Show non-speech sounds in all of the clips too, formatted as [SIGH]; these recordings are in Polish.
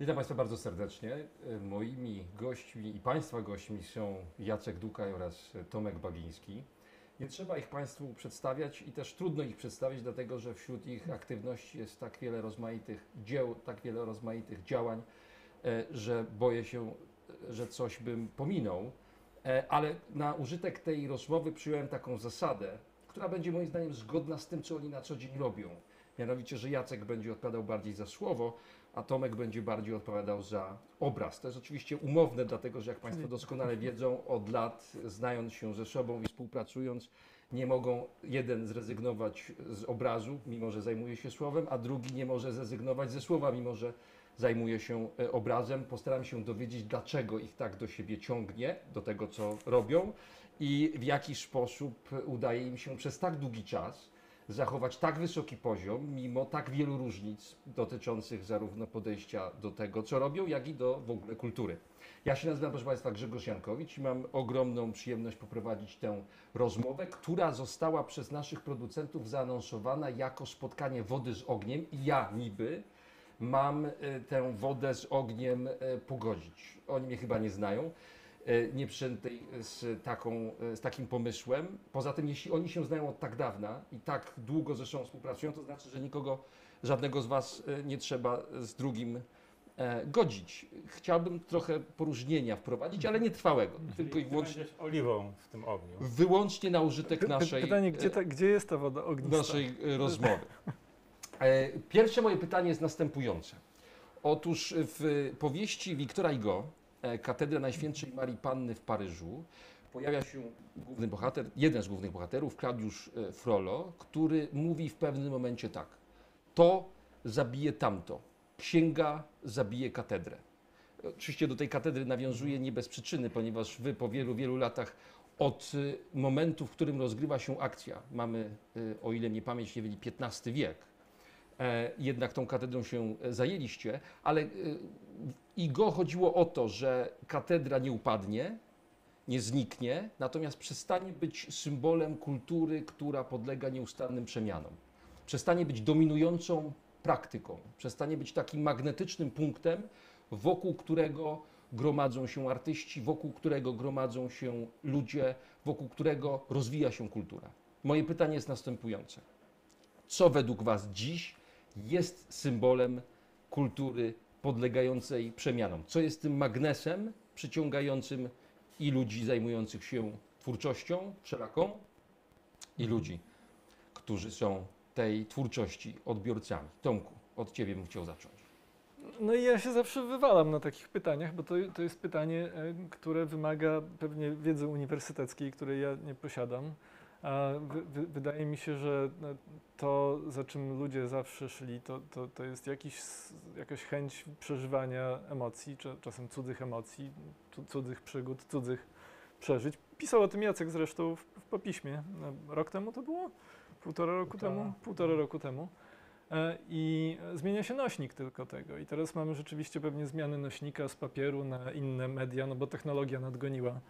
Witam Państwa bardzo serdecznie. Moimi gośćmi i Państwa gośćmi są Jacek Dukaj oraz Tomek Bagiński. Nie trzeba ich Państwu przedstawiać i też trudno ich przedstawić, dlatego że wśród ich aktywności jest tak wiele rozmaitych dzieł, tak wiele rozmaitych działań, e, że boję się, e, że coś bym pominął. E, Ale na użytek tej rozmowy przyjąłem taką zasadę, która będzie moim zdaniem zgodna z tym, co oni na co dzień robią. Mianowicie, że Jacek będzie odpowiadał bardziej za słowo, a Tomek będzie bardziej odpowiadał za obraz. To jest oczywiście umowne, dlatego że jak Państwo doskonale wiedzą, od lat znając się ze sobą i współpracując, nie mogą jeden zrezygnować z obrazu, mimo że zajmuje się słowem, a drugi nie może zrezygnować ze słowa, mimo że zajmuje się e, obrazem. Postaram się dowiedzieć, dlaczego ich tak do siebie ciągnie, do tego, co robią i w jaki sposób udaje im się przez tak długi czas zachować tak wysoki poziom, mimo tak wielu różnic dotyczących zarówno podejścia do tego, co robią, jak i do w ogóle kultury. Ja się nazywam, proszę Państwa, Grzegorz Jankowicz i mam ogromną przyjemność poprowadzić tę rozmowę, która została przez naszych producentów zaanonsowana jako spotkanie wody z ogniem i ja niby mam e, tę wodę z ogniem e, pogodzić. Oni mnie chyba nie znają nie przyszedłem tutaj z, taką, e, z takim pomysłem. Poza tym, jeśli oni się znają od tak dawna i tak długo ze sobą współpracują, to znaczy, że nikogo, żadnego z Was e, nie trzeba z drugim e, godzić. Chciałbym trochę poróżnienia wprowadzić, ale nie trwałego, tylko i wyłącznie, oliwą w tym ogniu. wyłącznie na użytek naszej, Pytanie, gdzie, e, ta, gdzie jest ta woda ognista? naszej e, rozmowy. E, Pierwsze moje pytanie jest następujące. Otóż w powieści Wiktora Hugo, e, Katedra Najświętszej Marii Panny w Paryżu, pojawia się główny bohater, jeden z głównych bohaterów, Claudiusz e, Frollo, który mówi w pewnym momencie tak. To zabije tamto. Księga zabije katedrę. Oczywiście do tej katedry nawiązuje nie bez przyczyny, ponieważ wy po wielu, wielu latach od momentu, w którym rozgrywa się akcja, mamy, o ile mnie pamięć nie myli, XV wiek, e, jednak tą katedrą się e, zajęliście, ale i go chodziło o to, że katedra nie upadnie, nie zniknie, natomiast przestanie być symbolem kultury, która podlega nieustannym przemianom. Przestanie być dominującą praktyką, przestanie być takim magnetycznym punktem, wokół którego gromadzą się artyści, wokół którego gromadzą się ludzie, wokół którego rozwija się kultura. Moje pytanie jest następujące. Co według Was dziś jest symbolem kultury podlegającej przemianom? Co jest tym magnesem przyciągającym i ludzi zajmujących się twórczością wszelaką, i ludzi, którzy są tej twórczości odbiorcami? Tomku, od Ciebie bym chciał zacząć. No i ja się zawsze wywalam na takich pytaniach, bo to, to jest pytanie, e, które wymaga pewnie wiedzy uniwersyteckiej, której ja nie posiadam. Wydaje mi się, że no, to, za czym ludzie zawsze szli, to, to, to jest jakiś, jakaś chęć przeżywania emocji, cza- czasem cudzych emocji, cu- cudzych przygód, cudzych przeżyć. Pisał o tym Jacek zresztą w, w popiśmie. No, Rok temu to było? Półtora roku Półtora. temu? Półtora roku temu. E, I zmienia się nośnik tylko tego. I teraz mamy rzeczywiście pewnie zmiany nośnika z papieru na inne media, no bo technologia nadgoniła.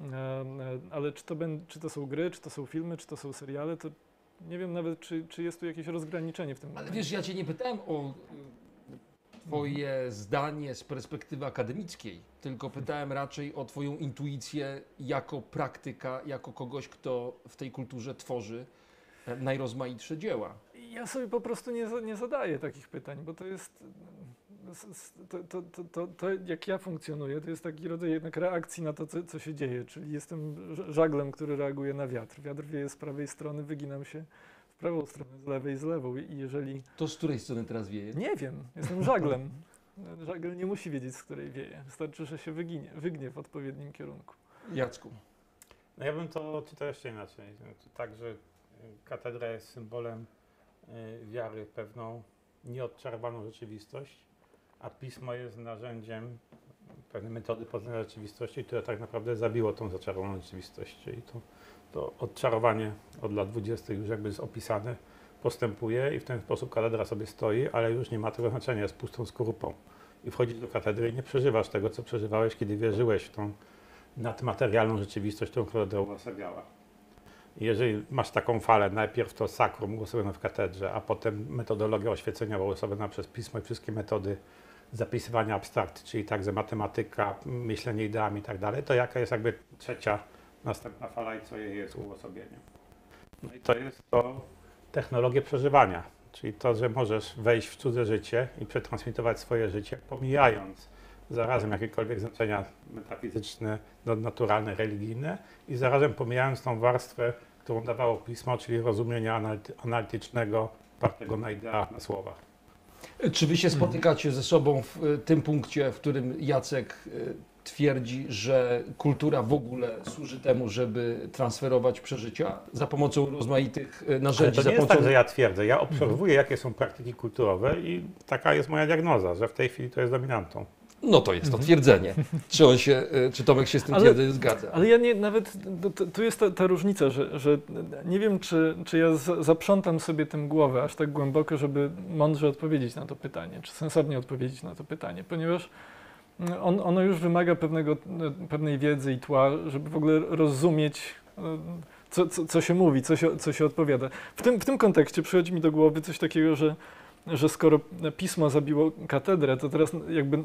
E, e, Ale czy to, czy to są gry, czy to są filmy, czy to są seriale, to nie wiem nawet, czy, czy jest tu jakieś rozgraniczenie w tym Ale momencie. wiesz, ja Cię nie pytałem o y, Twoje zdanie z perspektywy akademickiej, tylko pytałem raczej o Twoją intuicję jako praktyka, jako kogoś, kto w tej kulturze tworzy e, najrozmaitsze dzieła. Ja sobie po prostu nie, nie zadaję takich pytań, bo to jest. To, to, to, to, to jak ja funkcjonuję, to jest taki rodzaj jednak reakcji na to, co, co się dzieje. Czyli jestem żaglem, który reaguje na wiatr. Wiatr wieje z prawej strony, wyginam się w prawą stronę, z lewej, z lewą. I jeżeli. To z której strony teraz wieje? Nie wiem, jestem żaglem. [LAUGHS] Żagiel nie musi wiedzieć, z której wieje. Wystarczy, że się wyginie, wygnie w odpowiednim kierunku. Jacku. No ja bym to czytał jeszcze inaczej. Tak, że y, katedra jest symbolem y, wiary w pewną nieodczarowaną rzeczywistość, a pismo jest narzędziem pewnej metody poznania rzeczywistości, które tak naprawdę zabiło tą zaczarowaną rzeczywistość. Czyli to, to odczarowanie od lat 20. już jakby jest opisane, postępuje i w ten sposób katedra sobie stoi, ale już nie ma tego znaczenia, jest pustą skorupą. I wchodzisz do katedry i nie przeżywasz tego, co przeżywałeś, kiedy wierzyłeś w tą nadmaterialną rzeczywistość, którą katedra uosabiała. I Jeżeli masz taką falę, najpierw to sakrum uosobione w katedrze, a potem metodologia oświecenia uosobiona przez pismo i wszystkie metody zapisywania abstrakcji, czyli także matematyka, myślenie ideami i tak dalej, to jaka jest jakby trzecia, następna fala i co jej jest uosobieniem. No i to jest to technologie przeżywania, czyli to, że możesz wejść w cudze życie i przetransmitować swoje życie, pomijając zarazem jakiekolwiek znaczenia metafizyczne, naturalne, religijne i zarazem pomijając tą warstwę, którą dawało pismo, czyli rozumienia anality- analitycznego, opartego na ideach, na słowach. Czy wy się spotykacie ze sobą w e, tym punkcie, w którym Jacek e, twierdzi, że kultura w ogóle służy temu, żeby transferować przeżycia za pomocą rozmaitych e, Ale narzędzi, to za nie jest pomocą... tak, że ja twierdzę. Ja obserwuję, jakie są praktyki kulturowe i taka jest moja diagnoza, że w tej chwili to jest dominantą. No to jest to twierdzenie. Czy on się, e, czy Tomek się z tym Ale- zgadza? Ale ja nie, nawet, tu jest ta, ta różnica, że, że nie wiem, czy, czy ja z, zaprzątam sobie tym głowę aż tak głęboko, żeby mądrze odpowiedzieć na to pytanie, czy sensownie odpowiedzieć na to pytanie, ponieważ mm, on, ono już wymaga pewnego, e, pewnej wiedzy i tła, żeby w ogóle rozumieć, e, co, co, co się mówi, co się, co się odpowiada. W tym, w tym kontekście przychodzi mi do głowy coś takiego, że, że skoro pismo zabiło katedrę, to teraz jakby e,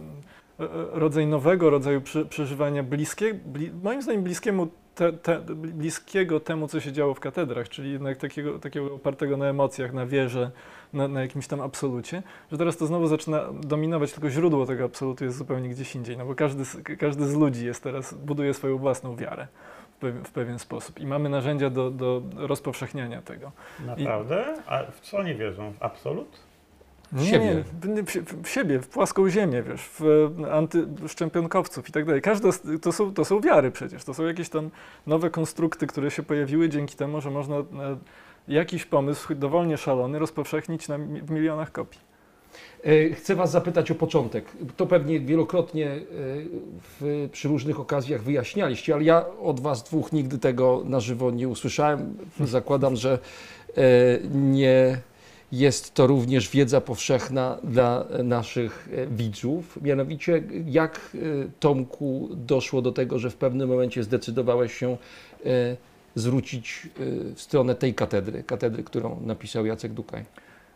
rodzaj nowego rodzaju prze, przeżywania bliskie, bli, moim zdaniem bliskiemu te, te, bliskiego temu, co się działo w katedrach, czyli jednak takiego, takiego opartego na emocjach, na wierze, na, na jakimś tam absolucie, że teraz to znowu zaczyna dominować, tylko źródło tego absolutu jest zupełnie gdzieś indziej, no bo każdy, każdy z ludzi jest teraz, buduje swoją własną wiarę w pewien, w pewien sposób i mamy narzędzia do, do rozpowszechniania tego. Naprawdę? A w co oni wierzą? W absolut? W Nie, siebie. Nie, w, w, siebie, w płaską ziemię, wiesz, w e, antyszczepionkowców i tak dalej. To są, to są wiary przecież, to są jakieś tam nowe konstrukty, które się pojawiły dzięki temu, że można e, jakiś pomysł, dowolnie szalony, rozpowszechnić na, w milionach kopii. E, Chcę Was zapytać o początek. To pewnie wielokrotnie w, przy różnych okazjach wyjaśnialiście, ale ja od Was dwóch nigdy tego na żywo nie usłyszałem. Zakładam, że nie jest to również wiedza powszechna dla naszych e, widzów. Mianowicie, jak e, Tomku doszło do tego, że w pewnym momencie zdecydowałeś się e, zwrócić e, w stronę tej katedry, katedry, którą napisał Jacek Dukaj?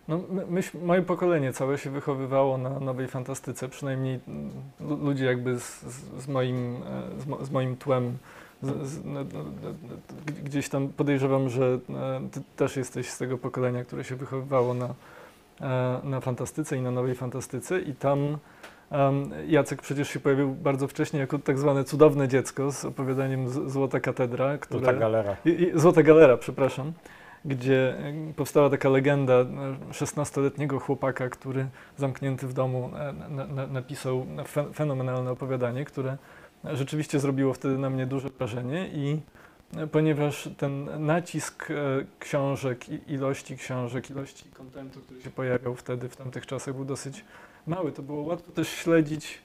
No, my, moje pokolenie całe się wychowywało na nowej fantastyce, przynajmniej mm, lu- ludzie jakby z, z, moim, e, z, mo, z moim tłem. Z, z, no, no, no, g- gdzieś tam podejrzewam, że e, ty też jesteś z tego pokolenia, które się wychowywało na, e, na fantastyce i na nowej fantastyce i tam Jacek przecież się pojawił bardzo wcześnie jako tak zwane cudowne dziecko z opowiadaniem Złota Katedra, które... Złota galera. I, i, Złota Galera, przepraszam, gdzie e, powstała taka legenda e, 16-letniego chłopaka, który zamknięty w domu e, na, na, napisał fe, fenomenalne opowiadanie, które rzeczywiście zrobiło wtedy na mnie duże wrażenie i e, ponieważ ten nacisk e, książek, ilości książek, ilości kontentu, który się pojawiał wtedy w tamtych czasach był dosyć mały, to było łatwo też śledzić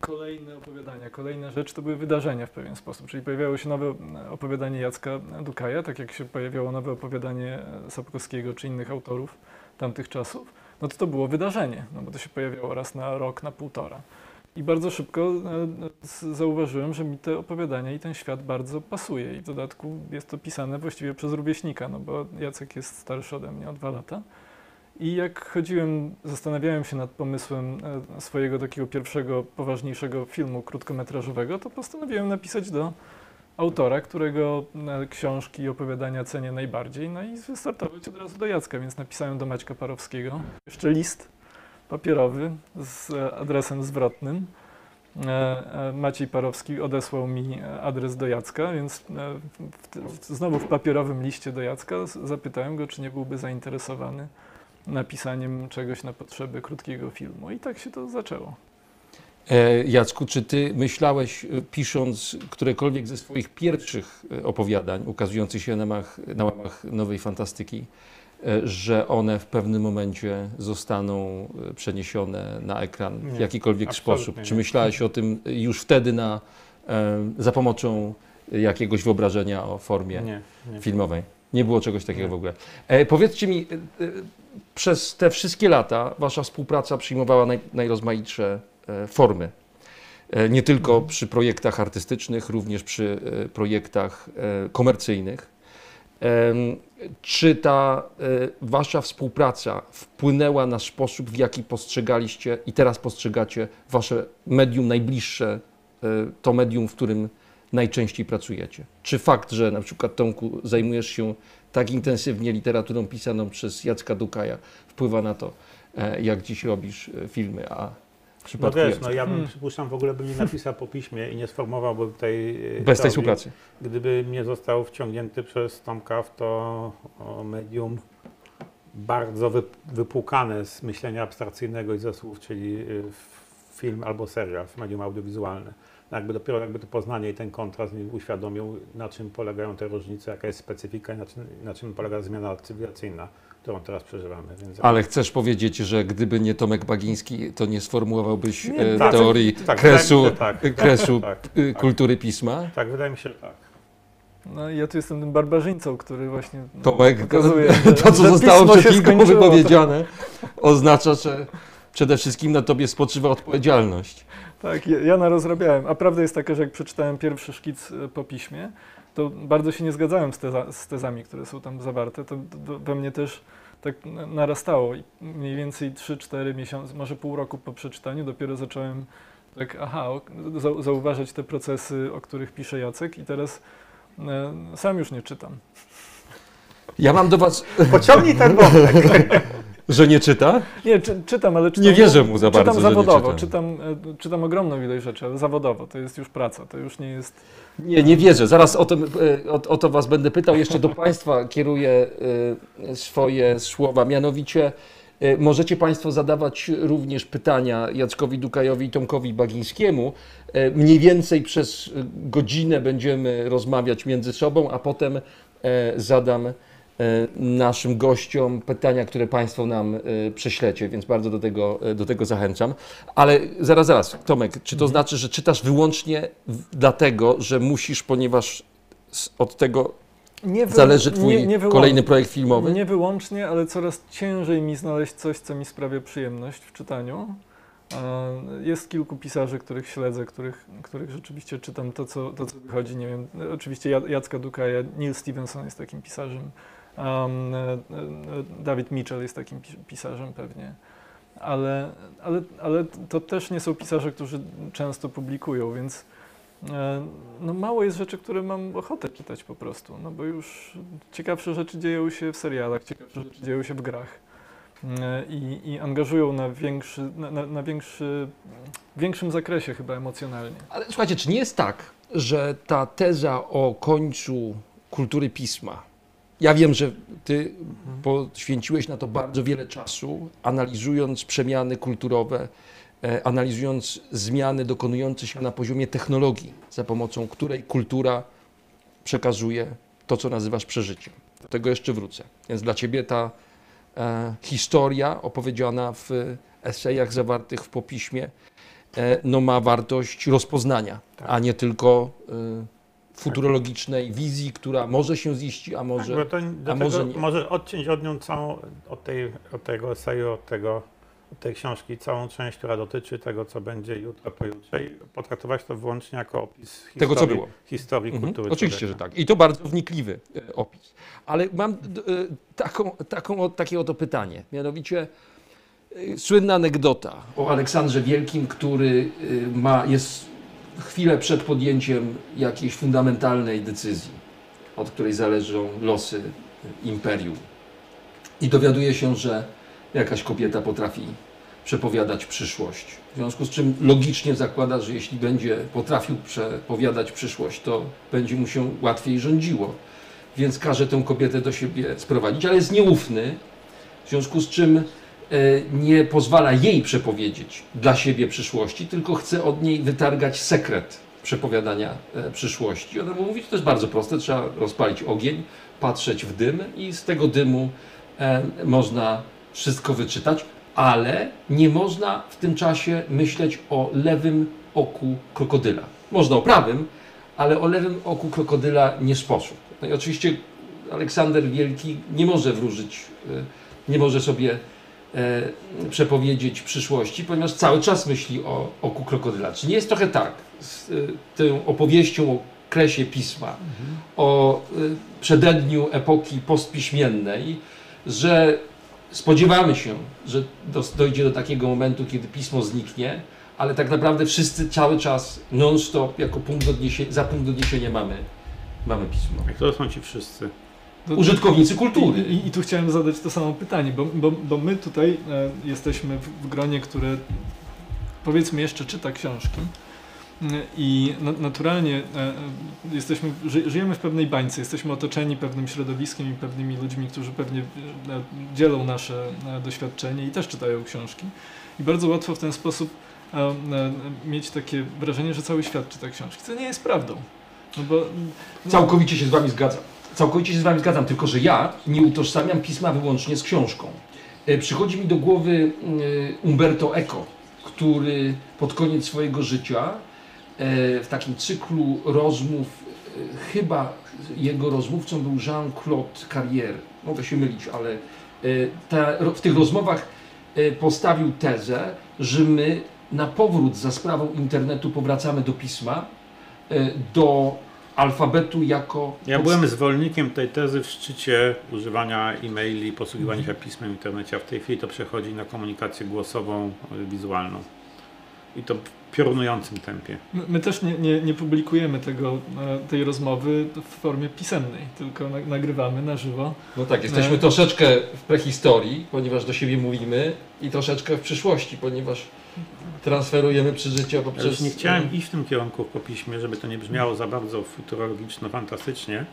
kolejne opowiadania, kolejne rzeczy. To były wydarzenia w pewien sposób, czyli pojawiało się nowe opowiadanie Jacka Dukaja, tak jak się pojawiało nowe opowiadanie e, Sapkowskiego czy innych autorów tamtych czasów, no to to było wydarzenie, no bo to się pojawiało raz na rok, na półtora. I bardzo szybko e, z- zauważyłem, że mi te opowiadania i ten świat bardzo pasuje i w dodatku jest to pisane właściwie przez rówieśnika, no bo Jacek jest starszy ode mnie o dwa lata. I jak chodziłem, zastanawiałem się nad pomysłem e, swojego takiego pierwszego, poważniejszego filmu krótkometrażowego, to postanowiłem napisać do autora, którego e, książki i opowiadania cenię najbardziej, no i wystartować od razu do Jacka, więc napisałem do Maćka Parowskiego. Jeszcze list papierowy z adresem zwrotnym. E, e, Maciej Parowski odesłał mi adres do Jacka, więc e, w, znowu w papierowym liście do Jacka zapytałem go, czy nie byłby zainteresowany napisaniem czegoś na potrzeby krótkiego filmu. I tak się to zaczęło. E, Jacku, czy ty myślałeś, pisząc którekolwiek ze swoich pierwszych opowiadań ukazujących się na na łamach nowej fantastyki, że one w pewnym momencie zostaną e, przeniesione na ekran w Nie, jakikolwiek sposób? Czy nie. myślałeś o tym już wtedy na, e, za pomocą jakiegoś wyobrażenia o formie Nie, nie. filmowej? Nie było czegoś takiego Nie. w ogóle. E, powiedzcie mi, e, e, przez te wszystkie lata wasza współpraca przyjmowała naj, najrozmaitsze e, formy. E, nie tylko przy projektach artystycznych, również przy e, projektach e, komercyjnych. Czy ta e, wasza współpraca wpłynęła na sposób, w jaki postrzegaliście i teraz postrzegacie wasze medium najbliższe, e, to medium, w którym najczęściej pracujecie? Czy fakt, że na przykład Tomku zajmujesz się tak intensywnie literaturą pisaną przez Jacka Dukaja, wpływa na to, e, jak dziś robisz filmy, a No wiesz, no ja bym, Hmm. przypuszczam, w ogóle bym nie napisał po piśmie i nie sformułowałbym tej e, bez tej teorii, współpracy? Gdyby nie został wciągnięty przez Tomka w to medium bardzo wy, wypłukane z myślenia abstrakcyjnego i ze słów, czyli f- film albo serial, w medium audiowizualne. No Jakby dopiero jakby to poznanie i ten kontrast mi uświadomił, na czym polegają te różnice, jaka jest specyfika i na czym, na czym polega zmiana cywilizacyjna, którą teraz przeżywamy. Więc Ale chcesz powiedzieć, że gdyby nie Tomek Bagiński, to nie sformułowałbyś Nie, e, tak, teorii tak, kresu, mi się, że tak. kresu tak, y, tak. kultury pisma? tak, wydaje mi się, że tak. No i ja tu jestem tym barbarzyńcą, który właśnie no, Tomek, pokazuje, to, że- co że zostało przed chwilą skończyło, to- wypowiedziane, oznacza, że przede wszystkim na tobie spoczywa odpowiedzialność. Tak, ja, ja narozrabiałem. A prawda jest taka, że jak przeczytałem pierwszy szkic e, po piśmie, to bardzo się nie zgadzałem z, teza, z tezami, które są tam zawarte. To, to we mnie też tak na- narastało. I mniej więcej 3-4 miesiące, może pół roku po przeczytaniu dopiero zacząłem tak, aha, o- zau- zauważać te procesy, o których pisze Jacek i teraz e, sam już nie czytam. Ja mam do was, Pociągnij ten wątek. [LAUGHS] że nie czyta? Nie, czy, czytam, ale czytam, Nie wierzę mu za bardzo, czytam zawodowo, czyta. czytam, e, czytam ogromną ilość rzeczy, ale zawodowo, to jest już praca, to już nie jest... Nie, nie wierzę. Zaraz o, tym, e, o, o to was będę pytał. Jeszcze do państwa kieruję e, swoje słowa. Mianowicie możecie państwo zadawać również pytania Jackowi Dukajowi i Tomkowi Bagińskiemu. Mniej więcej przez godzinę będziemy rozmawiać między sobą, a potem zadam naszym gościom pytania, które Państwo nam e, prześlecie, więc bardzo do tego, e, do tego zachęcam. Ale zaraz, zaraz, Tomek, czy to Mhm. znaczy, że czytasz wyłącznie dlatego, że musisz, ponieważ od tego Nie zależy Twój nie, nie kolejny projekt filmowy? Nie wyłącznie, ale coraz ciężej mi znaleźć coś, co mi sprawia przyjemność w czytaniu. Jest kilku pisarzy, których śledzę, których, których rzeczywiście czytam to co, to, co wychodzi. Nie wiem, oczywiście Ja- Jacka Dukaja, Neil Stevenson jest takim pisarzem, um, e, e, David Mitchell jest takim pi- pisarzem pewnie. Ale, ale, ale to też nie są pisarze, którzy często publikują, więc e, no mało jest rzeczy, które mam ochotę czytać po prostu, no bo już ciekawsze rzeczy dzieją się w serialach, ciekawsze rzeczy dzieją się w grach i, i angażują na, większy, na, na, na większy, większym zakresie chyba emocjonalnie. Ale słuchajcie, czy nie jest tak, że ta teza o końcu kultury pisma, ja wiem, że ty poświęciłeś na to bardzo wiele czasu, analizując przemiany kulturowe, e, analizując zmiany dokonujące się na poziomie technologii, za pomocą której kultura przekazuje to, co nazywasz przeżyciem. Do tego jeszcze wrócę. Więc dla ciebie ta e, historia opowiedziana w esejach zawartych w popiśmie e, no ma wartość rozpoznania, Tak. a nie tylko e, futurologicznej wizji, która może się ziści, a może... Tak, to a może może, nie. odciąć od nią całą, od, tej, od tego eseju, od, tego, od tej książki, całą część, która dotyczy tego, co będzie jutro, pojutrze i potraktować to wyłącznie jako opis historii, Tego, co było. historii Mhm, kultury Oczywiście, że człowieka. tak. I to bardzo wnikliwy e, opis. Ale mam e, taką, taką, takie oto pytanie. Mianowicie e, słynna anegdota o Aleksandrze Wielkim, który ma, jest chwilę przed podjęciem jakiejś fundamentalnej decyzji, od której zależą losy imperium. I dowiaduje się, że jakaś kobieta potrafi przepowiadać przyszłość. W związku z czym logicznie zakłada, że jeśli będzie potrafił przepowiadać przyszłość, to będzie mu się łatwiej rządziło. Więc każe tę kobietę do siebie sprowadzić, ale jest nieufny, w związku z czym nie pozwala jej przepowiedzieć dla siebie przyszłości, tylko chce od niej wytargać sekret przepowiadania e, przyszłości. Ona mu mówi, że to jest bardzo proste, trzeba rozpalić ogień, patrzeć w dym i z tego dymu e, można wszystko wyczytać, ale nie można w tym czasie myśleć o lewym oku krokodyla. Można o prawym, ale o lewym oku krokodyla nie sposób. No i oczywiście Aleksander Wielki nie może wróżyć, e, nie może sobie e, przepowiedzieć przyszłości, ponieważ cały czas myśli o oku krokodyla. Czy nie jest trochę tak z e, tą opowieścią o kresie pisma, o y, przededniu epoki postpiśmiennej, że spodziewamy się, że dojdzie do takiego momentu, kiedy pismo zniknie, ale tak naprawdę wszyscy cały czas non-stop jako punkt odniesienia, za punkt odniesienia mamy, mamy pismo. A kto są ci wszyscy? To- Użytkownicy kultury. I, i, I tu chciałem zadać to samo pytanie, bo, bo, bo my tutaj e, jesteśmy w, w gronie, które powiedzmy jeszcze czyta książki e, i na, naturalnie e, e, jesteśmy, ży, żyjemy w pewnej bańce, jesteśmy otoczeni pewnym środowiskiem i pewnymi ludźmi, którzy pewnie dzielą nasze doświadczenie i też czytają książki. I bardzo łatwo w ten sposób mieć takie wrażenie, że cały świat czyta książki, co nie jest prawdą. No bo, no, Całkowicie się z Wami zgadzam. Całkowicie się z Wami zgadzam, tylko że ja nie utożsamiam pisma wyłącznie z książką. E, Przychodzi mi do głowy e, Umberto Eco, który pod koniec swojego życia e, w takim cyklu rozmów, chyba jego rozmówcą był Jean-Claude Carrière, mogę się mylić, ale w tych rozmowach postawił tezę, że my na powrót za sprawą internetu powracamy do pisma, do alfabetu jako. Ja byłem zwolennikiem tej tezy w szczycie używania e-maili, posługiwania się pismem w internecie, a w tej chwili to przechodzi na komunikację głosową, y, wizualną. I to w piorunującym tempie. My, my też nie, nie, nie publikujemy tego, e, tej rozmowy w formie pisemnej, tylko na, nagrywamy na żywo. No tak, jesteśmy No. troszeczkę w prehistorii, ponieważ do siebie mówimy, i troszeczkę w przyszłości, ponieważ transferujemy przeżycia Ja poprzez. już nie chciałem iść w tym kierunku po piśmie, żeby to nie brzmiało za bardzo futurologiczno-fantastycznie,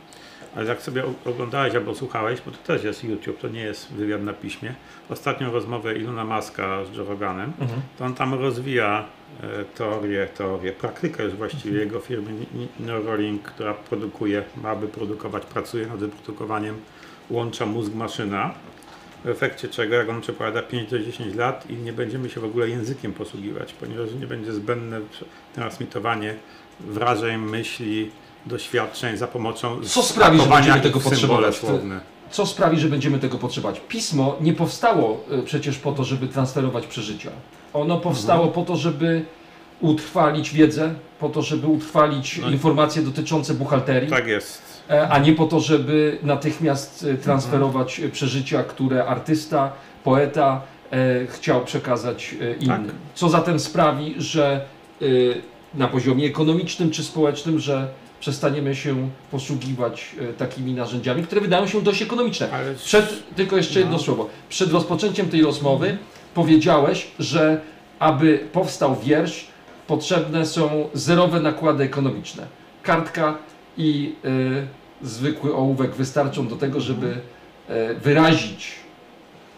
ale jak sobie oglądałeś albo słuchałeś, bo to też jest YouTube, to nie jest wywiad na piśmie, ostatnią rozmowę Ilona Maska z Joe Roganem, Mhm. to on tam rozwija e, teorię, teorię, praktykę już właściwie jego firmy Neuralink, która produkuje, ma wyprodukować, pracuje nad wyprodukowaniem łącza mózg-maszyna, w efekcie czego, jak on przepowiada 5 do 10 lat i nie będziemy się w ogóle językiem posługiwać, ponieważ nie będzie zbędne transmitowanie wrażeń, myśli, doświadczeń za pomocą Co sprawi, że będziemy tego potrzebować? słowne. Co sprawi, że będziemy tego potrzebować? Pismo nie powstało e, przecież po to, żeby transferować przeżycia. Ono powstało Mhm. po to, żeby utrwalić wiedzę, po to, żeby utrwalić No informacje dotyczące buchalterii. Tak jest. E, a nie po to, żeby natychmiast e, transferować e, przeżycia, które artysta, poeta chciał przekazać innym. Tak. Co zatem sprawi, że na poziomie ekonomicznym czy społecznym, że przestaniemy się posługiwać takimi narzędziami, które wydają się dość ekonomiczne. Przed, tylko jeszcze jedno No. słowo. Przed rozpoczęciem tej rozmowy powiedziałeś, że aby powstał wiersz, potrzebne są zerowe nakłady ekonomiczne. Kartka i y, zwykły ołówek wystarczą do tego, żeby y, wyrazić,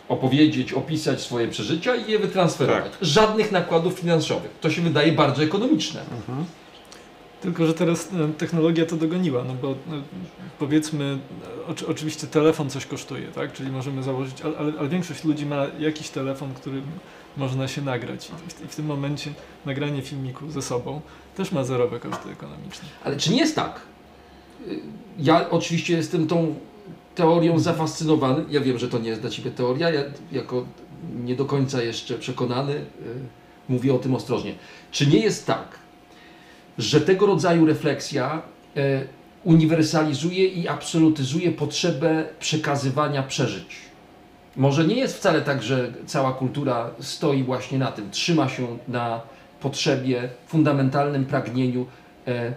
opowiedzieć, opisać swoje przeżycia i je wytransferować. Tak. Żadnych nakładów finansowych. To się wydaje bardzo ekonomiczne. Mhm. Tylko, że teraz e, technologia to dogoniła, no bo e, powiedzmy, e, oczy- oczywiście telefon coś kosztuje, tak? Czyli możemy założyć, ale, ale, większość ludzi ma jakiś telefon, którym można się nagrać. I w, I w tym momencie nagranie filmiku ze sobą też ma zerowe koszty ekonomiczne. Ale czy nie jest tak? Y, Ja oczywiście jestem tą teorią zafascynowany. Ja wiem, że to nie jest dla Ciebie teoria. Ja jako nie do końca jeszcze przekonany y, mówię o tym ostrożnie. Czy nie jest tak, że tego rodzaju refleksja y, uniwersalizuje i absolutyzuje potrzebę przekazywania przeżyć? Może nie jest wcale tak, że cała kultura stoi właśnie na tym, trzyma się na potrzebie, fundamentalnym pragnieniu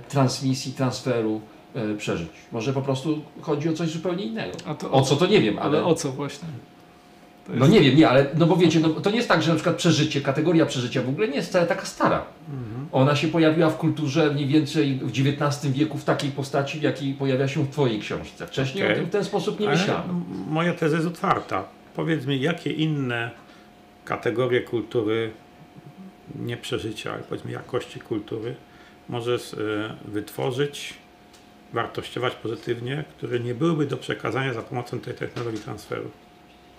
transmisji, transferu przeżyć. Może po prostu chodzi o coś zupełnie innego. A to O co to nie wiem, ale. Ale o co właśnie? To No nie wiem, nie, ale no bo wiecie, no, to nie jest tak, że na przykład przeżycie, kategoria przeżycia w ogóle nie jest wcale taka stara. Mhm. Ona się pojawiła w kulturze mniej więcej w XIX wieku w takiej postaci, w jakiej pojawia się w Twojej książce. Wcześniej Okej. o tym w ten sposób nie Ale myślałem. Moja teza jest otwarta. Powiedz mi, jakie inne kategorie kultury, nie przeżycia, ale powiedzmy jakości kultury, możesz e, wytworzyć, wartościować pozytywnie, które nie byłyby do przekazania za pomocą tej technologii transferu.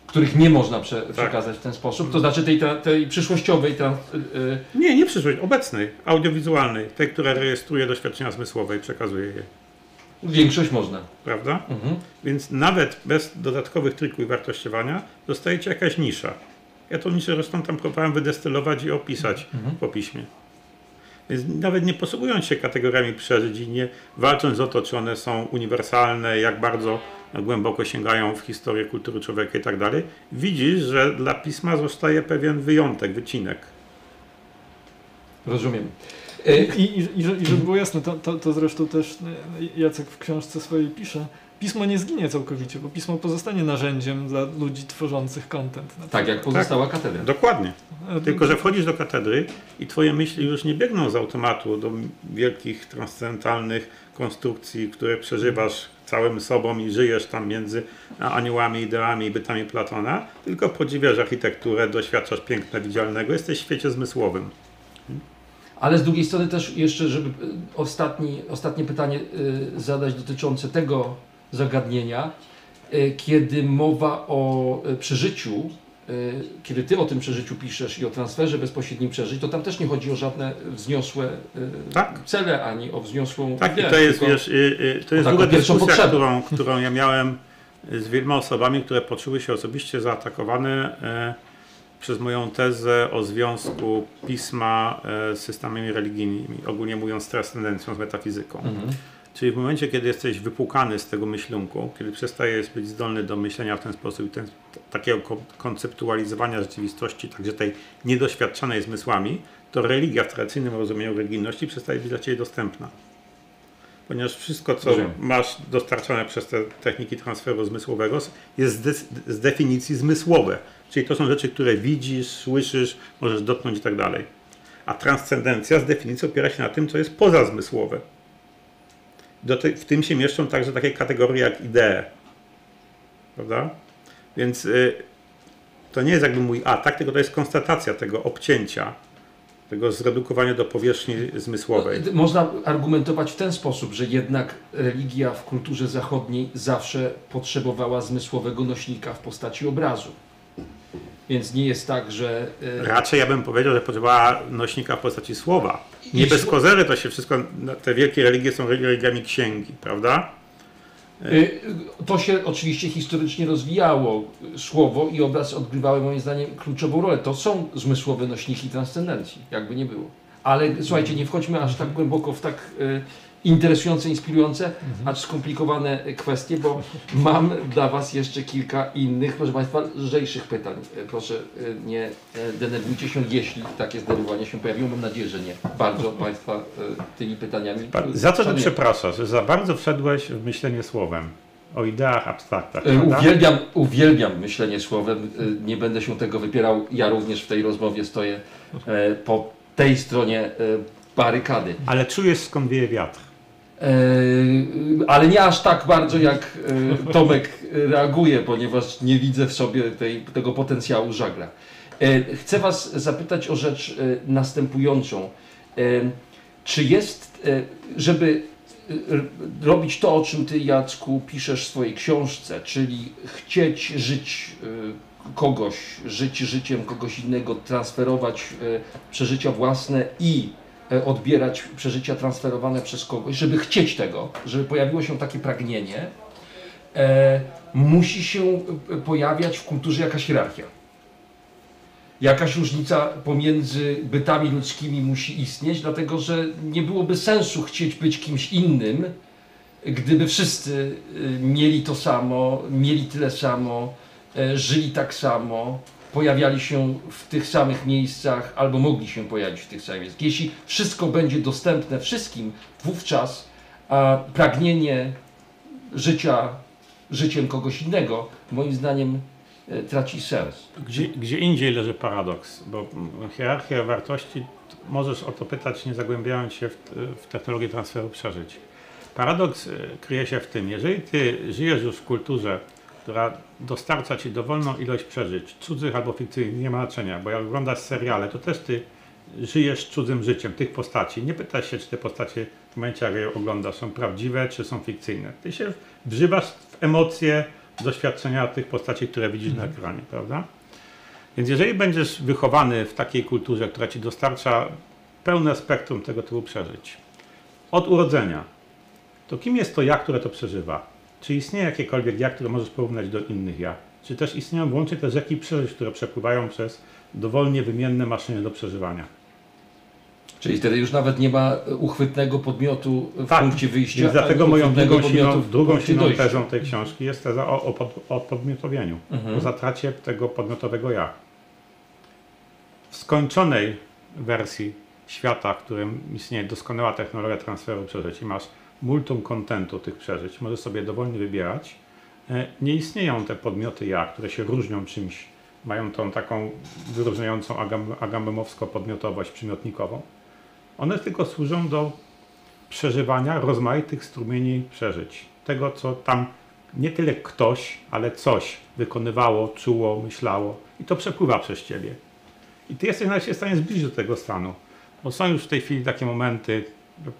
Których nie można prze, Tak. przekazać w ten sposób. To znaczy tej, tej przyszłościowej trans, y, y, Nie, nie przyszłość, obecnej, audiowizualnej, tej, która rejestruje doświadczenia zmysłowe i przekazuje je. większość można. Prawda? Mhm. Więc nawet bez dodatkowych trików i wartościowania dostajecie jakaś nisza. Ja tą niszę zresztą tam próbowałem wydestylować i opisać Mhm. po piśmie. Więc nawet nie posługując się kategoriami przeżyć nie walcząc o to, czy one są uniwersalne, jak bardzo głęboko sięgają w historię kultury człowieka i tak dalej, widzisz, że dla pisma zostaje pewien wyjątek, wycinek. Rozumiem. E, I, i, i, I żeby było jasne, to, to, to zresztą też e, Jacek w książce swojej pisze, pismo nie zginie całkowicie, bo pismo pozostanie narzędziem dla ludzi tworzących content. na Tak jak pozostała katedra. Dokładnie. przykład. Tylko, że wchodzisz do katedry i twoje myśli już nie biegną z automatu do wielkich, transcendentalnych konstrukcji, które przeżywasz całym sobą i żyjesz tam między aniołami, ideami i bytami Platona, tylko podziwiasz architekturę, doświadczasz piękna widzialnego, jesteś w świecie zmysłowym. Ale z drugiej strony też jeszcze, żeby e, ostatni, ostatnie pytanie e, zadać dotyczące tego zagadnienia, e, kiedy mowa o e, przeżyciu, e, kiedy ty o tym przeżyciu piszesz i o transferze bezpośrednim przeżyć, to tam też nie chodzi o żadne wzniosłe Tak. cele, ani o wzniosłą Tak, i ideę, to jest, wiesz, to jest pierwszą dyskusja, którą, którą ja miałem z wieloma osobami, które poczuły się osobiście zaatakowane przez moją tezę o związku pisma z systemami religijnymi, ogólnie mówiąc transcendencją, z metafizyką. Mhm. Czyli w momencie, kiedy jesteś wypłukany z tego myślunku, kiedy przestajesz być zdolny do myślenia w ten sposób i ten, takiego ko- konceptualizowania rzeczywistości, także tej niedoświadczonej zmysłami, to religia w tradycyjnym rozumieniu religijności przestaje być dla Ciebie dostępna. Ponieważ wszystko, co Rozumiem. masz dostarczane przez te techniki transferu zmysłowego, jest z, de- z definicji zmysłowe. Czyli to są rzeczy, które widzisz, słyszysz, możesz dotknąć i tak dalej. A transcendencja z definicji opiera się na tym, co jest pozazmysłowe. Te, w tym się mieszczą także takie kategorie jak idee. Prawda? Więc y, to nie jest jakby mój atak, tylko to jest konstatacja tego obcięcia, tego zredukowania do powierzchni zmysłowej. No, Można argumentować w ten sposób, że jednak religia w kulturze zachodniej zawsze potrzebowała zmysłowego nośnika w postaci obrazu. Więc nie jest tak, że. e, Raczej ja bym powiedział, że potrzebowała nośnika w postaci słowa. Nie I bez sło- kozery to się wszystko, no, te wielkie religie są religiami księgi, prawda? Y, To się oczywiście historycznie rozwijało. Słowo i obraz odgrywały moim zdaniem kluczową rolę. To są zmysłowe nośniki transcendencji, jakby nie było. Ale słuchajcie, nie wchodźmy aż tak głęboko w tak y, interesujące, inspirujące, acz skomplikowane kwestie, bo mam dla Was jeszcze kilka innych, proszę Państwa, lżejszych pytań. Y, Proszę y, nie y, denerwujcie się, jeśli takie zdenerwowanie się pojawiło. Mam nadzieję, że nie. Bardzo Państwa tymi pytaniami. Za co ty przepraszasz? Za bardzo wszedłeś w myślenie słowem. O ideach, abstraktach. E, prawda? Uwielbiam, uwielbiam myślenie słowem. E, Nie będę się tego wypierał. Ja również w tej rozmowie stoję e, po tej stronie e, barykady. Ale czujesz skąd wieje wiatr. E, Ale nie aż tak bardzo jak e, Tomek reaguje, ponieważ nie widzę w sobie tej, tego potencjału żagla. E, Chcę Was zapytać o rzecz następującą. Czy jest, żeby robić to, o czym Ty, Jacku, piszesz w swojej książce, czyli chcieć żyć kogoś, żyć życiem kogoś innego, transferować przeżycia własne i odbierać przeżycia transferowane przez kogoś, żeby chcieć tego, żeby pojawiło się takie pragnienie, e, musi się e, pojawiać w kulturze jakaś hierarchia. Jakaś różnica pomiędzy bytami ludzkimi musi istnieć, dlatego że nie byłoby sensu chcieć być kimś innym, gdyby wszyscy e, mieli to samo, mieli tyle samo, e, żyli tak samo, pojawiali się w tych samych miejscach albo mogli się pojawić w tych samych miejscach. Jeśli wszystko będzie dostępne wszystkim, wówczas a pragnienie życia życiem kogoś innego, moim zdaniem, e, traci sens. Gdzie, gdzie indziej leży paradoks, bo hierarchia wartości, możesz o to pytać, nie zagłębiając się w, w technologię transferu przeżyć. Paradoks y, kryje się w tym, jeżeli ty żyjesz już w kulturze, która dostarcza ci dowolną ilość przeżyć, cudzych albo fikcyjnych, nie ma znaczenia, bo jak oglądasz seriale, to też ty żyjesz cudzym życiem tych postaci. Nie pytasz się, czy te postacie w momencie, jak je oglądasz, są prawdziwe, czy są fikcyjne. Ty się wżywasz w emocje, doświadczenia tych postaci, które widzisz na ekranie, prawda? Więc jeżeli będziesz wychowany w takiej kulturze, która ci dostarcza pełne spektrum tego typu przeżyć, od urodzenia, to kim jest to ja, które to przeżywa? Czy istnieje jakiekolwiek ja, które możesz porównać do innych ja? Czy też istnieją wyłącznie te rzeki przeżyć, które przepływają przez dowolnie wymienne maszyny do przeżywania? Czyli wtedy już nawet nie ma e, uchwytnego podmiotu w Tak, punkcie wyjścia, Więc dlatego moją drugą, silną, drugą silną tezą tej książki jest teza o, o, pod, o podmiotowieniu, Mhm. o zatracie tego podmiotowego ja. W skończonej wersji świata, w którym istnieje doskonała technologia transferu przeżyć i masz multum kontentu tych przeżyć, możesz sobie dowolnie wybierać, e, nie istnieją te podmioty ja, które się różnią czymś, mają tą taką wyróżniającą agam- agambemowsko-podmiotowość przymiotnikową. One tylko służą do przeżywania rozmaitych strumieni przeżyć. Tego, co tam nie tyle ktoś, ale coś wykonywało, czuło, myślało i to przepływa przez ciebie. I ty jesteś się w stanie zbliżyć do tego stanu. Bo są już w tej chwili takie momenty,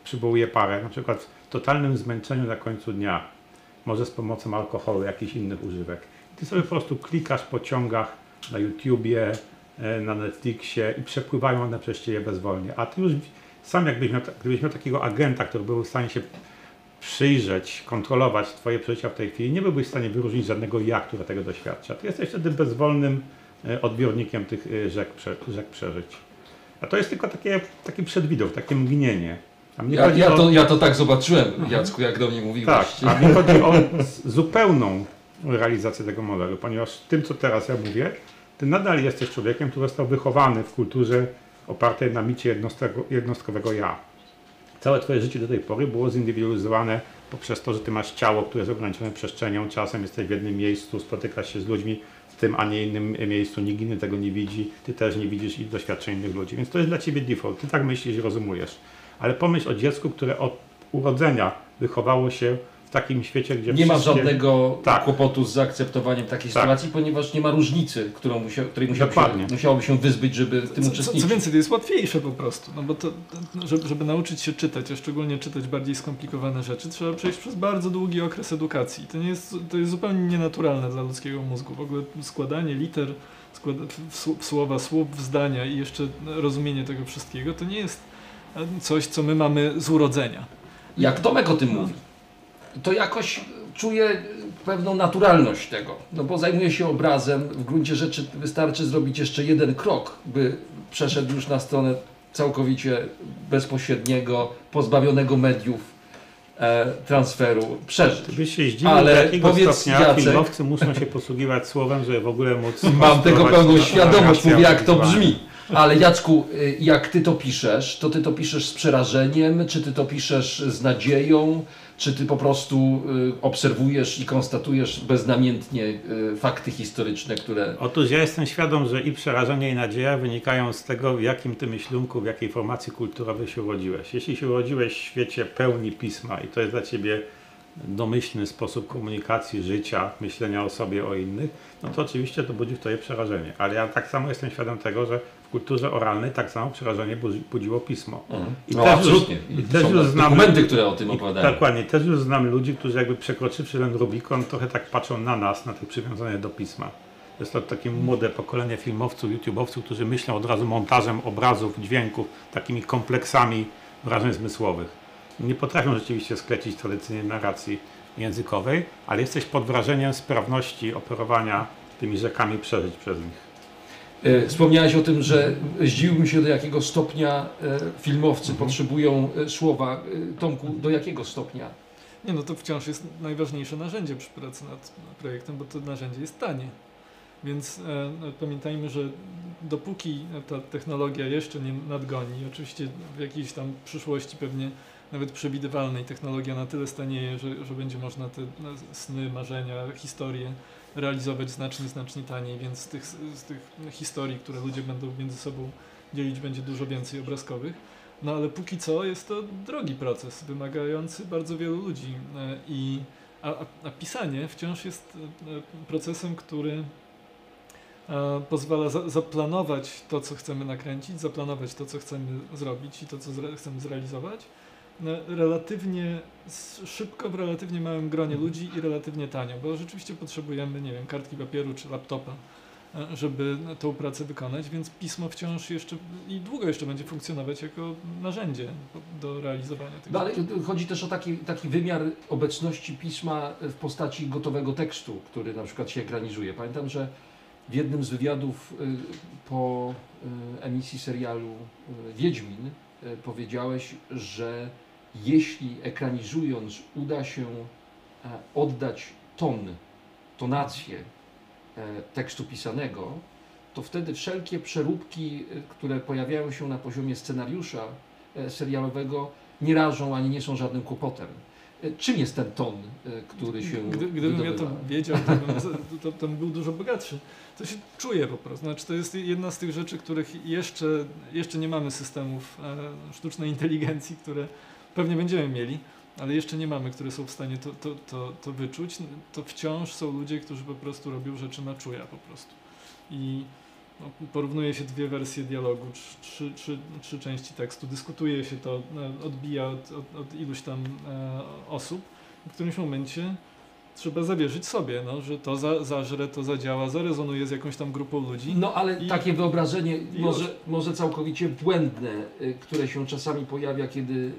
przywołuję parę, na przykład totalnym zmęczeniu na końcu dnia, może z pomocą alkoholu, jakichś innych używek. Ty sobie po prostu klikasz po ciągach na YouTubie, e, na Netflixie i przepływają one przez ciebie bezwolnie. A ty już sam jakbyś miał, gdybyś miał takiego agenta, który był w stanie się przyjrzeć, kontrolować twoje przeżycia w tej chwili, nie byłbyś w stanie wyróżnić żadnego ja, które tego doświadcza. Ty jesteś wtedy bezwolnym e, odbiornikiem tych e, rzek, rzek przeżyć. A to jest tylko takie, taki przedwidok, takie mgnienie. Ja, ja, o- to, ja to tak zobaczyłem, Jacku, jak do mnie mówiłeś. tak, a mi chodzi o zupełną realizację tego modelu, ponieważ tym, co teraz ja mówię, ty nadal jesteś człowiekiem, który został wychowany w kulturze opartej na micie jednostkowego, ja. Całe twoje życie do tej pory było zindywidualizowane poprzez to, że ty masz ciało, które jest ograniczone przestrzenią, czasem jesteś w jednym miejscu, spotykasz się z ludźmi w tym, a nie innym miejscu, nikt inny tego nie widzi, ty też nie widzisz ich doświadczeń innych ludzi, więc to jest dla ciebie default, ty tak myślisz i rozumujesz. Ale pomyśl o dziecku, które od urodzenia wychowało się w takim świecie, gdzie Nie ma wszystkie- żadnego Tak. kłopotu z zaakceptowaniem takiej Tak. sytuacji, ponieważ nie ma różnicy, którą musiał, której musiałby się, musiałoby się wyzbyć, żeby w tym Co, uczestniczyć. co więcej, to jest łatwiejsze po prostu, no bo to, to, żeby, żeby nauczyć się czytać, a szczególnie czytać bardziej skomplikowane rzeczy, trzeba przejść przez bardzo długi okres edukacji. To, nie jest, to jest zupełnie nienaturalne dla ludzkiego mózgu. W ogóle składanie liter, składa, w, w, słowa, słów, w zdania i jeszcze rozumienie tego wszystkiego, to nie jest coś, co my mamy z urodzenia. Jak Tomek o tym mówi, to jakoś czuję pewną naturalność tego, no bo zajmuje się obrazem, w gruncie rzeczy wystarczy zrobić jeszcze jeden krok, by przeszedł już na stronę całkowicie bezpośredniego, pozbawionego mediów e, transferu przeżyć. Ty byś się zdziwił, Ale do jakiego powiedz, stopnia Jacek- filmowcy muszą się posługiwać słowem, żeby w ogóle móc... Mam tego pełną świadomość, mówię jak to brzmi. Ale Jacku, y, jak ty to piszesz, to ty to piszesz z przerażeniem, czy ty to piszesz z nadzieją, czy ty po prostu y, obserwujesz i konstatujesz beznamiętnie y, fakty historyczne, które... Otóż ja jestem świadom, że i przerażenie, i nadzieja wynikają z tego, w jakim ty myślunku, w jakiej formacji kulturowej się urodziłeś. Jeśli się urodziłeś w świecie pełni pisma i to jest dla ciebie domyślny sposób komunikacji, życia, myślenia o sobie, o innych, no to oczywiście to budzi w tobie przerażenie. Ale ja tak samo jestem świadom tego, że w kulturze oralnej tak samo przerażenie budzi- budziło pismo. I no, też już- absolutnie. i I też są już znamy- dokumenty, które o tym opowiadają. Dokładnie. Też już znam ludzi, którzy jakby przekroczywszy ten Rubikon, trochę tak patrzą na nas, na tych przywiązanych do pisma. Jest to takie młode pokolenie filmowców, YouTube'owców, którzy myślą od razu montażem obrazów, dźwięków, takimi kompleksami wrażeń zmysłowych. Nie potrafią rzeczywiście sklecić tradycyjnej narracji językowej, ale jesteś pod wrażeniem sprawności operowania tymi rzekami przeżyć przez nich. E, Wspomniałeś o tym, że zdziwiłbym się do jakiego stopnia e, filmowcy Mhm. potrzebują e, słowa. Tomku, do jakiego stopnia? Nie, no to wciąż jest najważniejsze narzędzie przy pracy nad projektem, bo to narzędzie jest tanie. Więc e, no, pamiętajmy, że dopóki ta technologia jeszcze nie nadgoni, oczywiście w jakiejś tam przyszłości pewnie nawet przewidywalnej technologia na tyle stanieje, że, że będzie można te no, sny, marzenia, historie realizować znacznie, znacznie taniej, więc z tych, z tych historii, które ludzie będą między sobą dzielić, będzie dużo więcej obrazkowych. No ale póki co jest to drogi proces, wymagający bardzo wielu ludzi. e, I, a, a, pisanie wciąż jest e, procesem, który e, pozwala za, zaplanować to, co chcemy nakręcić, zaplanować to, co chcemy zrobić i to, co zre, chcemy zrealizować. E, Relatywnie szybko, w relatywnie małym gronie ludzi i relatywnie tanio, bo rzeczywiście potrzebujemy, nie wiem, kartki papieru czy laptopa, e, żeby tą pracę wykonać, więc pismo wciąż jeszcze i długo jeszcze będzie funkcjonować jako narzędzie do realizowania tych No ale chodzi też o taki, taki wymiar obecności pisma w postaci gotowego tekstu, który na przykład się ekranizuje. Pamiętam, że w jednym z wywiadów y, po y, emisji serialu y, Wiedźmin powiedziałeś, że jeśli ekranizując uda się e, oddać ton, tonację e, tekstu pisanego, to wtedy wszelkie przeróbki, e, które pojawiają się na poziomie scenariusza serialowego, nie rażą ani nie są żadnym kłopotem. Czym jest ten ton, który się Gdy, gdybym ja to wydobywa? wiedział, to bym, to, to, był dużo bogatszy. To się czuje po prostu. Znaczy, to jest jedna z tych rzeczy, których jeszcze, jeszcze nie mamy systemów sztucznej inteligencji, które pewnie będziemy mieli, ale jeszcze nie mamy, które są w stanie to, to, to, to wyczuć. To wciąż są ludzie, którzy po prostu robią rzeczy na czuja po prostu. I no, porównuje się dwie wersje dialogu, trz- trzy, trzy, trzy części tekstu, dyskutuje się to, e, odbija od, od, od iluś tam e, osób. W którymś momencie trzeba zawierzyć sobie, no, że to za, zażre, to zadziała, zarezonuje z jakąś tam grupą ludzi. No ale I- takie wyobrażenie może, już. może całkowicie błędne, y, które się czasami pojawia, kiedy y,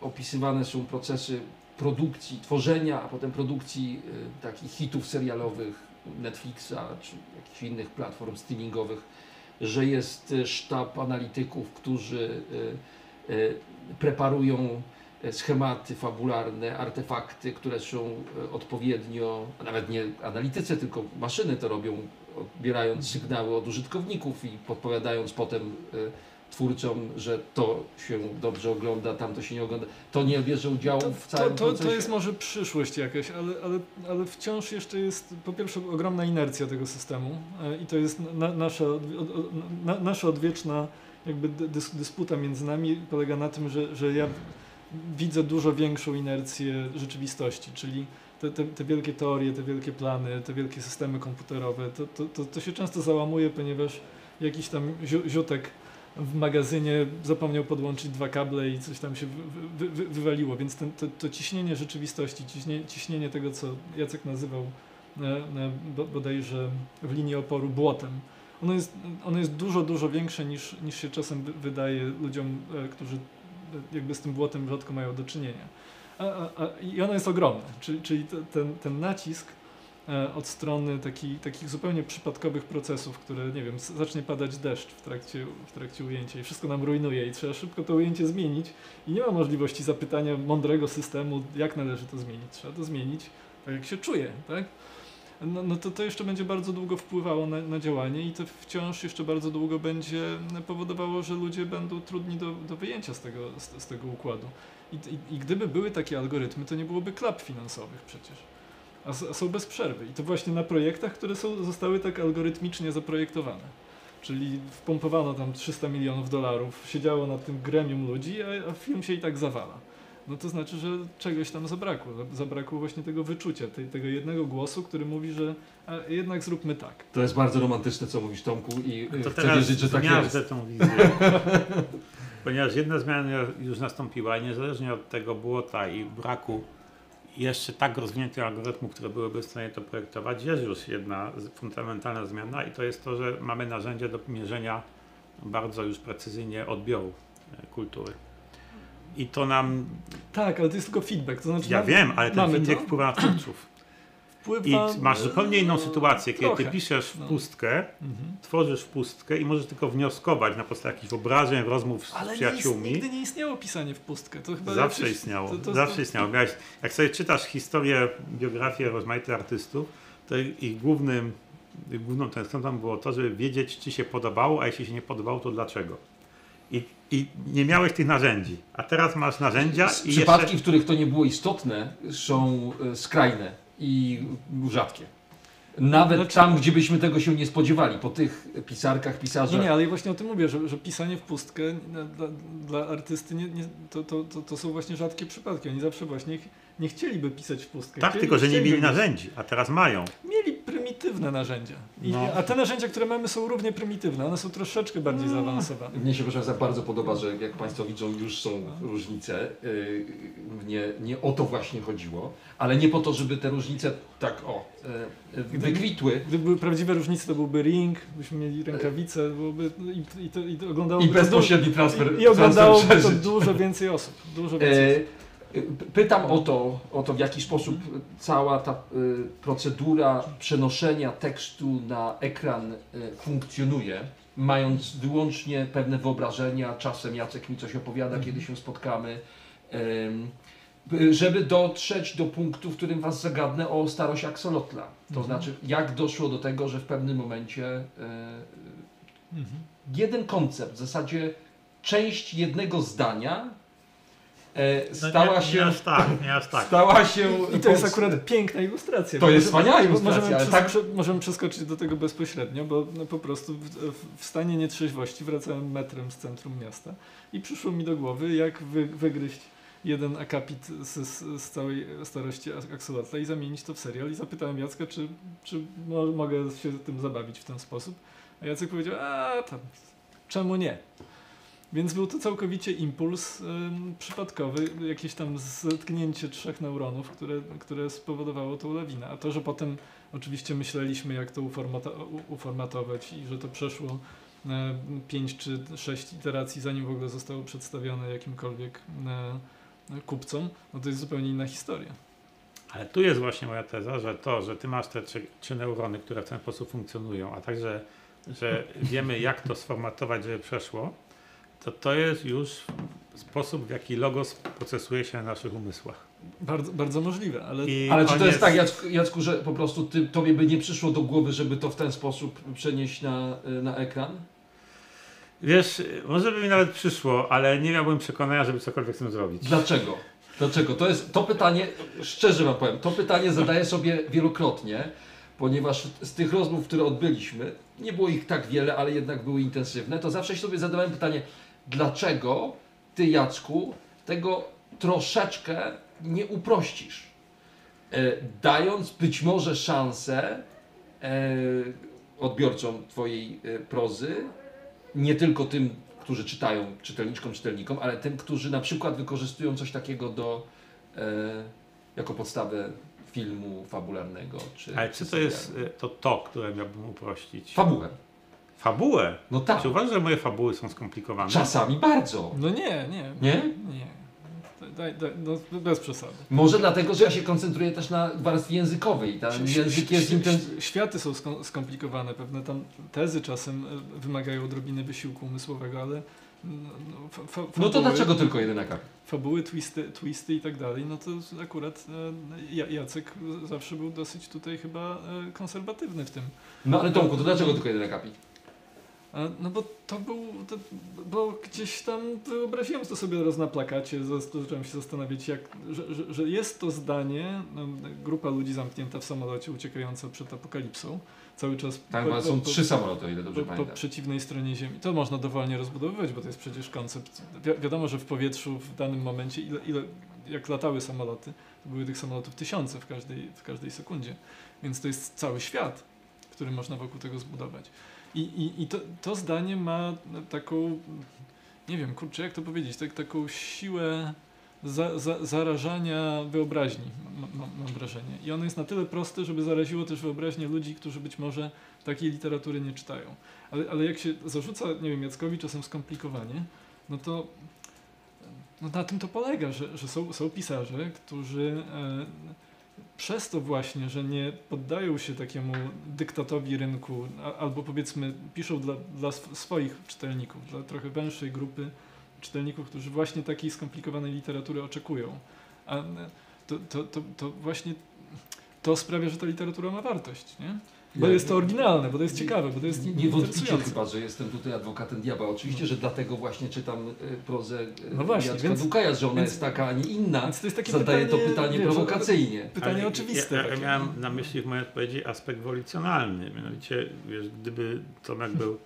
opisywane są procesy produkcji, tworzenia, a potem produkcji y, takich hitów serialowych Netflixa czy jakichś innych platform streamingowych, że jest sztab analityków, którzy preparują schematy fabularne, artefakty, które są y, odpowiednio, a nawet nie analitycy, tylko maszyny to robią, odbierając sygnały od użytkowników i podpowiadając potem y, twórcom, że to się dobrze ogląda, tamto się nie ogląda. To nie bierze udziału To, w to, całym to, procesie. to jest może przyszłość jakaś, ale, ale, ale wciąż jeszcze jest po pierwsze ogromna inercja tego systemu e, i to jest na, nasza, na, nasza odwieczna jakby dy- dys, dysputa między nami polega na tym, że, że ja widzę dużo większą inercję rzeczywistości, czyli te, te, te wielkie teorie, te wielkie plany, te wielkie systemy komputerowe, to, to, to, to się często załamuje, ponieważ jakiś tam ziu, ziutek w magazynie zapomniał podłączyć dwa kable i coś tam się wy, wy, wy, wywaliło, więc ten, to, to ciśnienie rzeczywistości, ciśnie, ciśnienie tego, co Jacek nazywał e, e, bo- bodajże w linii oporu błotem, ono jest, ono jest dużo, dużo większe niż, niż się czasem wy- wydaje ludziom, e, którzy jakby z tym błotem rzadko mają do czynienia. A, a, a, I ono jest ogromne, czyli, czyli te- ten, ten nacisk e, od strony taki, takich zupełnie przypadkowych procesów, które, nie wiem, zacznie padać deszcz w trakcie, w trakcie ujęcia i wszystko nam rujnuje i trzeba szybko to ujęcie zmienić i nie ma możliwości zapytania mądrego systemu, jak należy to zmienić. Trzeba to zmienić tak, jak się czuje, tak? No, no to to jeszcze będzie bardzo długo wpływało na, na działanie i to wciąż jeszcze bardzo długo będzie powodowało, że ludzie będą trudni do, do wyjęcia z tego, z, z tego układu. I, i, I gdyby były takie algorytmy, to nie byłoby klap finansowych przecież. A, są bez przerwy. I to właśnie na projektach, które są, zostały tak algorytmicznie zaprojektowane. Czyli wpompowano tam 300 milionów dolarów, siedziało nad tym gremium ludzi, a, a film się i tak zawala. No to znaczy, że czegoś tam zabrakło. Zabrakło właśnie tego wyczucia, tej, tego jednego głosu, który mówi, że a jednak zróbmy tak. To jest bardzo romantyczne, co mówisz Tomku i y, To chcę wierzyć, że tak jest. tą wizję. [LAUGHS] Ponieważ jedna zmiana już nastąpiła i niezależnie od tego błota i braku jeszcze tak rozwiniętych algorytmów, które byłyby w stanie to projektować, jest już jedna fundamentalna zmiana i to jest to, że mamy narzędzie do mierzenia bardzo już precyzyjnie odbioru e, kultury. I to nam, Tak, ale to jest tylko feedback. To znaczy ja nam- wiem, ale ten mamy feedback to, wpływa na twórców. I wpływa, masz zupełnie inną sytuację, kiedy ty trochę. piszesz w No. pustkę, Mhm. tworzysz pustkę i możesz tylko wnioskować na podstawie jakichś wyobrażeń, rozmów z Ale przyjaciółmi. ist, nigdy nie istniało pisanie w pustkę. To chyba Zawsze jakoś- istniało, to- to- zawsze istniało. Miałeś, jak sobie czytasz historię, biografię rozmaitych artystów, to ich głównym, główną tęsknotą było to, żeby wiedzieć, czy się podobało, a jeśli się nie podobało, to dlaczego. I, i nie miałeś tych narzędzi, a teraz masz narzędzia i Przypadki, jeszcze... w których to nie było istotne, są e, skrajne i rzadkie. Nawet Znaczy- tam, gdzie byśmy tego się nie spodziewali, po tych pisarkach, pisarzach. Nie, nie, ale ja właśnie o tym mówię, że, że pisanie w pustkę dla, dla artysty nie, nie, to, to, to, to są właśnie rzadkie przypadki. Oni zawsze właśnie ch- nie chcieliby pisać w pustkę. Tak, Chcieli- tylko że nie mieli narzędzi, a teraz mają. Mieli prymitywne narzędzia. I, No. A te narzędzia, które mamy są równie prymitywne. One są troszeczkę bardziej Mm. zaawansowane. Mnie się proszę za bardzo podoba, że jak Państwo widzą, już są różnice. Yy, Nie, nie o to właśnie chodziło, ale nie po to, żeby te różnice tak o e, wykwitły. Gdyby były prawdziwe różnice, to byłby ring, byśmy mieli rękawice, byłoby, no i, i, to, i to oglądałoby I bezpośredni transfer. I, i oglądałoby transfer to dużo więcej osób. Dużo więcej E, osób. Pytam o to, o to, w jaki sposób cała ta y, procedura przenoszenia tekstu na ekran y, funkcjonuje. mając wyłącznie pewne wyobrażenia, czasem Jacek mi coś opowiada, kiedy się spotkamy, by- żeby dotrzeć do punktu, w którym Was zagadnę o starość aksolotla. To Mhm. znaczy, jak doszło do tego, że w pewnym momencie Mhm. jeden koncept, w zasadzie część jednego zdania e, No stała nie, się... Nie aż tak, nie aż tak. Stała się I to jest akurat piękna ilustracja. To jest Możemy- wspaniała ilustracja, Możemy, ale przes- tak- możemy przeskoczyć do tego bezpośrednio, bo no, po prostu w, w- w stanie nietrzeźwości wracałem metrem z centrum miasta i przyszło mi do głowy, jak wy, wygryźć jeden akapit z, z, całej starości Axolotla i zamienić to w serial. I zapytałem Jacka, czy, czy mo, mogę się tym zabawić w ten sposób. A Jacek powiedział, a tam, czemu nie? Więc był to całkowicie impuls ym, przypadkowy, jakieś tam zetknięcie trzech neuronów, które, które spowodowało tą lawinę. A to, że potem oczywiście myśleliśmy, jak to uformata uformatować i że to przeszło e, pięć czy sześć iteracji, zanim w ogóle zostało przedstawione jakimkolwiek e, kupcom, no to jest zupełnie inna historia. Ale tu jest właśnie moja teza, że to, że ty masz te trzy, trzy neurony, które w ten sposób funkcjonują, a także, że wiemy jak to sformatować, żeby przeszło, to to jest już sposób, w jaki logos procesuje się na naszych umysłach. Bardzo, bardzo możliwe, ale I Ale czy to jest tak, Jacku, Jacku że po prostu ty, tobie by nie przyszło do głowy, żeby to w ten sposób przenieść na, na ekran? Wiesz, może by mi nawet przyszło, ale nie miałbym przekonania, żeby cokolwiek z tym zrobić. Dlaczego? Dlaczego? To jest to pytanie, szczerze wam powiem, to pytanie zadaję sobie wielokrotnie, ponieważ z tych rozmów, które odbyliśmy, nie było ich tak wiele, ale jednak były intensywne, to zawsze sobie zadawałem pytanie, dlaczego ty, Jacku, tego troszeczkę nie uprościsz? E, dając być może szansę e, odbiorcom twojej e, prozy, nie tylko tym, którzy czytają, czytelniczkom, czytelnikom, ale tym, którzy na przykład wykorzystują coś takiego do, jako podstawę filmu fabularnego. Czy, Ale czy czy to serialu. jest to to, które miałbym uprościć? Fabułę. Fabułę? No tak. Czy uważasz, że moje fabuły są skomplikowane? Czasami bardzo. no nie, nie. Nie? Nie. Daj, daj, no, bez przesady. Może dlatego, że ja się koncentruję też na warstwie językowej. Ten Ś- język jest ś- inten... Światy są sko- skomplikowane, pewne tam tezy czasem e, wymagają odrobiny wysiłku umysłowego, ale no, no, fa, fa, No to fabuły- dlaczego tylko jeden akapit? Fabuły, twisty, twisty i tak dalej, no to akurat e, Ja- Jacek zawsze był dosyć tutaj chyba e, konserwatywny w tym. No ale Tomku, to dlaczego tylko jeden akapit? No bo to był, to, bo gdzieś tam wyobraziłem to sobie raz na plakacie, zacząłem się zastanawiać, jak, że, że, że jest to zdanie, no, grupa ludzi zamknięta w samolocie uciekająca przed apokalipsą, cały czas Tam po- po- są po- trzy samoloty, o ile dobrze po, po pamiętam. przeciwnej stronie Ziemi. To można dowolnie rozbudowywać, bo to jest przecież koncept. Wi wiadomo, że w powietrzu w danym momencie, ile, ile, jak latały samoloty, to były tych samolotów tysiące w każdej, w każdej sekundzie. Więc to jest cały świat, który można wokół tego zbudować. I, i, i to, to zdanie ma taką, nie wiem, kurczę, jak to powiedzieć, tak, taką siłę za, za, zarażania wyobraźni, mam, mam, wrażenie. I ono jest na tyle proste, żeby zaraziło też wyobraźnię ludzi, którzy być może takiej literatury nie czytają. Ale, ale jak się zarzuca, nie wiem, Jackowi czasem skomplikowanie, no to no na tym to polega, że, że są, są pisarze, którzy e, przez to właśnie, że nie poddają się takiemu dyktatowi rynku, a, albo powiedzmy piszą dla, dla sw- swoich czytelników, dla trochę węższej grupy czytelników, którzy właśnie takiej skomplikowanej literatury oczekują. A to, to, to, to właśnie to sprawia, że ta literatura ma wartość, nie? Bo jest to oryginalne, bo to jest ciekawe, bo to jest Nie- wątpicie chyba, że jestem tutaj adwokatem diabła. Oczywiście, że dlatego właśnie czytam y, prozę y, No właśnie, Jacka więc- Dukaja, że ona więc- jest taka, a nie inna. Więc to jest takie Zadaję pytanie, to pytanie wiesz, prowokacyjnie. Pytanie Ale oczywiste. Ja, ja miałem na myśli w mojej odpowiedzi aspekt wolicjonalny. Mianowicie, wiesz, gdyby Tomek był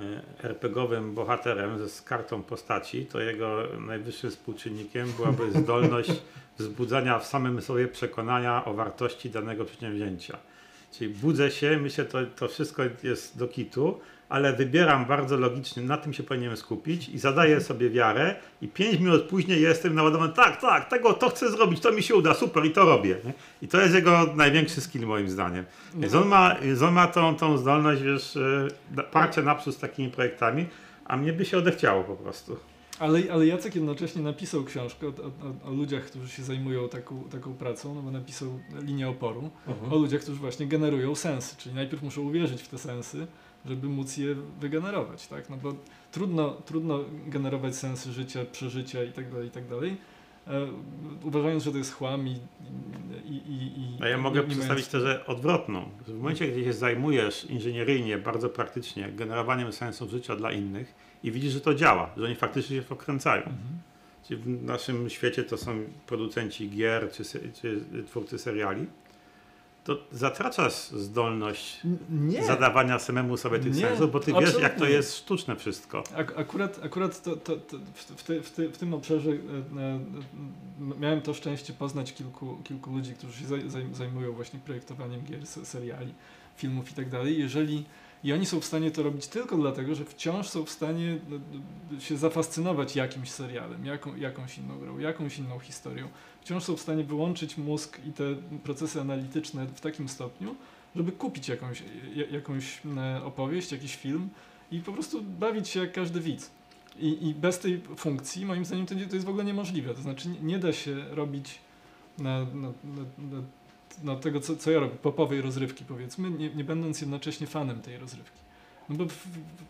e, RPGowym bohaterem ze z kartą postaci, to jego najwyższym współczynnikiem byłaby zdolność [LAUGHS] wzbudzania w samym sobie przekonania o wartości danego przedsięwzięcia. Czyli budzę się, myślę, to, to wszystko jest do kitu, ale wybieram bardzo logicznie, na tym się powinienem skupić i zadaję sobie wiarę i 5 minut później jestem naładowany, tak, tak, tego, to chcę zrobić, to mi się uda, super i to robię. Nie? I to jest jego największy skill moim zdaniem. No. Więc on ma, więc on ma tą, tą zdolność, wiesz, e, parcie naprzód z takimi projektami, a mnie by się odechciało po prostu. Ale, ale Jacek jednocześnie napisał książkę o, o, o ludziach, którzy się zajmują taką, taką pracą, no bo napisał linię oporu, o Mhm. ludziach, którzy właśnie generują sensy, czyli najpierw muszą uwierzyć w te sensy, żeby móc je wygenerować, tak? No bo trudno, trudno generować sensy życia, przeżycia i tak dalej, i tak dalej, e, uważając, że to jest chłam i... i, i, i A ja mogę nie mając- przedstawić tezę odwrotną. W momencie, gdy się zajmujesz inżynieryjnie, bardzo praktycznie, generowaniem sensów życia dla innych i widzisz, że to działa, że oni faktycznie się pokręcają. Mhm. Czyli w naszym świecie to są producenci gier czy, czy twórcy seriali, to zatraczasz zdolność Nie. zadawania samemu sobie tych Nie, sensów, bo ty wiesz, jak to absolutnie. jest sztuczne wszystko. Ak akurat akurat to, to, to w, w, w, ty- w tym obszarze e, e, miałem to szczęście poznać kilku, kilku ludzi, którzy się zaj, zaj, zajmują właśnie projektowaniem gier, se- seriali, filmów i tak dalej. Jeżeli i oni są w stanie to robić tylko dlatego, że wciąż są w stanie no, się zafascynować jakimś serialem, jaką, jakąś inną grą, jakąś inną historią. Wciąż są w stanie wyłączyć mózg i te procesy analityczne w takim stopniu, żeby kupić jakąś, ja- jakąś e, opowieść, jakiś film i po prostu bawić się jak każdy widz. I, I bez tej funkcji, moim zdaniem, to, jest w ogóle niemożliwe. To znaczy, nie, nie da się robić na, na, na, na tego, co, co ja robię, popowej rozrywki, powiedzmy, nie, nie będąc jednocześnie fanem tej rozrywki. No bo w,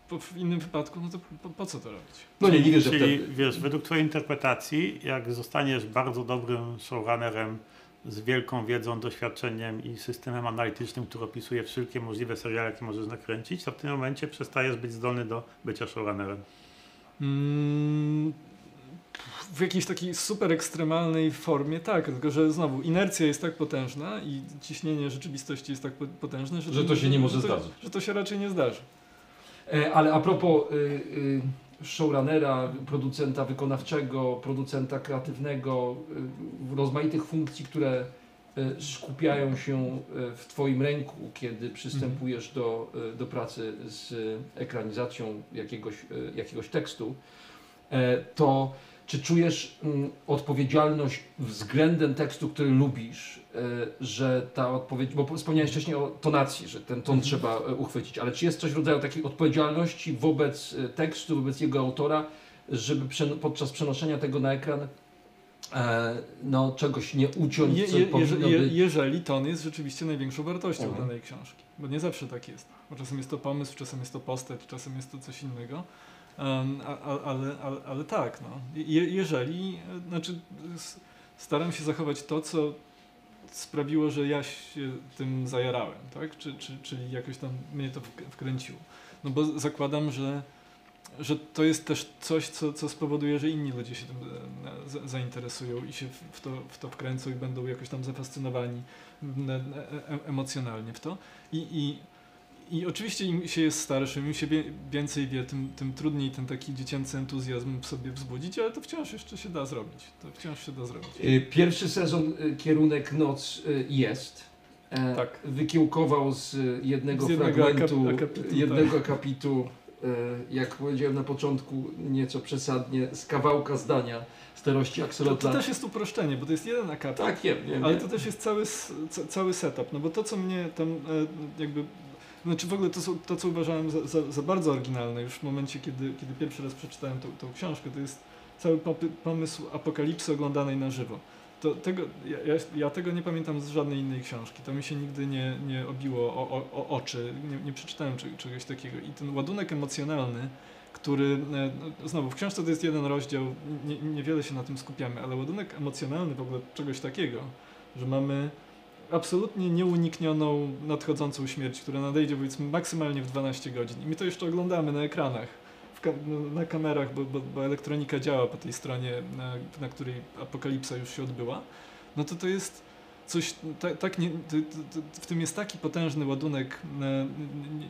w, w innym wypadku, no to po, po co to robić? No nie, nie wierzę w Czyli ten... wiesz, według twojej interpretacji, jak zostaniesz bardzo dobrym showrunnerem z wielką wiedzą, doświadczeniem i systemem analitycznym, który opisuje wszelkie możliwe seriale, jakie możesz nakręcić, to w tym momencie przestajesz być zdolny do bycia showrunnerem. Mm, w jakiejś takiej super ekstremalnej formie, tak, tylko że znowu inercja jest tak potężna i ciśnienie rzeczywistości jest tak po- potężne, że, Że to się nie może że to, zdarzyć. Że to się raczej nie zdarzy. E, Ale a propos y, y, showrunnera, producenta wykonawczego, producenta kreatywnego, y, rozmaitych funkcji, które y, skupiają się w Twoim ręku, kiedy przystępujesz do, y, do pracy z ekranizacją jakiegoś, y, jakiegoś tekstu, e, to czy czujesz mm, odpowiedzialność względem tekstu, który lubisz, e, że ta odpowiedź, bo wspomniałeś wcześniej o tonacji, że ten ton Mhm. trzeba e, uchwycić, ale czy jest coś w rodzaju takiej odpowiedzialności wobec e, tekstu, wobec jego autora, żeby podczas przenoszenia tego na ekran no, czegoś nie uciąć, Je, je, powinno je, być? jeżeli ton jest rzeczywiście największą wartością Mhm. danej książki. Bo nie zawsze tak jest. Bo czasem jest to pomysł, czasem jest to postać, czasem jest to coś innego. Em, a, a, ale, ale, ale tak, no. Je, jeżeli, znaczy staram się zachować to, co sprawiło, że ja się tym zajarałem, tak? Czy, czy, czyli jakoś tam mnie to wk- wkręciło. No bo zakładam, że, że to jest też coś, co, co spowoduje, że inni ludzie się tym e, za- zainteresują i się w- to, w to wkręcą i będą jakoś tam zafascynowani e, e, emocjonalnie w to. I, i, I oczywiście im się jest starszym, im się więcej wie, tym, tym trudniej ten taki dziecięcy entuzjazm sobie wzbudzić, ale to wciąż jeszcze się da zrobić. To wciąż się da zrobić. Y, Pierwszy sezon y, kierunek Noc y, jest. E, Tak. Wykiełkował z jednego Z jednego fragmentu, akap- akapitu, jednego akapitu, y, jak powiedziałem na początku, nieco przesadnie, z kawałka zdania sterości To, to aksolotla. też jest uproszczenie, bo to jest jeden akapit. Tak, wiem, wiem. Ale to też jest cały, cały setup, no bo to, co mnie tam e, jakby, znaczy w ogóle to, to co uważałem za, za, za bardzo oryginalne już w momencie, kiedy, kiedy pierwszy raz przeczytałem tą, tą książkę, to jest cały pomysł apokalipsy oglądanej na żywo. To, tego, ja, ja, tego nie pamiętam z żadnej innej książki, to mi się nigdy nie, nie obiło o, o, o oczy, nie, nie przeczytałem cze- czegoś takiego. I ten ładunek emocjonalny, który, no, znowu w książce to jest jeden rozdział, nie, niewiele się na tym skupiamy, ale ładunek emocjonalny w ogóle czegoś takiego, że mamy absolutnie nieuniknioną nadchodzącą śmierć, która nadejdzie powiedzmy maksymalnie w 12 godzin. I my to jeszcze oglądamy na ekranach, ka- na kamerach, bo, bo, bo elektronika działa po tej stronie, na, na której apokalipsa już się odbyła. No to to jest coś tak, tak nie, to, to, to, w tym jest taki potężny ładunek e,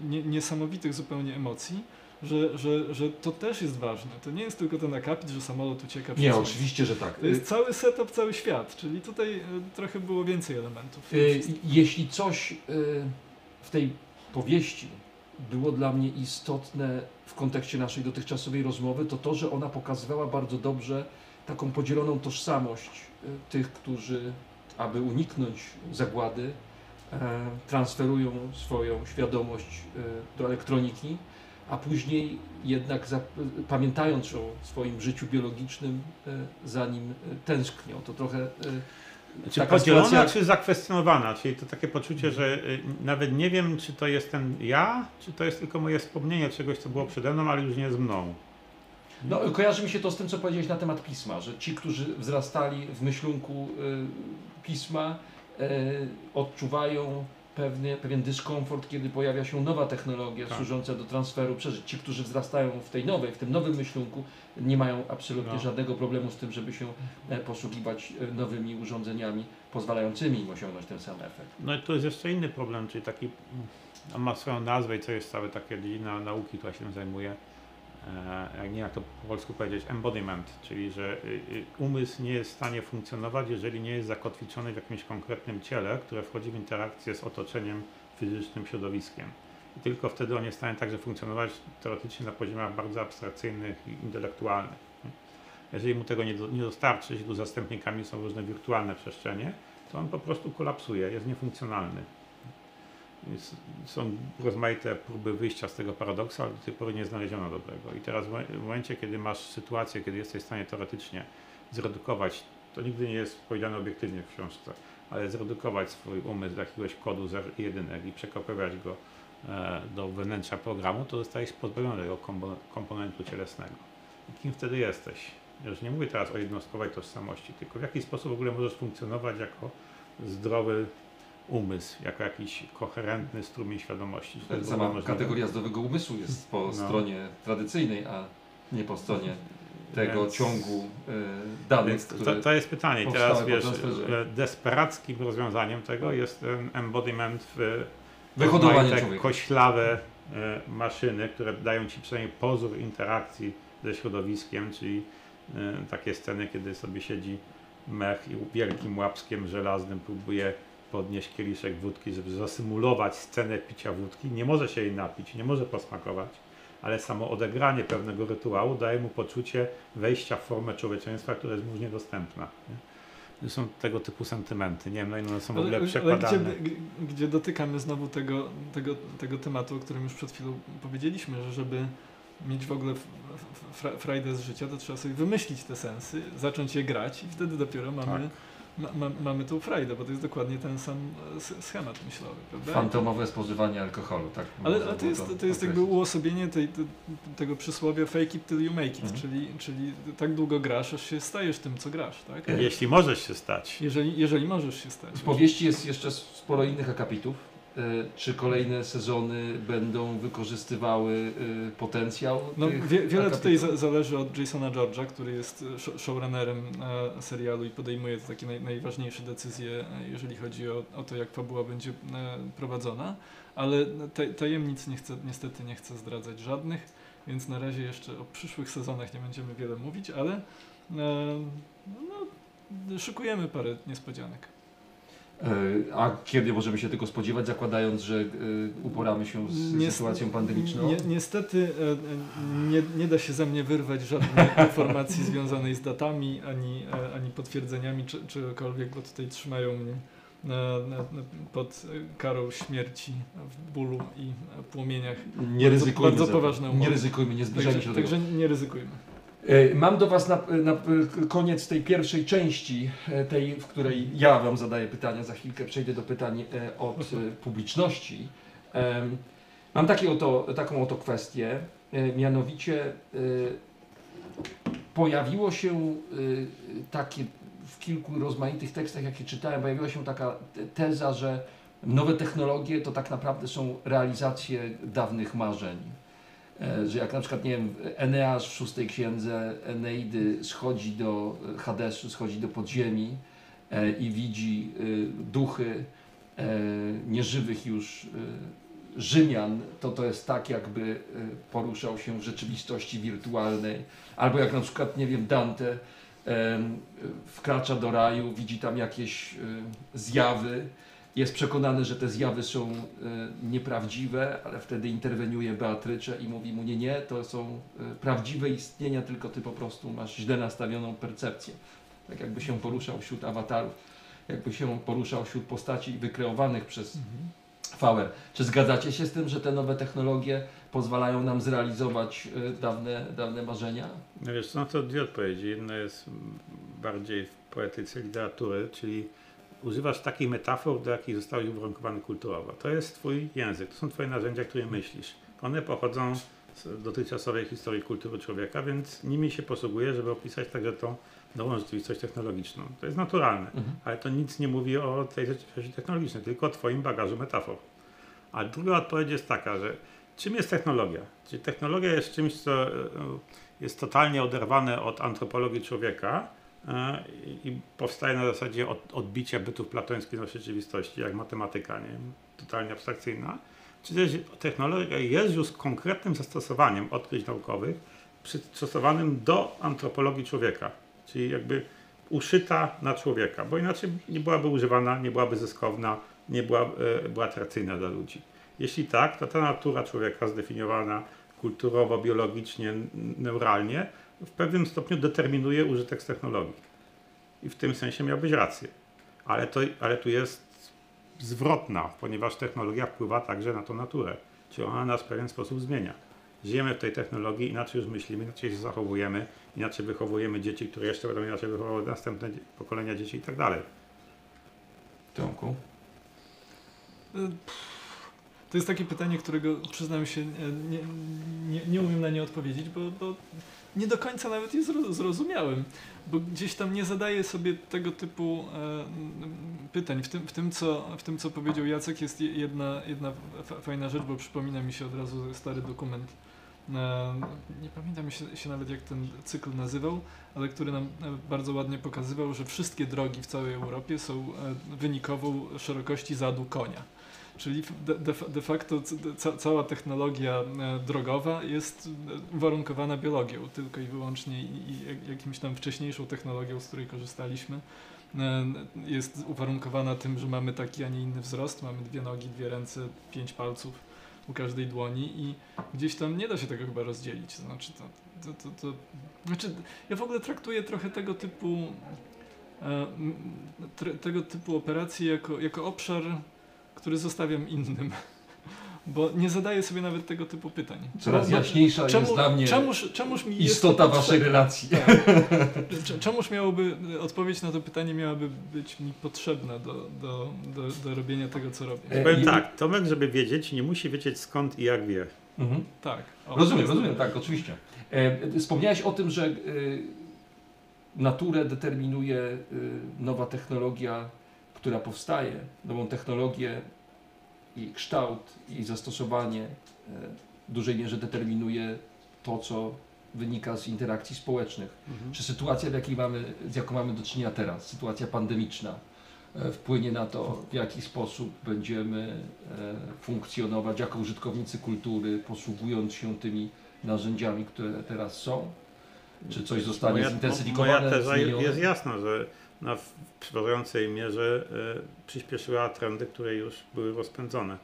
nie, niesamowitych zupełnie emocji, że, że, że to też jest ważne. To nie jest tylko ten akapit, że samolot ucieka Nie, przez- oczywiście, że tak. to jest cały setup, cały świat, czyli tutaj e, trochę było więcej elementów. Y, Jeśli coś y, w tej powieści było dla mnie istotne w kontekście naszej dotychczasowej rozmowy, to to, że ona pokazywała bardzo dobrze taką podzieloną tożsamość y, tych, którzy, aby uniknąć zagłady, e, transferują swoją świadomość y, do elektroniki, a później jednak za, pamiętając o swoim życiu biologicznym, y, za nim y, tęsknią. To trochę y, Czy taka podzielona, sytuacja- czy zakwestionowana? Czyli to takie poczucie, że y, nawet nie wiem, czy to jestem ja, czy to jest tylko moje wspomnienie czegoś, co było przede mną, ale już nie z mną. No, kojarzy mi się to z tym, co powiedziałeś na temat pisma, że ci, którzy wzrastali w myślunku y, pisma, odczuwają pewny, pewien dyskomfort, kiedy pojawia się nowa technologia Tak. służąca do transferu przeżyć. Ci, którzy wzrastają w tej nowej, w tym nowym myślunku, nie mają absolutnie No. żadnego problemu z tym, żeby się e, posługiwać e, nowymi urządzeniami pozwalającymi im osiągnąć ten sam efekt. No i tu jest jeszcze inny problem, czyli taki, mm, on ma swoją nazwę i co jest całe takie dziedzina nauki, która się zajmuje, jak nie jak to po polsku powiedzieć, embodiment, czyli że y, y, umysł nie jest w stanie funkcjonować, jeżeli nie jest zakotwiczony w jakimś konkretnym ciele, które wchodzi w interakcję z otoczeniem fizycznym, środowiskiem. I tylko wtedy on jest w stanie także funkcjonować teoretycznie na poziomach bardzo abstrakcyjnych i intelektualnych. Jeżeli mu tego nie, do, nie dostarczyć, tu zastępnikami są różne wirtualne przestrzenie, to on po prostu kolapsuje, jest niefunkcjonalny. Są rozmaite próby wyjścia z tego paradoksu, ale do tej pory nie znaleziono dobrego. I teraz w mo- w momencie, kiedy masz sytuację, kiedy jesteś w stanie teoretycznie zredukować, to nigdy nie jest powiedziane obiektywnie w książce, ale zredukować swój umysł do jakiegoś kodu zer jedynek i przekopiować go e, do wnętrza programu, to zostajesz pozbawiony tego kompo- komponentu cielesnego. I kim wtedy jesteś? Już nie mówię teraz o jednostkowej tożsamości, tylko w jaki sposób w ogóle możesz funkcjonować jako zdrowy umysł, jako jakiś koherentny strumień świadomości. To Sama kategoria zdrowego umysłu jest po No. stronie tradycyjnej, a nie po stronie tego Więc- ciągu y, danych, to, to jest pytanie. I teraz wiesz, desperackim rozwiązaniem tego jest ten embodiment w Wyhodowanie koślawe e, maszyny, które dają ci przynajmniej pozór interakcji ze środowiskiem, czyli e, takie sceny, kiedy sobie siedzi mech i wielkim łapskiem żelaznym próbuje podnieść kieliszek wódki, żeby zasymulować scenę picia wódki. Nie może się jej napić, nie może posmakować, ale samo odegranie pewnego rytuału daje mu poczucie wejścia w formę człowieczeństwa, która jest mu już niedostępna. Nie? Są tego typu sentymenty. Nie wiem, na ile one są w ogóle Ale, ale przekładane. gdzie, gdzie dotykamy znowu tego, tego, tego tematu, o którym już przed chwilą powiedzieliśmy, że żeby mieć w ogóle frajdę z życia, to trzeba sobie wymyślić te sensy, zacząć je grać i wtedy dopiero mamy, Tak. Ma, ma, mamy tą frajdę, bo to jest dokładnie ten sam e, schemat myślowy, prawda? Fantomowe spożywanie alkoholu, tak? Ale, to jest, to jest jakby uosobienie tej, te, tego przysłowia fake it till you make it, Mhm. czyli, czyli tak długo grasz, aż się stajesz tym, co grasz, tak? Jeśli możesz się stać. Jeżeli, jeżeli możesz się stać. W powieści jest jeszcze sporo innych akapitów. Y, Czy kolejne sezony będą wykorzystywały y, potencjał? No, wie, wiele tutaj akapitów? za, zależy od Jasona George'a, który jest e, show- showrunnerem e, serialu i podejmuje takie naj, najważniejsze decyzje, e, jeżeli chodzi o, o to, jak fabuła będzie e, prowadzona, ale ta, tajemnic nie chcę, niestety nie chcę zdradzać żadnych, więc na razie jeszcze o przyszłych sezonach nie będziemy wiele mówić, ale e, no, szykujemy parę niespodzianek. Y, A kiedy możemy się tego spodziewać, zakładając, że y, uporamy się z sytuacją pandemiczną? Nie, niestety e, e, nie, nie da się ze mnie wyrwać żadnej [LAUGHS] informacji związanej z datami, ani, e, ani potwierdzeniami, czy, czegokolwiek, bo tutaj trzymają mnie pod e, karą śmierci w bólu i e, płomieniach. Nie ryzykujmy. bardzo za- poważne Nie umowy. ryzykujmy, nie zbliżajmy się do tego. także nie ryzykujmy. E, Mam do Was na, na koniec tej pierwszej części, e, tej, w której ja Wam zadaję pytania, za chwilkę przejdę do pytań e, od publiczności. Mam takie oto, taką oto kwestię, mianowicie pojawiło się takie w kilku rozmaitych tekstach, jakie czytałem, pojawiła się taka te- teza, że nowe technologie to tak naprawdę są realizacje dawnych marzeń. E, Że jak na przykład, nie wiem, Eneasz w szóstej księdze Eneidy schodzi do Hadesu, schodzi do podziemi e, i widzi e, duchy nieżywych już Rzymian, to to jest tak, jakby poruszał się w rzeczywistości wirtualnej. Albo jak na przykład, nie wiem, Dante wkracza do raju, widzi tam jakieś zjawy, jest przekonany, że te zjawy są e, nieprawdziwe, ale wtedy interweniuje Beatrycze i mówi mu nie, nie, to są e, prawdziwe istnienia, tylko ty po prostu masz źle nastawioną percepcję. Tak jakby się poruszał wśród awatarów, jakby się poruszał wśród postaci wykreowanych przez Fauer. Czy zgadzacie się z tym, że te nowe technologie pozwalają nam zrealizować e, dawne, dawne marzenia? No wiesz, są to dwie odpowiedzi. Jedna jest bardziej w poetyce literatury, czyli używasz takich metafor, do jakich zostałeś uwarunkowany kulturowo. To jest twój język, to są twoje narzędzia, które myślisz. One pochodzą z dotychczasowej historii kultury człowieka, więc nimi się posługuje, żeby opisać także tą nową rzeczywistość technologiczną. To jest naturalne, Mhm. ale to nic nie mówi o tej rzeczywistości technologicznej, tylko o twoim bagażu metafor. A druga odpowiedź jest taka, że czym jest technologia? Czy technologia jest czymś, co e, jest totalnie oderwane od antropologii człowieka e, i powstaje na zasadzie od, odbicia bytów platońskich na rzeczywistości, jak matematyka, nie? totalnie abstrakcyjna. Też technologia jest już konkretnym zastosowaniem odkryć naukowych przystosowanym do antropologii człowieka, czyli jakby uszyta na człowieka, bo inaczej nie byłaby używana, nie byłaby zyskowna, nie była, e, była atrakcyjna dla ludzi. Jeśli tak, to ta natura człowieka zdefiniowana kulturowo, biologicznie, neuralnie w pewnym stopniu determinuje użytek z technologii. I w tym sensie miałbyś rację. Ale, to, ale tu jest zwrotna, ponieważ technologia wpływa także na tą naturę. Czyli ona nas w pewien sposób zmienia. Żyjemy w tej technologii, inaczej już myślimy, inaczej się zachowujemy, inaczej wychowujemy dzieci, które jeszcze będą inaczej wychowywały następne pokolenia dzieci i tak dalej. Tomku? To jest takie pytanie, którego przyznam się, nie, nie, nie umiem na nie odpowiedzieć, bo, bo nie do końca nawet je zro- zrozumiałem, bo gdzieś tam nie zadaję sobie tego typu e, pytań. W tym, w, tym, co, w tym, co powiedział Jacek, jest je- jedna, jedna fa- fajna rzecz, bo przypomina mi się od razu stary dokument. E, nie pamiętam się, się nawet jak ten cykl nazywał, ale który nam e, bardzo ładnie pokazywał, że wszystkie drogi w całej Europie są e, wynikową szerokości zadu konia. Czyli de, de, facto ca, cała technologia e, drogowa jest e, uwarunkowana biologią tylko i wyłącznie i, i jak- jakimś tam wcześniejszą technologią, z której korzystaliśmy. E, Jest uwarunkowana tym, że mamy taki, a nie inny wzrost, mamy dwie nogi, dwie ręce, pięć palców u każdej dłoni i gdzieś tam nie da się tego chyba rozdzielić. Znaczy, to, to, to, to, znaczy ja w ogóle traktuję trochę tego typu e, tre, tego typu operacje jako, jako obszar który zostawiam innym. [LAUGHS] Bo nie zadaję sobie nawet tego typu pytań. Coraz Bo- jaśniejsza czemu, jest dla mnie czemuż, czemuż mi istota to waszej relacji. Tak. [LAUGHS] Cze- Czemuż miałoby, odpowiedź na to pytanie miałaby być mi potrzebna do, do, do, do robienia tego, co robię. E, Powiem i- tak, Tomek, żeby wiedzieć, nie musi wiedzieć skąd i jak wie. Mhm. Tak. O, Rozumiem, rozumiem, tak, oczywiście. E, wspomniałeś o tym, że e, naturę determinuje e, nowa technologia, która powstaje, nową technologię i kształt i zastosowanie e, w dużej mierze determinuje to, co wynika z interakcji społecznych. Czy sytuacja, w jakiej mamy, z jaką mamy do czynienia teraz, sytuacja pandemiczna, e, wpłynie na to, w jaki sposób będziemy e, funkcjonować jako użytkownicy kultury, posługując się tymi narzędziami, które teraz są? Czy coś zostanie Moja- zintensyfikowane? Moja teza jest jasna, że na w przeważającej mierze e, przyspieszyła trendy, które już były rozpędzone.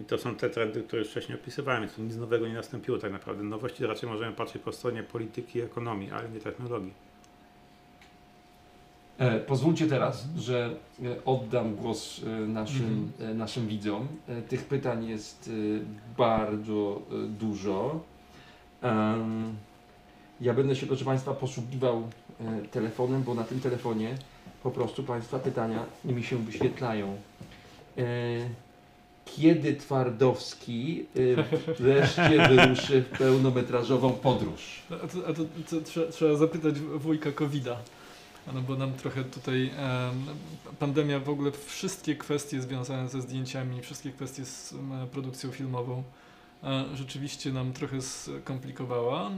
I to są te trendy, które już wcześniej opisywałem, więc tu nic nowego nie nastąpiło tak naprawdę. Nowości raczej możemy patrzeć po stronie polityki i ekonomii, ale nie technologii. E, pozwólcie teraz, że e, oddam głos e, naszym, e, naszym widzom. Tych pytań jest bardzo dużo. Ja będę się, proszę Państwa, posługiwał telefonem, bo na tym telefonie po prostu Państwa pytania mi się wyświetlają. E, kiedy Twardowski e, [LAUGHS] wreszcie wyruszy w pełnometrażową podróż? A to, a to, to trzeba, trzeba zapytać wujka Covida. No bo nam trochę tutaj em, pandemia w ogóle wszystkie kwestie związane ze zdjęciami, wszystkie kwestie z produkcją filmową e, rzeczywiście nam trochę skomplikowała.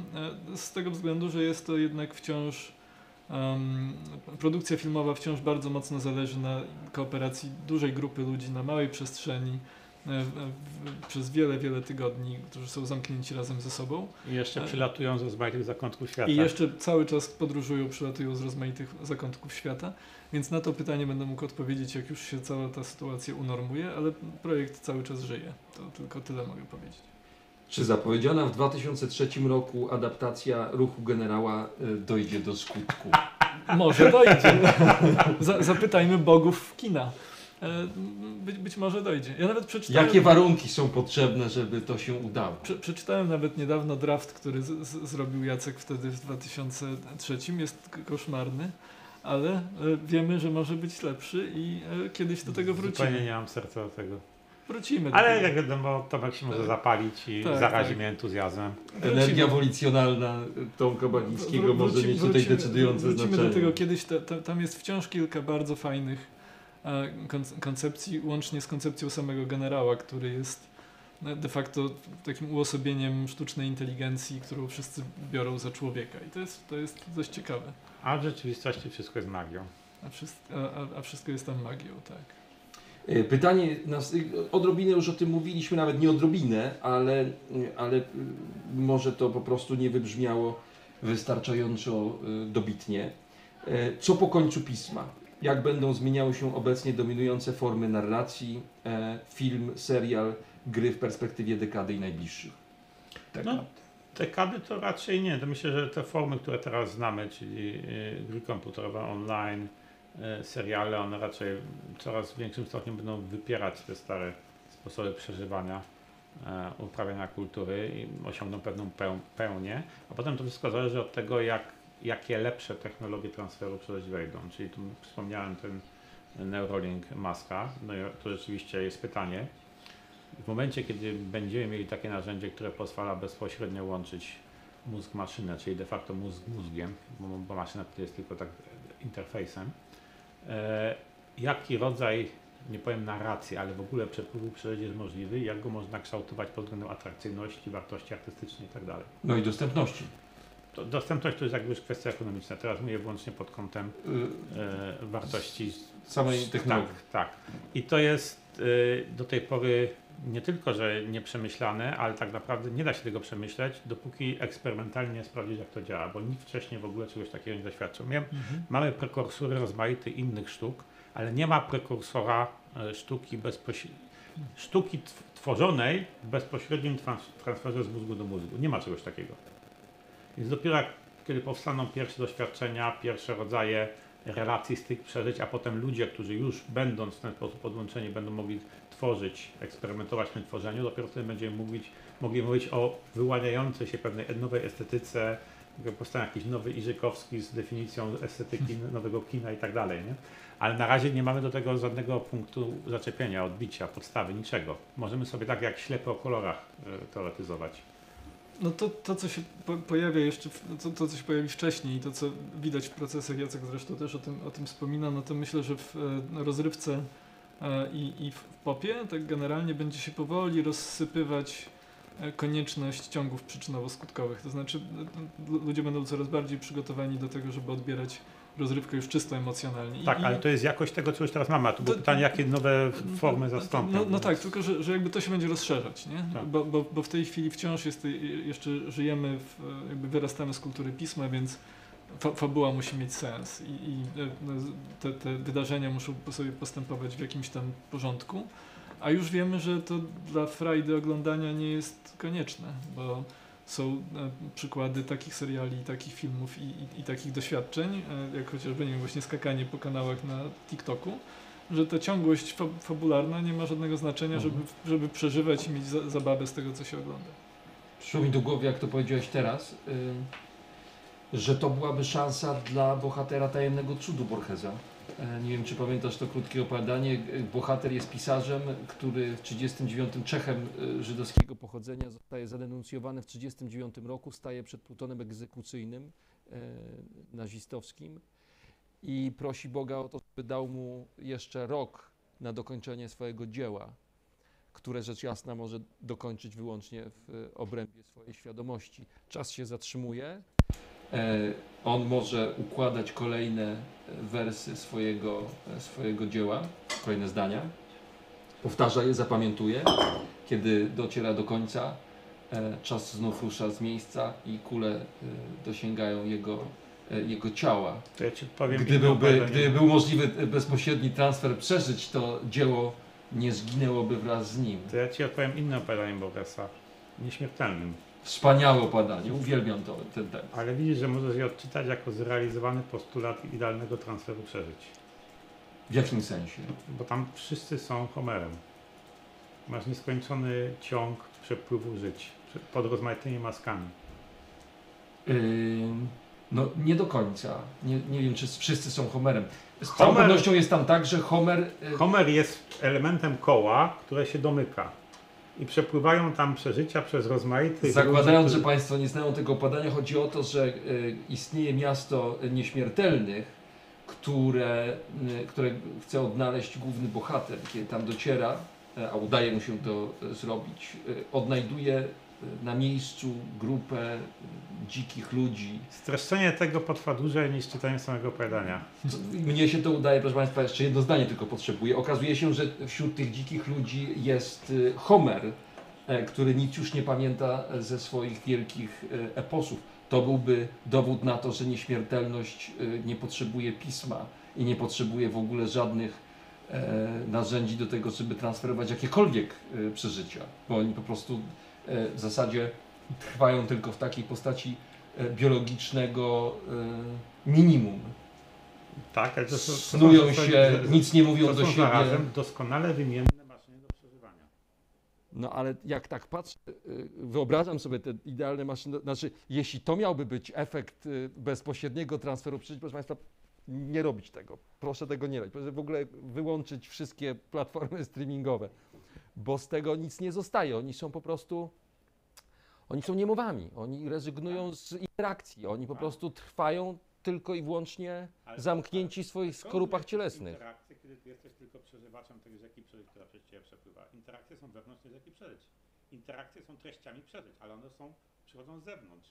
E, z tego względu, że jest to jednak wciąż em, produkcja filmowa wciąż bardzo mocno zależy na kooperacji dużej grupy ludzi na małej przestrzeni e, w, w, przez wiele, wiele tygodni, którzy są zamknięci razem ze sobą. I jeszcze przylatują z rozmaitych zakątków świata. I jeszcze cały czas podróżują, przylatują z rozmaitych zakątków świata, więc na to pytanie będę mógł odpowiedzieć, jak już się cała ta sytuacja unormuje, ale projekt cały czas żyje. To tylko tyle mogę powiedzieć. Czy zapowiedziana w 2003 roku adaptacja ruchu generała y, dojdzie do skutku? Może dojdzie. Za, zapytajmy bogów kina. e, być, być może dojdzie. Ja nawet przeczytałem... Jakie warunki są potrzebne, żeby to się udało? Prze, przeczytałem nawet niedawno draft, który z, z, zrobił Jacek wtedy w 2003. Jest koszmarny, ale e, wiemy, że może być lepszy i e, kiedyś do tego Zupełnie wrócimy. nie mam serca do tego. Wrócimy Ale jak wiadomo, Tomek się może zapalić i Tak, zarazi tak. mnie entuzjazmem. Energia Wrócimy. wolicjonalna Tomka Bagińskiego Wró- może wrócimy- mieć tutaj wrócimy- decydujące wrócimy znaczenie. do tego kiedyś, ta, ta, tam jest wciąż kilka bardzo fajnych e, kon- koncepcji, łącznie z koncepcją samego generała, który jest e, de facto takim uosobieniem sztucznej inteligencji, którą wszyscy biorą za człowieka. I to jest, to jest dość ciekawe. A w rzeczywistości wszystko jest magią. A, wszystko, a, a- a wszystko jest tam magią, tak. E, Pytanie, y, odrobinę już o tym mówiliśmy, nawet nie odrobinę, ale, y, ale może to po prostu nie wybrzmiało wystarczająco dobitnie. E, Co po końcu pisma? Jak będą zmieniały się obecnie dominujące formy narracji, e, film, serial, gry w perspektywie dekady i najbliższych? Tak. No, dekady to raczej nie. To myślę, że te formy, które teraz znamy, czyli gry komputerowe online, seriale, one raczej coraz większym stopniu będą wypierać te stare sposoby przeżywania, e, uprawiania kultury i osiągną pewną peł- pełnię. A potem to wszystko zależy od tego, jak, jakie lepsze technologie transferu przejść wejdą. Czyli tu wspomniałem ten Neuralink Maska. No to rzeczywiście jest pytanie. W momencie, kiedy będziemy mieli takie narzędzie, które pozwala bezpośrednio łączyć mózg maszynę, czyli de facto mózg mózgiem, bo, bo maszyna to jest tylko tak interfejsem, e, jaki rodzaj, nie powiem narracji, ale w ogóle przepływu przeżyć jest możliwy, jak go można kształtować pod względem atrakcyjności, wartości artystycznej itd. No i dostępności. To dostępność to jest jakby już kwestia ekonomiczna. Teraz mówię wyłącznie pod kątem Y, e, wartości Samej technologii. tak, tak. I to jest y, do tej pory nie tylko, że nieprzemyślane, ale tak naprawdę nie da się tego przemyśleć, dopóki eksperymentalnie nie sprawdzić, jak to działa, bo nikt wcześniej w ogóle czegoś takiego nie doświadczył. Miałem, mamy prekursory rozmaitych innych sztuk, ale nie ma prekursora e, sztuki bezpośredniej. Sztuki tw- tworzonej w bezpośrednim trans transferze z mózgu do mózgu. Nie ma czegoś takiego. Więc dopiero jak, kiedy powstaną pierwsze doświadczenia, pierwsze rodzaje relacji z tych przeżyć, a potem ludzie, którzy już będąc w ten sposób podłączeni, będą mogli tworzyć, eksperymentować w tym tworzeniu, dopiero wtedy będziemy mówić, mogli mówić o wyłaniającej się pewnej nowej estetyce, powstał jakiś nowy Iżykowski z definicją estetyki nowego kina i tak dalej, nie? Ale na razie nie mamy do tego żadnego punktu zaczepienia, odbicia, podstawy, niczego. Możemy sobie tak jak ślepy o kolorach e, teoretyzować. No to, to co się po, pojawia jeszcze, w, to, to co się pojawi wcześniej i to co widać w procesach, Jacek zresztą też o tym, o tym wspomina, no to myślę, że w e, rozrywce e, i, i w popie tak generalnie będzie się powoli rozsypywać e, konieczność ciągów przyczynowo-skutkowych. To znaczy e, lu- ludzie będą coraz bardziej przygotowani do tego, żeby odbierać rozrywkę już czysto emocjonalnie. Tak, i- ale to jest jakość tego, co już teraz mamy. A tu było To- pytanie, jakie nowe formy no, zastąpią. No, no tak, tylko że, że jakby to się będzie rozszerzać, nie? Tak. Bo, bo, bo w tej chwili wciąż jest, jeszcze żyjemy, w, jakby wyrastamy z kultury pisma, więc fa, fabuła musi mieć sens i, i e, no, te, te wydarzenia muszą sobie postępować w jakimś tam porządku. A już wiemy, że to dla frajdy oglądania nie jest konieczne, bo są e, przykłady takich seriali, takich filmów i, i, i takich doświadczeń, e, jak chociażby nie wiem, właśnie skakanie po kanałach na TikToku, że ta ciągłość fa fabularna nie ma żadnego znaczenia, Mhm. żeby, żeby przeżywać i mieć za zabawę z tego, co się ogląda. Przyszło mi do głowy, jak to powiedziałeś teraz, y, że to byłaby szansa dla bohatera tajemnego cudu Borgesa. E, Nie wiem, czy pamiętasz to krótkie opowiadanie. Y, Bohater jest pisarzem, który w 1939 Czechem y, żydowskiego pochodzenia zostaje zadenuncjowany w 1939 roku, staje przed plutonem egzekucyjnym e, nazistowskim i prosi Boga o to, by dał mu jeszcze rok na dokończenie swojego dzieła które rzecz jasna może dokończyć wyłącznie w e, obrębie swojej świadomości. Czas się zatrzymuje. E, on może układać kolejne e, wersy swojego, e, swojego dzieła, kolejne zdania. Powtarza je, zapamiętuje. Kiedy dociera do końca, czas znów rusza z miejsca i kule dosięgają jego, jego ciała. To ja ci powiem Gdy byłby, gdyby był możliwy bezpośredni transfer przeżyć, to dzieło nie zginęłoby wraz z nim. To ja ci opowiem inne opowiadanie Borgesa. Nieśmiertelnym. Wspaniałe opadanie, uwielbiam to, ten tekst. Ale widzisz, że możesz je odczytać jako zrealizowany postulat idealnego transferu przeżyć. W jakim sensie? Bo tam wszyscy są Homerem. Masz nieskończony ciąg przepływu żyć pod rozmaitymi maskami. Yy, no nie do końca. Nie, nie wiem, czy wszyscy są Homerem. Z Homer- całą pewnością jest tam tak, że Homer... yy, Homer jest elementem koła, które się domyka. I przepływają tam przeżycia przez rozmaitych Zakładając, ludzi, że Państwo nie znają tego opadania, chodzi o to, że y, istnieje miasto nieśmiertelnych, które, y, które chce odnaleźć główny bohater. Kiedy tam dociera, y, a udaje mu się to zrobić, odnajduje na miejscu grupę dzikich ludzi. Streszczenie tego potrwa dłużej niż czytanie samego opowiadania. Mnie się to udaje, proszę Państwa, jeszcze jedno zdanie tylko potrzebuję. Okazuje się, że wśród tych dzikich ludzi jest y, Homer, e, który nic już nie pamięta ze swoich wielkich e, eposów. To byłby dowód na to, że nieśmiertelność e, nie potrzebuje pisma i nie potrzebuje w ogóle żadnych e, narzędzi do tego, żeby transferować jakiekolwiek e, przeżycia, bo oni po prostu e, w zasadzie trwają tylko w takiej postaci e, biologicznego e, minimum. Tak, ale to, to Snują w zasadzie- się, nic nie mówią to do są siebie. zarazem doskonale wymienne maszyny do przeżywania. No ale jak tak patrzę, wyobrażam sobie te idealne maszyny, znaczy jeśli to miałby być efekt bezpośredniego transferu przeżyć, proszę Państwa, nie robić tego. Proszę tego nie robić. Proszę w ogóle wyłączyć wszystkie platformy streamingowe, bo z tego nic nie zostaje. Oni są po prostu, oni są niemowami. Oni rezygnują z interakcji. Oni po prostu trwają tylko i wyłącznie Ale- zamknięci w swoich skorupach cielesnych. Interakcje, kiedy ty jesteś tylko przeżywaczem tej rzeki przeżyć, która przez ciebie przepływa. Interakcje są wewnątrz tej rzeki przeżyć. Interakcje są treściami przeżyć, ale one są, przychodzą z zewnątrz.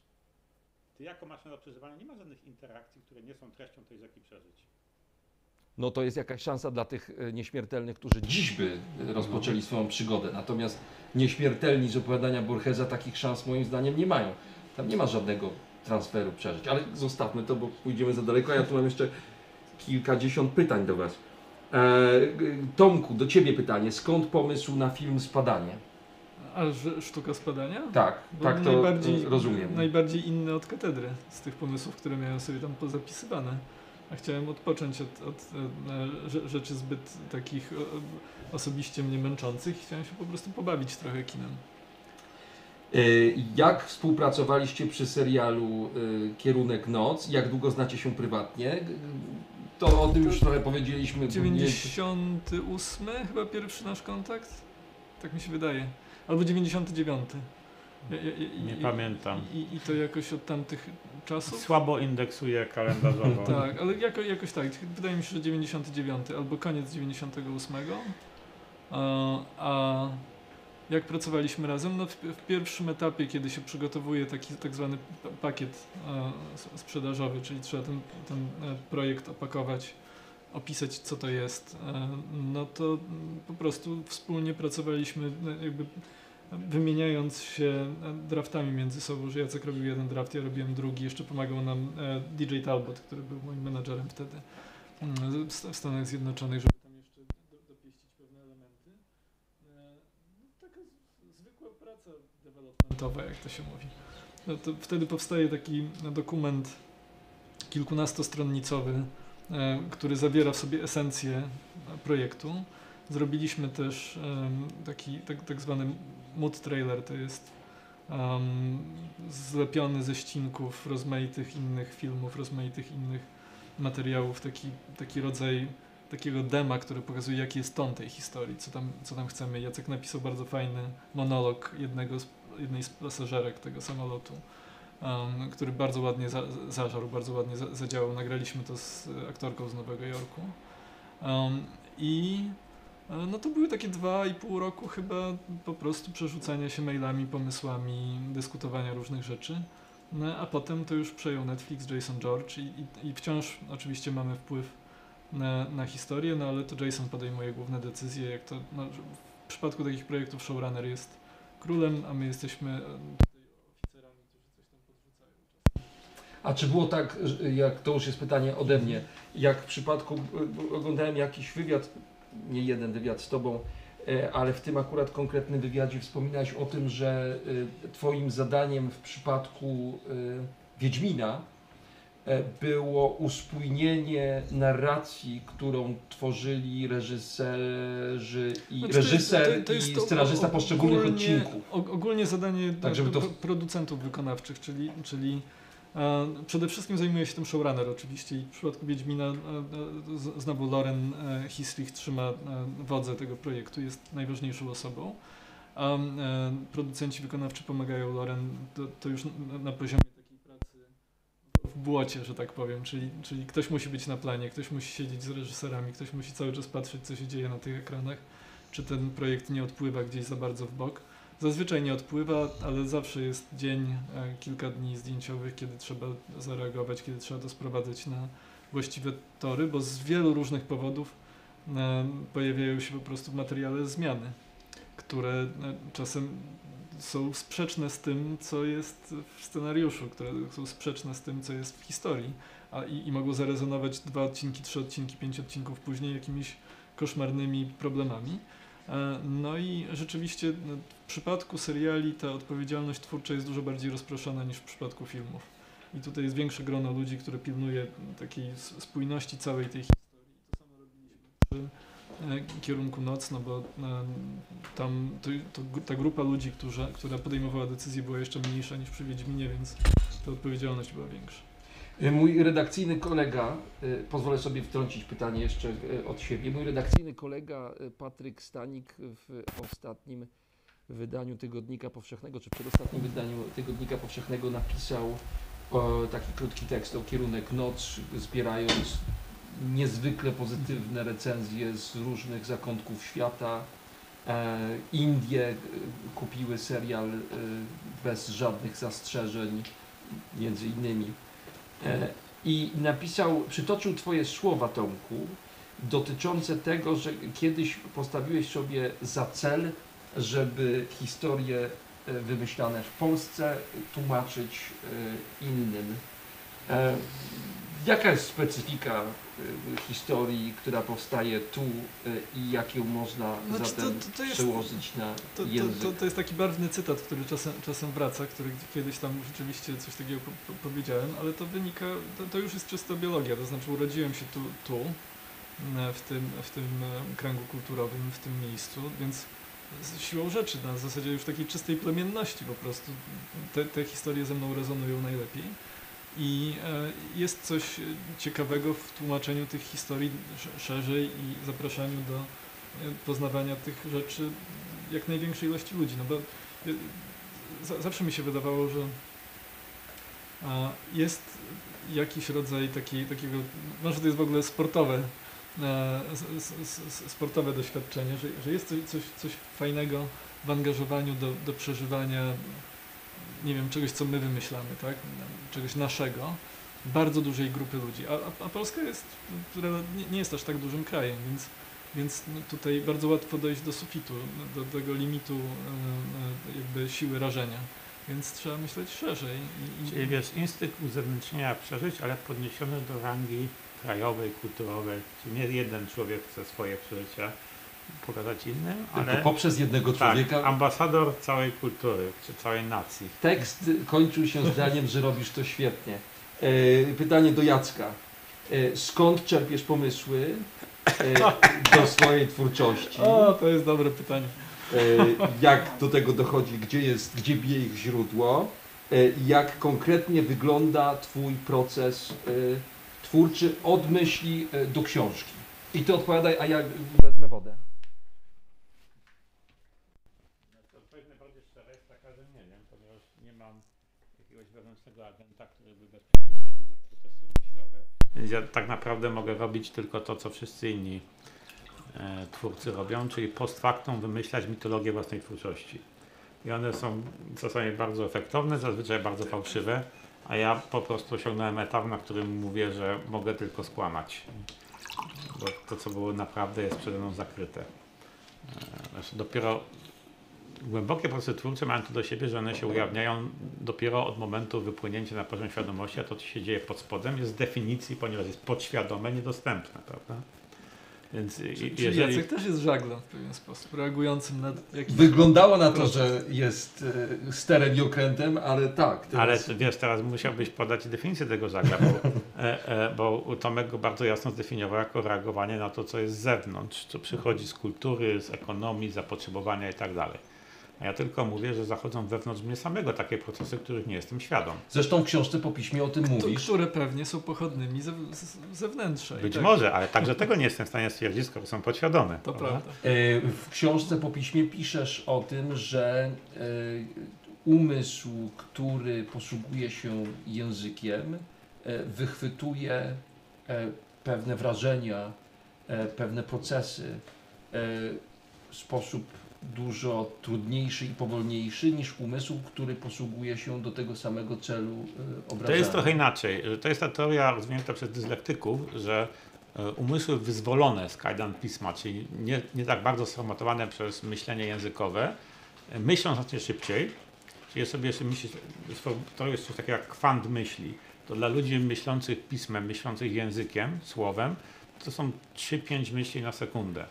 Ty jako maszyna do przeżywania nie ma żadnych interakcji, które nie są treścią tej rzeki przeżyć. No to jest jakaś szansa dla tych e, nieśmiertelnych, którzy dziś by e, rozpoczęli swoją przygodę. Natomiast nieśmiertelni z opowiadania Borgesa takich szans moim zdaniem nie mają. Tam nie ma żadnego transferu przeżyć. Ale zostawmy to, bo pójdziemy za daleko. a Ja tu mam jeszcze kilkadziesiąt pytań do Was. E, Tomku, do Ciebie pytanie. Skąd pomysł na film Spadanie? A sztuka spadania? Tak, Bo tak to najbardziej, rozumiem. Najbardziej inny od katedry, z tych pomysłów, które miałem sobie tam pozapisywane. A chciałem odpocząć od, od e, rze- rzeczy zbyt takich e, osobiście mnie męczących. Chciałem się po prostu pobawić trochę kinem. E, Jak współpracowaliście przy serialu e, Kierunek Noc? Jak długo znacie się prywatnie? To o tym już trochę powiedzieliśmy. 98 chyba pierwszy nasz kontakt? Tak mi się wydaje. Albo 99. Nie i- pamiętam. I, I to jakoś od tamtych czasów? Słabo indeksuję kalendarzowo. [LAUGHS] Tak, ale jako, jakoś tak. Wydaje mi się, że 99 albo koniec 98. A, a jak pracowaliśmy razem? No w, w pierwszym etapie, kiedy się przygotowuje taki tak zwany pa- pakiet e, sprzedażowy, czyli trzeba ten, ten e, projekt opakować, opisać co to jest, e, no to po prostu wspólnie pracowaliśmy jakby wymieniając się e, draftami między sobą, że Jacek robił jeden draft, ja robiłem drugi, jeszcze pomagał nam e, DJ Talbot, który był moim menadżerem wtedy mm, w Stanach Zjednoczonych, żeby tam jeszcze do, dopieścić pewne elementy. E, no, taka zwykła praca developmentowa, jak to się mówi. No to wtedy powstaje taki dokument kilkunastostronnicowy, który zawiera w sobie esencję projektu. Zrobiliśmy też taki tak, tak zwany mood trailer, to jest em, zlepiony ze ścinków rozmaitych innych filmów, rozmaitych innych materiałów, taki, taki rodzaj takiego dema, który pokazuje jaki jest ton tej historii, co tam, co tam chcemy. Jacek napisał bardzo fajny monolog jednego z, jednej z pasażerek tego samolotu, em, który bardzo ładnie za, zażarł, bardzo ładnie za, zadziałał. Nagraliśmy to z aktorką z Nowego Jorku. Em, I no to były takie dwa i pół roku chyba po prostu przerzucania się mailami, pomysłami, dyskutowania różnych rzeczy. No, a potem to już przejął Netflix, Jason George i, i, i wciąż oczywiście mamy wpływ na, na historię, no ale to Jason podejmuje główne decyzje, jak to no, w przypadku takich projektów showrunner jest królem, a my jesteśmy e, oficerami, którzy coś tam podrzucają. A czy było tak, jak to już jest pytanie ode mnie, jak w przypadku, y, oglądałem jakiś wywiad, nie jeden wywiad z Tobą, e, ale w tym akurat konkretnym wywiadzie wspominałeś o tym, że y, Twoim zadaniem w przypadku y, Wiedźmina e, było uspójnienie narracji, którą tworzyli reżyserzy i Znaczy, to jest- reżyser to- to jest i to scenarzysta poszczególnych ogólnie- odcinków. Og- ogólnie zadanie Tak, żeby to- pro- producentów wykonawczych, czyli, czyli e, przede wszystkim zajmuje się tym showrunner oczywiście i w przypadku Wiedźmina e, e, znowu Lauren e, Hisrich trzyma wodzę tego projektu, jest najważniejszą osobą. A producenci wykonawczy pomagają Lauren to, to już na poziomie takiej pracy w błocie, że tak powiem, czyli, czyli ktoś musi być na planie, ktoś musi siedzieć z reżyserami, ktoś musi cały czas patrzeć, co się dzieje na tych ekranach, czy ten projekt nie odpływa gdzieś za bardzo w bok. Zazwyczaj nie odpływa, ale zawsze jest dzień, e, kilka dni zdjęciowych, kiedy trzeba zareagować, kiedy trzeba to sprowadzać na właściwe tory, bo z wielu różnych powodów e, pojawiają się po prostu w materiale zmiany, które e, czasem są sprzeczne z tym, co jest w scenariuszu, które są sprzeczne z tym, co jest w historii, a i, i mogą zarezonować dwa odcinki, trzy odcinki, pięć odcinków później jakimiś koszmarnymi problemami. E, No i rzeczywiście no, w przypadku seriali ta odpowiedzialność twórcza jest dużo bardziej rozproszona niż w przypadku filmów. I tutaj jest większe grono ludzi, które pilnuje takiej spójności całej tej historii. To samo robiliśmy przy e, kierunku Noc, no bo e, tam to, to, ta grupa ludzi, która podejmowała decyzje była jeszcze mniejsza niż przy Wiedźminie, więc ta odpowiedzialność była większa. E, Mój redakcyjny kolega, e, pozwolę sobie wtrącić pytanie jeszcze e, od siebie. Mój redakcyjny kolega Patryk Stanik w ostatnim wydaniu Tygodnika Powszechnego, czy przedostatnim wydaniu Tygodnika Powszechnego napisał taki krótki tekst o kierunek Noc, zbierając niezwykle pozytywne recenzje z różnych zakątków świata. Indie kupiły serial bez żadnych zastrzeżeń, między innymi. E, I napisał, przytoczył Twoje słowa, Tomku, dotyczące tego, że kiedyś postawiłeś sobie za cel, żeby historie e, wymyślane w Polsce tłumaczyć e, innym. Jaka jest specyfika e, historii, która powstaje tu e, i jak ją można Znaczy, zatem to- to jest- przełożyć na To, język? to, to jest taki barwny cytat, który czasem, czasem wraca, który kiedyś tam rzeczywiście coś takiego po, po, powiedziałem, ale to wynika, to, już jest czysta biologia, to znaczy urodziłem się tu, tu m, w, tym, w tym e, kręgu kulturowym, w tym miejscu, więc siłą rzeczy, na zasadzie już takiej czystej plemienności po prostu, te, te historie ze mną rezonują najlepiej. I e, jest coś ciekawego w tłumaczeniu tych historii sz- szerzej i zapraszaniu do e, poznawania tych rzeczy jak największej ilości ludzi. No bo e, za, zawsze mi się wydawało, że jest jakiś rodzaj taki, takiego, może to jest w ogóle sportowe, sportowe doświadczenie, że, że jest coś, coś, coś fajnego w angażowaniu do, do przeżywania, nie wiem, czegoś, co my wymyślamy, tak? Czegoś naszego, bardzo dużej grupy ludzi. A, a, Polska jest, nie, jest aż tak dużym krajem, więc więc no, tutaj bardzo łatwo dojść do sufitu, do tego limitu e, e, jakby siły rażenia. Więc trzeba myśleć szerzej. Czyli wiesz, instynkt uzewnętrznienia przeżyć, ale podniesiony do rangi krajowej, kulturowej. Czyli nie jeden człowiek chce swoje przeżycia pokazać innym, Tylko ale poprzez jednego tak, człowieka ambasador całej kultury, czy całej nacji. Tekst kończył się zdaniem, że robisz to świetnie. E, pytanie do Jacka. E, skąd czerpiesz pomysły e, do swojej twórczości? O, to jest dobre pytanie. E, jak do tego dochodzi? Gdzie, jest, gdzie bije ich źródło? E, jak konkretnie wygląda Twój proces e, twórczy od myśli e, do książki? I Ty odpowiadaj, a ja wezmę wodę. Odpowiedź najbardziej szczera jest taka, że nie wiem, ponieważ nie mam jakiegoś wewnętrznego agenta, który by bezprawnie śledził moje procesy myślowe. Więc ja tak naprawdę mogę robić tylko to, co wszyscy inni e, twórcy robią, czyli post factum wymyślać mitologię własnej twórczości. I one są czasami bardzo efektowne, zazwyczaj bardzo fałszywe, a ja po prostu osiągnąłem etap, na którym mówię, że mogę tylko skłamać. Bo to, co było naprawdę, jest przede mną zakryte. E, Znaczy dopiero Głębokie procesy twórcze mają to do siebie, że one się ujawniają dopiero od momentu wypłynięcia na poziom świadomości, a to, co się dzieje pod spodem, jest z definicji, ponieważ jest podświadome, niedostępne, prawda? Więc Czyli jeżeli... Jacek też jest żaglem w pewien sposób, reagującym na jakiś... Wyglądało na to, że jest e, sterem i okrętem, ale tak. Teraz... Ale wiesz, teraz musiałbyś podać definicję tego żagla, bo e, e, bo Tomek go bardzo jasno zdefiniował jako reagowanie na to, co jest z zewnątrz, co przychodzi z kultury, z ekonomii, zapotrzebowania i tak dalej. A ja tylko mówię, że zachodzą wewnątrz mnie samego takie procesy, których nie jestem świadom. Zresztą w książce po piśmie o tym To, mówisz. które pewnie są pochodnymi zew, z, zewnętrznej. Być tak? może, ale także tego nie jestem w stanie stwierdzić, skoro są podświadome. To prawda. E, W książce po piśmie piszesz o tym, że e, umysł, który posługuje się językiem, e, wychwytuje e, pewne wrażenia, e, pewne procesy e, w sposób dużo trudniejszy i powolniejszy niż umysł, który posługuje się do tego samego celu e, obrażania. To jest trochę inaczej. To jest ta teoria rozwinięta przez dyslektyków, że e, umysły wyzwolone z kajdan pisma, czyli nie, nie tak bardzo sformatowane przez myślenie językowe, e, myślą znacznie szybciej. Czyli sobie jeszcze myślisz, to jest coś takiego jak kwant myśli. To dla ludzi myślących pismem, myślących językiem, słowem, to są 3-5 myśli na sekundę.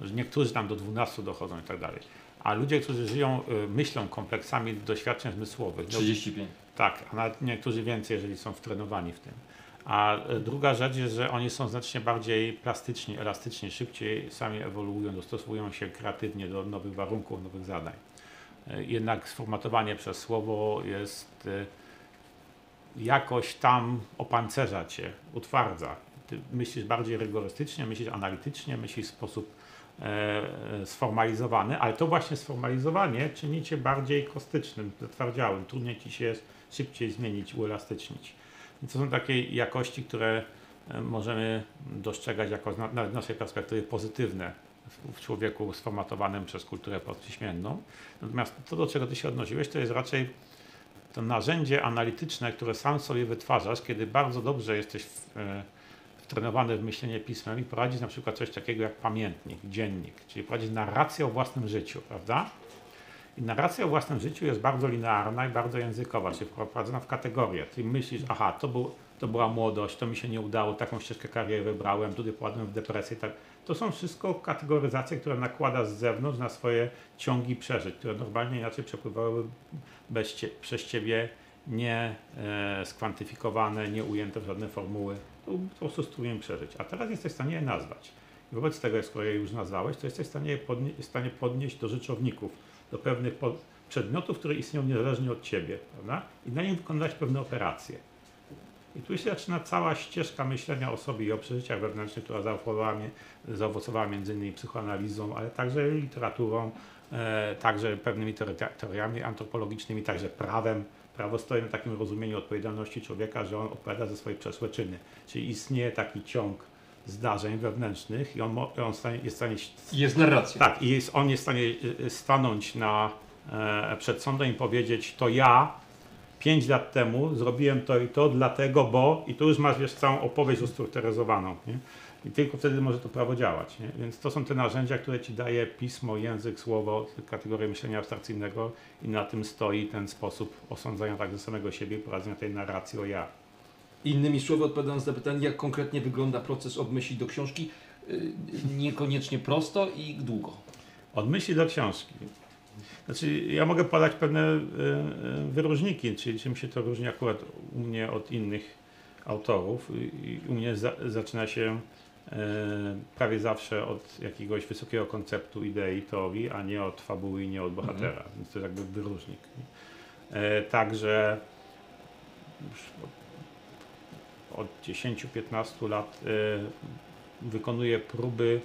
Że Niektórzy tam do 12 dochodzą i tak dalej. A ludzie, którzy żyją, e, myślą kompleksami doświadczeń zmysłowych. no, 35. tak, a nawet niektórzy więcej, jeżeli są wtrenowani w tym. A e, druga rzecz jest, że oni są znacznie bardziej plastyczni, elastyczni, szybciej sami ewoluują, dostosowują się kreatywnie do nowych warunków, nowych zadań. E, Jednak sformatowanie przez słowo jest jakoś tam opancerza cię, utwardza. Ty myślisz bardziej rygorystycznie, myślisz analitycznie, myślisz w sposób sformalizowany, ale to właśnie sformalizowanie czyni cię bardziej kostycznym, zatwardziałym. Trudniej ci się szybciej zmienić, uelastycznić. I to są takie jakości, które e, możemy dostrzegać jako z na, na, z naszej perspektywy pozytywne w człowieku sformatowanym przez kulturę podpiśmienną. Natomiast to, do czego ty się odnosiłeś, to jest raczej to narzędzie analityczne, które sam sobie wytwarzasz, kiedy bardzo dobrze jesteś w, e, wtrenowany w myślenie pismem i prowadzisz na przykład coś takiego jak pamiętnik, dziennik, czyli prowadzisz narrację o własnym życiu, prawda? I narracja o własnym życiu jest bardzo linearna i bardzo językowa, czyli wprowadzona w kategorie. Czyli myślisz, aha, to, był, to była młodość, to mi się nie udało, taką ścieżkę kariery wybrałem, tutaj popadłem w depresję. Tak. To są wszystko kategoryzacje, które nakłada z zewnątrz na swoje ciągi przeżyć, które normalnie inaczej przepływałyby bez cie, przez ciebie nie e, skwantyfikowane, nie ujęte w żadne formuły. To po prostu strumień przeżyć. A teraz jesteś w stanie je nazwać. I wobec tego, skoro je już nazwałeś, to jesteś w stanie podnie, stanie podnieść do rzeczowników, do pewnych przedmiotów, które istnieją niezależnie od ciebie, prawda? I na nich wykonywać pewne operacje. I tu się zaczyna cała ścieżka myślenia o sobie i o przeżyciach wewnętrznych, która zaowocowała, zaowocowała między innymi psychoanalizą, ale także literaturą, e, także pewnymi teoria- teoriami antropologicznymi, także prawem. Prawo stoi na takim rozumieniu odpowiedzialności człowieka, że on odpowiada za swoje przeszłe czyny. Czyli istnieje taki ciąg zdarzeń wewnętrznych i on, on stanie, jest w stanie Jest narracja. tak, i jest, on jest w stanie y, y, stanąć na, e, przed sądem i powiedzieć, to ja pięć lat temu zrobiłem to i to, dlatego, bo, i tu już masz wiesz, całą opowieść ustrukturyzowaną. Nie? I tylko wtedy może to prawo działać. Nie? Więc to są te narzędzia, które ci daje pismo, język, słowo, kategorie myślenia abstrakcyjnego i na tym stoi ten sposób osądzania tak ze samego siebie, prowadzenia tej narracji o ja. Innymi słowy, odpowiadając na pytanie, jak konkretnie wygląda proces od myśli do książki, yy, niekoniecznie prosto i długo. Od myśli do książki. Znaczy, ja mogę podać pewne e, e, wyróżniki, czyli czym się to różni akurat u mnie od innych autorów. I, u mnie za, zaczyna się prawie zawsze od jakiegoś wysokiego konceptu, idei, teorii, a nie od fabuły i nie od bohatera. Więc to jest jakby wyróżnik. E, także od, od 10-15 lat e, wykonuję próby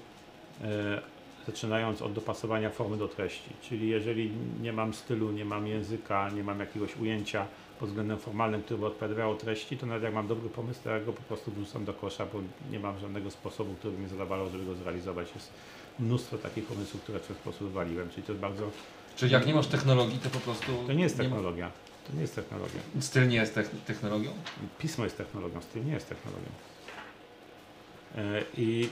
e, zaczynając od dopasowania formy do treści. Czyli jeżeli nie mam stylu, nie mam języka, nie mam jakiegoś ujęcia pod względem formalnym, które by odpowiadało treści, to nawet jak mam dobry pomysł, to ja go po prostu wrzucam do kosza, bo nie mam żadnego sposobu, który by mi zadawalał, żeby go zrealizować. Jest mnóstwo takich pomysłów, które w ten sposób wywaliłem. Czyli to jest bardzo... Czyli jak nie masz technologii, to po prostu. To nie jest ma- technologia. To nie jest technologia. Styl nie jest techn- technologią? Pismo jest technologią, styl nie jest technologią. E, I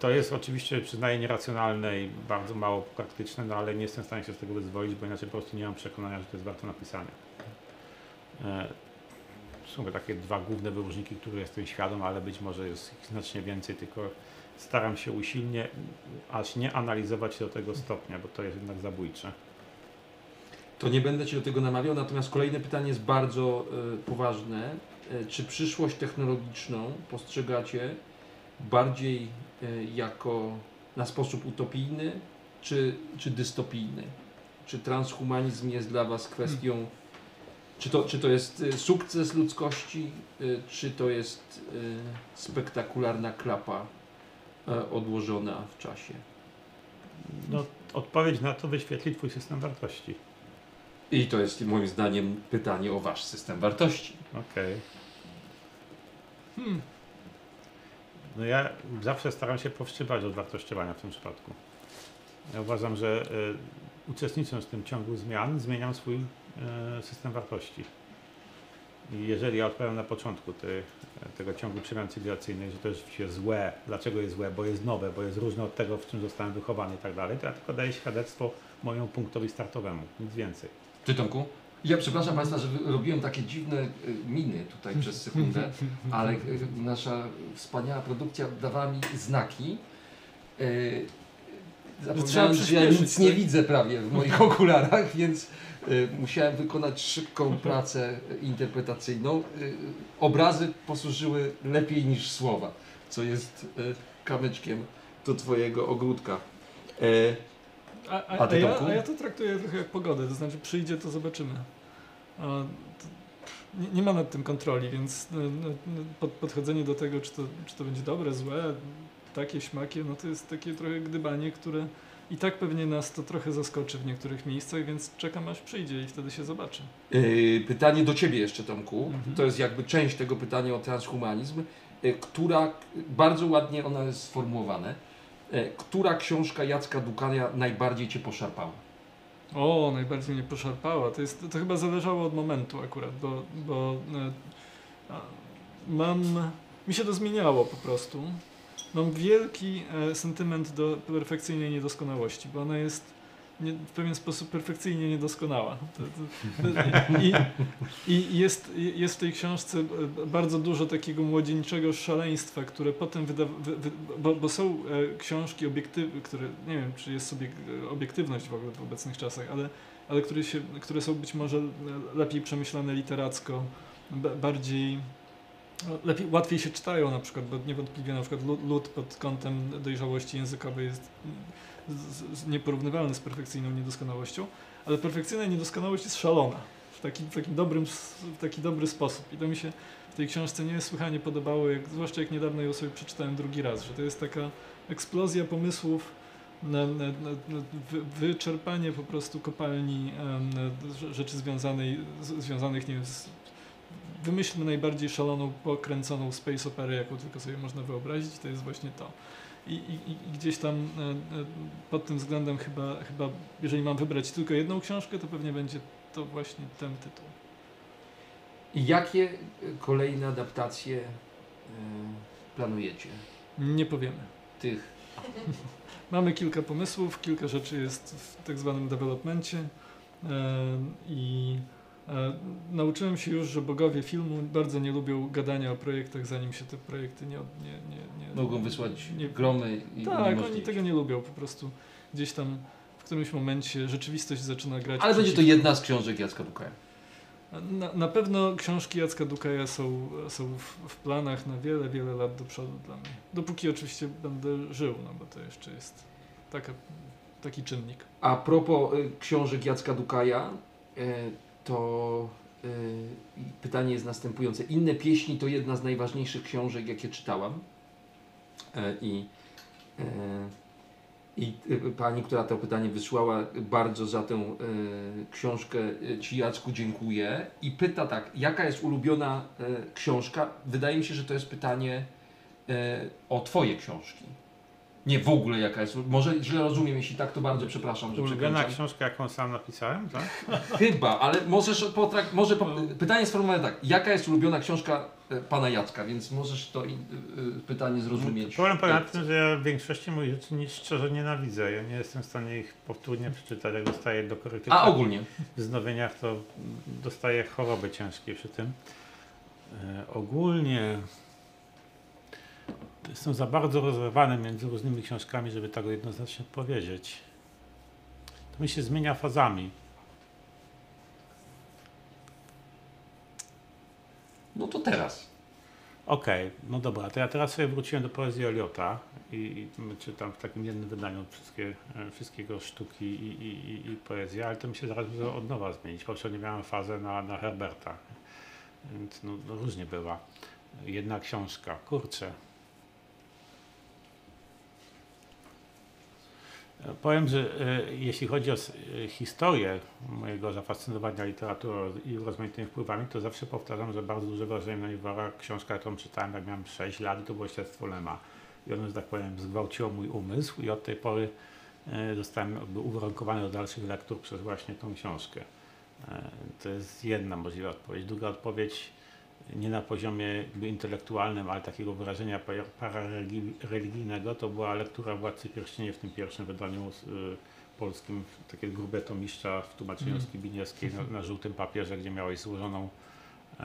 to jest oczywiście, przyznaję, nieracjonalne i bardzo mało praktyczne, no ale nie jestem w stanie się z tego wyzwolić, bo inaczej po prostu nie mam przekonania, że to jest warto napisania. E, Są takie dwa główne wyróżniki, które jestem świadom, ale być może jest ich znacznie więcej, tylko staram się usilnie, aż nie analizować do tego stopnia, bo to jest jednak zabójcze. To nie będę Cię do tego namawiał, natomiast kolejne pytanie jest bardzo y, poważne. e, czy przyszłość technologiczną postrzegacie bardziej e, jako na sposób utopijny, czy, czy dystopijny? Czy transhumanizm jest dla Was kwestią, czy, to, czy to jest e, sukces ludzkości, e, czy to jest e, spektakularna klapa e, odłożona w czasie? No, odpowiedź na to wyświetli Twój system wartości. I to jest moim zdaniem pytanie o Wasz system wartości. Okej. Hmm. No ja zawsze staram się powstrzymać od wartościowania w tym przypadku. Ja uważam, że y, uczestnicząc w tym ciągu zmian, zmieniam swój y, system wartości. I jeżeli ja odpowiadam na początku ty, tego ciągu przemian cywilizacyjnych, że to jest oczywiście złe, dlaczego jest złe, bo jest nowe, bo jest różne od tego, w czym zostałem wychowany i tak dalej, to ja tylko daję świadectwo mojemu punktowi startowemu, nic więcej. Ty Tomku? Ja przepraszam Państwa, że robiłem takie dziwne y, miny tutaj przez sekundę, [LAUGHS] ale y, nasza wspaniała produkcja dawała mi znaki. Y, Zapomniałem, że ja nic nie tak? widzę prawie w moich okularach, więc musiałem wykonać szybką pracę interpretacyjną. Y, Obrazy posłużyły lepiej niż słowa, co jest y, kamyczkiem do Twojego ogródka. Y, A, a, A ja, a ja to traktuję trochę jak pogodę, to znaczy przyjdzie, to zobaczymy. To, nie, nie ma nad tym kontroli, więc no, no, pod, podchodzenie do tego, czy to, czy to będzie dobre, złe, takie, śmakie, no to jest takie trochę gdybanie, które i tak pewnie nas to trochę zaskoczy w niektórych miejscach, więc czekam aż przyjdzie i wtedy się zobaczy. Yy, Pytanie do Ciebie jeszcze, Tomku. Mhm. To jest jakby część tego pytania o transhumanizm, yy, która bardzo ładnie ona jest sformułowane. Yy, Która książka Jacka Dukania najbardziej Cię poszarpała? O, najbardziej mnie poszarpała. To, jest, to chyba zależało od momentu akurat, bo, bo e, mam. Mi się to zmieniało po prostu. Mam wielki e, sentyment do perfekcyjnej niedoskonałości, bo ona jest nie, w pewien sposób perfekcyjnie niedoskonała. I, I jest, jest w tej książce e, bardzo dużo takiego młodzieńczego szaleństwa, które potem wyda, wy, wy, bo, bo są e, książki obiektyw, które nie wiem, czy jest sobie obiektywność w ogóle w obecnych czasach, ale, ale które, się, które są być może lepiej przemyślane literacko, ba- bardziej lepiej, łatwiej się czytają na przykład, bo niewątpliwie na przykład lu- lud pod kątem dojrzałości językowej jest nieporównywalny z perfekcyjną niedoskonałością, ale perfekcyjna niedoskonałość jest szalona w taki, w dobrym, w taki dobry sposób. I to mi się w tej książce niesłychanie podobało, jak, zwłaszcza jak niedawno ją sobie przeczytałem drugi raz, że to jest taka eksplozja pomysłów na, na, na, na wy, wyczerpanie po prostu kopalni rzeczy związanej, z, związanych nie wiem, z wymyślmy najbardziej szaloną, pokręconą space operę, jaką tylko sobie można wyobrazić, to jest właśnie to. I, i, i gdzieś tam e, e, pod tym względem chyba, chyba, jeżeli mam wybrać tylko jedną książkę, to pewnie będzie to właśnie ten tytuł. I jakie y, kolejne adaptacje yy, planujecie? Nie powiemy. Tych [LAUGHS] Mamy kilka pomysłów, kilka rzeczy jest w tak zwanym developmencie e, i nauczyłem się już, że bogowie filmu bardzo nie lubią gadania o projektach, zanim się te projekty nie... od- nie, nie, nie mogą wysłać nie- gromy i Tak, oni uniemożliwić. tego nie lubią, po prostu gdzieś tam w którymś momencie rzeczywistość zaczyna grać. Ale będzie to jedna z książek Jacka Dukaja. Na, na pewno książki Jacka Dukaja są, są w, w planach na wiele, wiele lat do przodu dla mnie. Dopóki oczywiście będę żył, no bo to jeszcze jest taka, taki czynnik. A propos y, książek Jacka Dukaja, y, to y, pytanie jest następujące. Inne pieśni to jedna z najważniejszych książek, jakie czytałam. E, I, e, y, pani, która to pytanie wysłała, bardzo za tę y, książkę Ci Jacku dziękuję. I pyta tak, jaka jest ulubiona książka? Wydaje mi się, że to jest pytanie o Twoje książki. Nie w ogóle jaka jest. Może źle rozumiem, jeśli tak, to bardzo przepraszam, że Ulubiona przekręcam. książka, jaką sam napisałem, tak? Chyba, ale możesz potrak- może po- pytanie sformułowane tak. Jaka jest ulubiona książka e, pana Jacka? Więc możesz to i- y, y, pytanie zrozumieć. Problem polega na jak tym, że ja w większości moich rzeczy nie, szczerze nienawidzę. Ja nie jestem w stanie ich powtórnie przeczytać. Jak dostaję do korekty A ogólnie. w wznowieniach, to dostaję choroby ciężkie przy tym. E, ogólnie jestem za bardzo rozrywany między różnymi książkami, żeby tak jednoznacznie powiedzieć. To mi się zmienia fazami. No to teraz. Okej, no dobra, to ja teraz sobie wróciłem do poezji Eliota i, i czytam w takim jednym wydaniu wszystkie, e, wszystkiego sztuki i, i, i, poezję, ale to mi się zaraz może od nowa zmienić. Poprzednio miałem fazę na, na Herberta, więc no, no różnie bywa. Jedna książka, kurczę. Powiem, że e, jeśli chodzi o e, historię mojego zafascynowania literaturą i rozmaitymi wpływami, to zawsze powtarzam, że bardzo duże wrażenie wywarła książka, którą czytałem jak miałem 6 lat to było Śledztwo Lema. I ono, że tak powiem, zgwałciło mój umysł i od tej pory e, zostałem uwarunkowany do dalszych lektur przez właśnie tą książkę. To jest jedna możliwa odpowiedź. Druga odpowiedź nie na poziomie jakby intelektualnym, ale takiego wyrażenia pa- parareligijnego, to była lektura Władcy Pierścieni w tym pierwszym wydaniu y, polskim, takie grube tomiszcza w tłumaczeniu Mm. z Kibiniewskiej na, na żółtym papierze, gdzie miałeś złożoną e,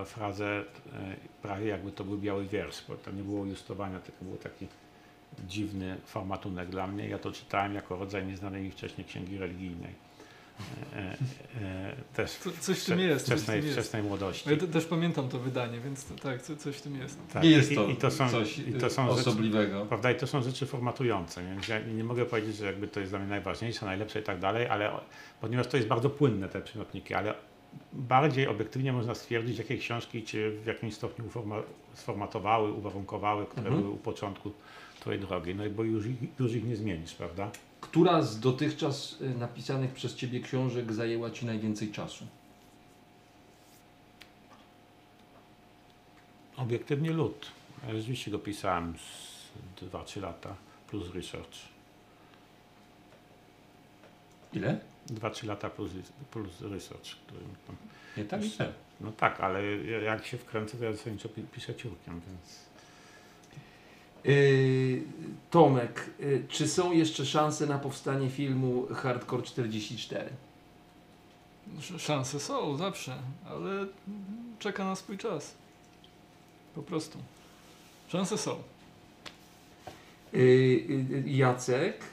e, frazę, e, prawie jakby to był biały wiersz, bo tam nie było justowania, tylko był taki dziwny formatunek dla mnie. Ja to czytałem jako rodzaj nieznanej mi wcześniej księgi religijnej. E, e, e, też Co, coś w tym jest. Wczesnej, tym jest. wczesnej młodości. Ja te, też pamiętam to wydanie, więc to, tak, co, coś w tym jest. Tak, Nie jest i- to, i, to są, coś i to są y, rzeczy, osobliwego. Prawda? I to są rzeczy formatujące, więc ja nie mogę powiedzieć, że jakby to jest dla mnie najważniejsze, najlepsze i tak dalej, ale ponieważ to jest bardzo płynne te przymiotniki, ale bardziej obiektywnie można stwierdzić, jakie książki cię w jakimś stopniu uforma- sformatowały, uwarunkowały, które Mhm. były u początku twojej drogi. No i bo już już ich nie zmienisz, prawda? Która z dotychczas y, napisanych przez Ciebie książek zajęła Ci najwięcej czasu? Obiektywnie lud. Ja rzeczywiście go pisałem z 2-3 lata plus research. Ile? 2-3 lata plus, plus research, który tam Nie tak źle. No tak, ale jak się wkręcę, to ja zasadniczo pi- piszę ciurkiem, więc... Yy, Tomek, y, czy są jeszcze szanse na powstanie filmu Hardcore 44? Sz- Szanse są zawsze, ale czeka na swój czas. Po prostu. Szanse są. Yy, Jacek,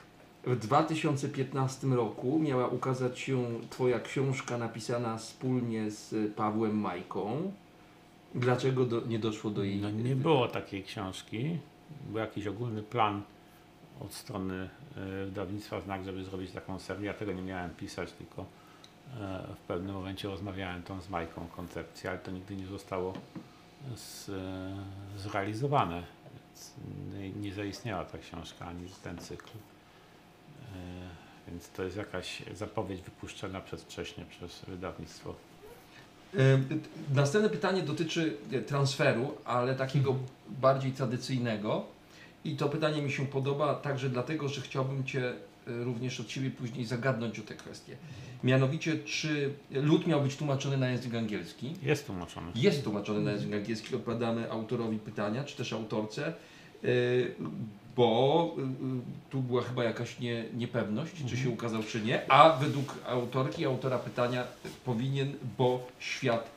w 2015 roku miała ukazać się Twoja książka napisana wspólnie z Pawłem Majką. Dlaczego do, nie doszło do jej No nie było takiej książki. Był jakiś ogólny plan od strony e, wydawnictwa Znak, żeby zrobić taką serię. Ja tego nie miałem pisać, tylko e, w pewnym momencie rozmawiałem tą z Majką o koncepcji, ale to nigdy nie zostało z, e, zrealizowane. Nie, nie zaistniała ta książka ani ten cykl. Więc to jest jakaś zapowiedź wypuszczona przedwcześnie przez wydawnictwo. Następne pytanie dotyczy transferu, ale takiego bardziej tradycyjnego. I to pytanie mi się podoba także dlatego, że chciałbym Cię e, również od Ciebie później zagadnąć o tę kwestię. Mianowicie, czy lud miał być tłumaczony na język angielski? Jest tłumaczony. Jest tłumaczony na język angielski, odpowiadamy autorowi pytania, czy też autorce, y, bo y, y, tu była chyba jakaś nie, niepewność, czy się ukazał, czy nie, a według autorki, autora pytania powinien, bo świat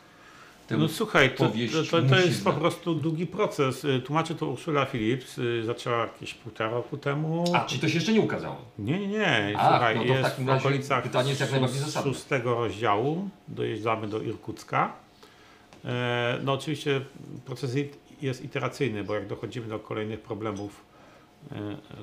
No słuchaj, to, to, to, jest po prostu długi proces. Y, Tłumaczy to Urszula Philips, zaczęła jakieś półtora roku temu. A, czy to się jeszcze nie ukazało? Nie, nie, nie. A, Słuchaj, no w jest w razie okolicach pytanie jest jak najbardziej zasadne. szóstego rozdziału. Dojeżdżamy do Irkucka. E, No oczywiście proces jest iteracyjny, bo jak dochodzimy do kolejnych problemów,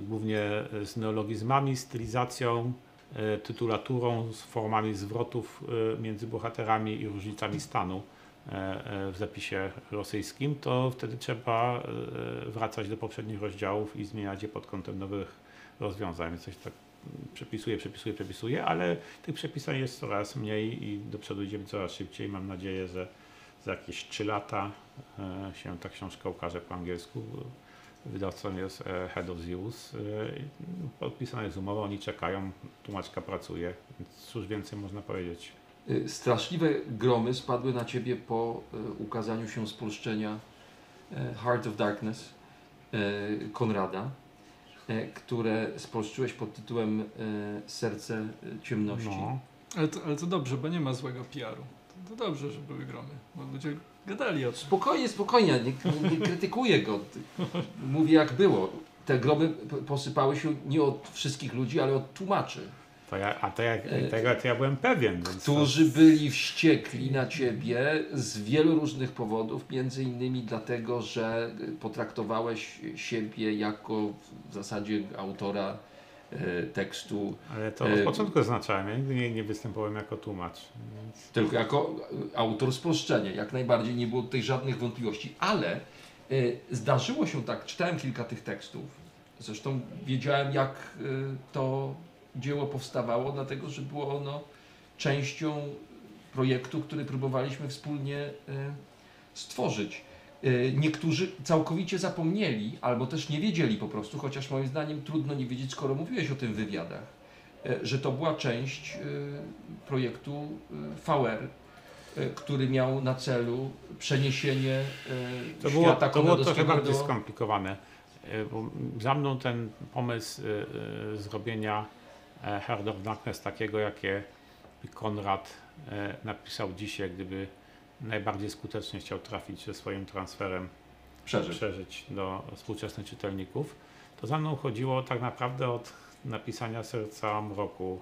głównie z neologizmami, stylizacją, e, tytulaturą, z formami zwrotów e, między bohaterami i różnicami stanu e, e, w zapisie rosyjskim, to wtedy trzeba e, wracać do poprzednich rozdziałów i zmieniać je pod kątem nowych rozwiązań. Więc coś tak przepisuje, przepisuje, przepisuje, ale tych przepisań jest coraz mniej i do przodu idziemy coraz szybciej. Mam nadzieję, że za jakieś 3 lata e, się ta książka ukaże po angielsku. Wydawcą jest e, Head of. E, no, Podpisana jest umowa, oni czekają, tłumaczka pracuje, więc cóż więcej można powiedzieć. Y, Straszliwe gromy spadły na Ciebie po y, ukazaniu się spolszczenia Heart of Darkness Konrada, które spolszczyłeś pod tytułem Serce Ciemności. No. Ale to, ale to dobrze, bo nie ma złego PR-u. To, to dobrze, że były gromy, bo ludzie gadali o tym. Spokojnie, spokojnie, nie, nie krytykuję go. Mówię jak było. Te gromy p- posypały się nie od wszystkich ludzi, ale od tłumaczy. To ja, a to ja, E, tego to ja byłem pewien. Więc to- którzy byli wściekli na ciebie z wielu różnych powodów, między innymi dlatego, że potraktowałeś siebie jako w zasadzie autora tekstu Ale to E, od początku zaznaczałem, ja nigdy nie, nie występowałem jako tłumacz. Więc tylko jako autor spolszczenia. Jak najbardziej nie było tutaj żadnych wątpliwości, ale y, zdarzyło się tak, czytałem kilka tych tekstów, zresztą wiedziałem jak to dzieło powstawało, dlatego że było ono częścią projektu, który próbowaliśmy wspólnie stworzyć. Y, Niektórzy całkowicie zapomnieli, albo też nie wiedzieli po prostu, chociaż moim zdaniem trudno nie wiedzieć, skoro mówiłeś o tym w wywiadach, y, że to była część y, projektu VR, który miał na celu przeniesienie To było, świata to było trochę bardziej do... skomplikowane. E, Bo za mną ten pomysł e, e, zrobienia e, Heart of Darkness takiego, jakie Konrad e, napisał dzisiaj, gdyby najbardziej skutecznie chciał trafić ze swoim transferem Przeżyć. przeżyć do współczesnych czytelników, to za mną chodziło tak naprawdę od napisania Serca Mroku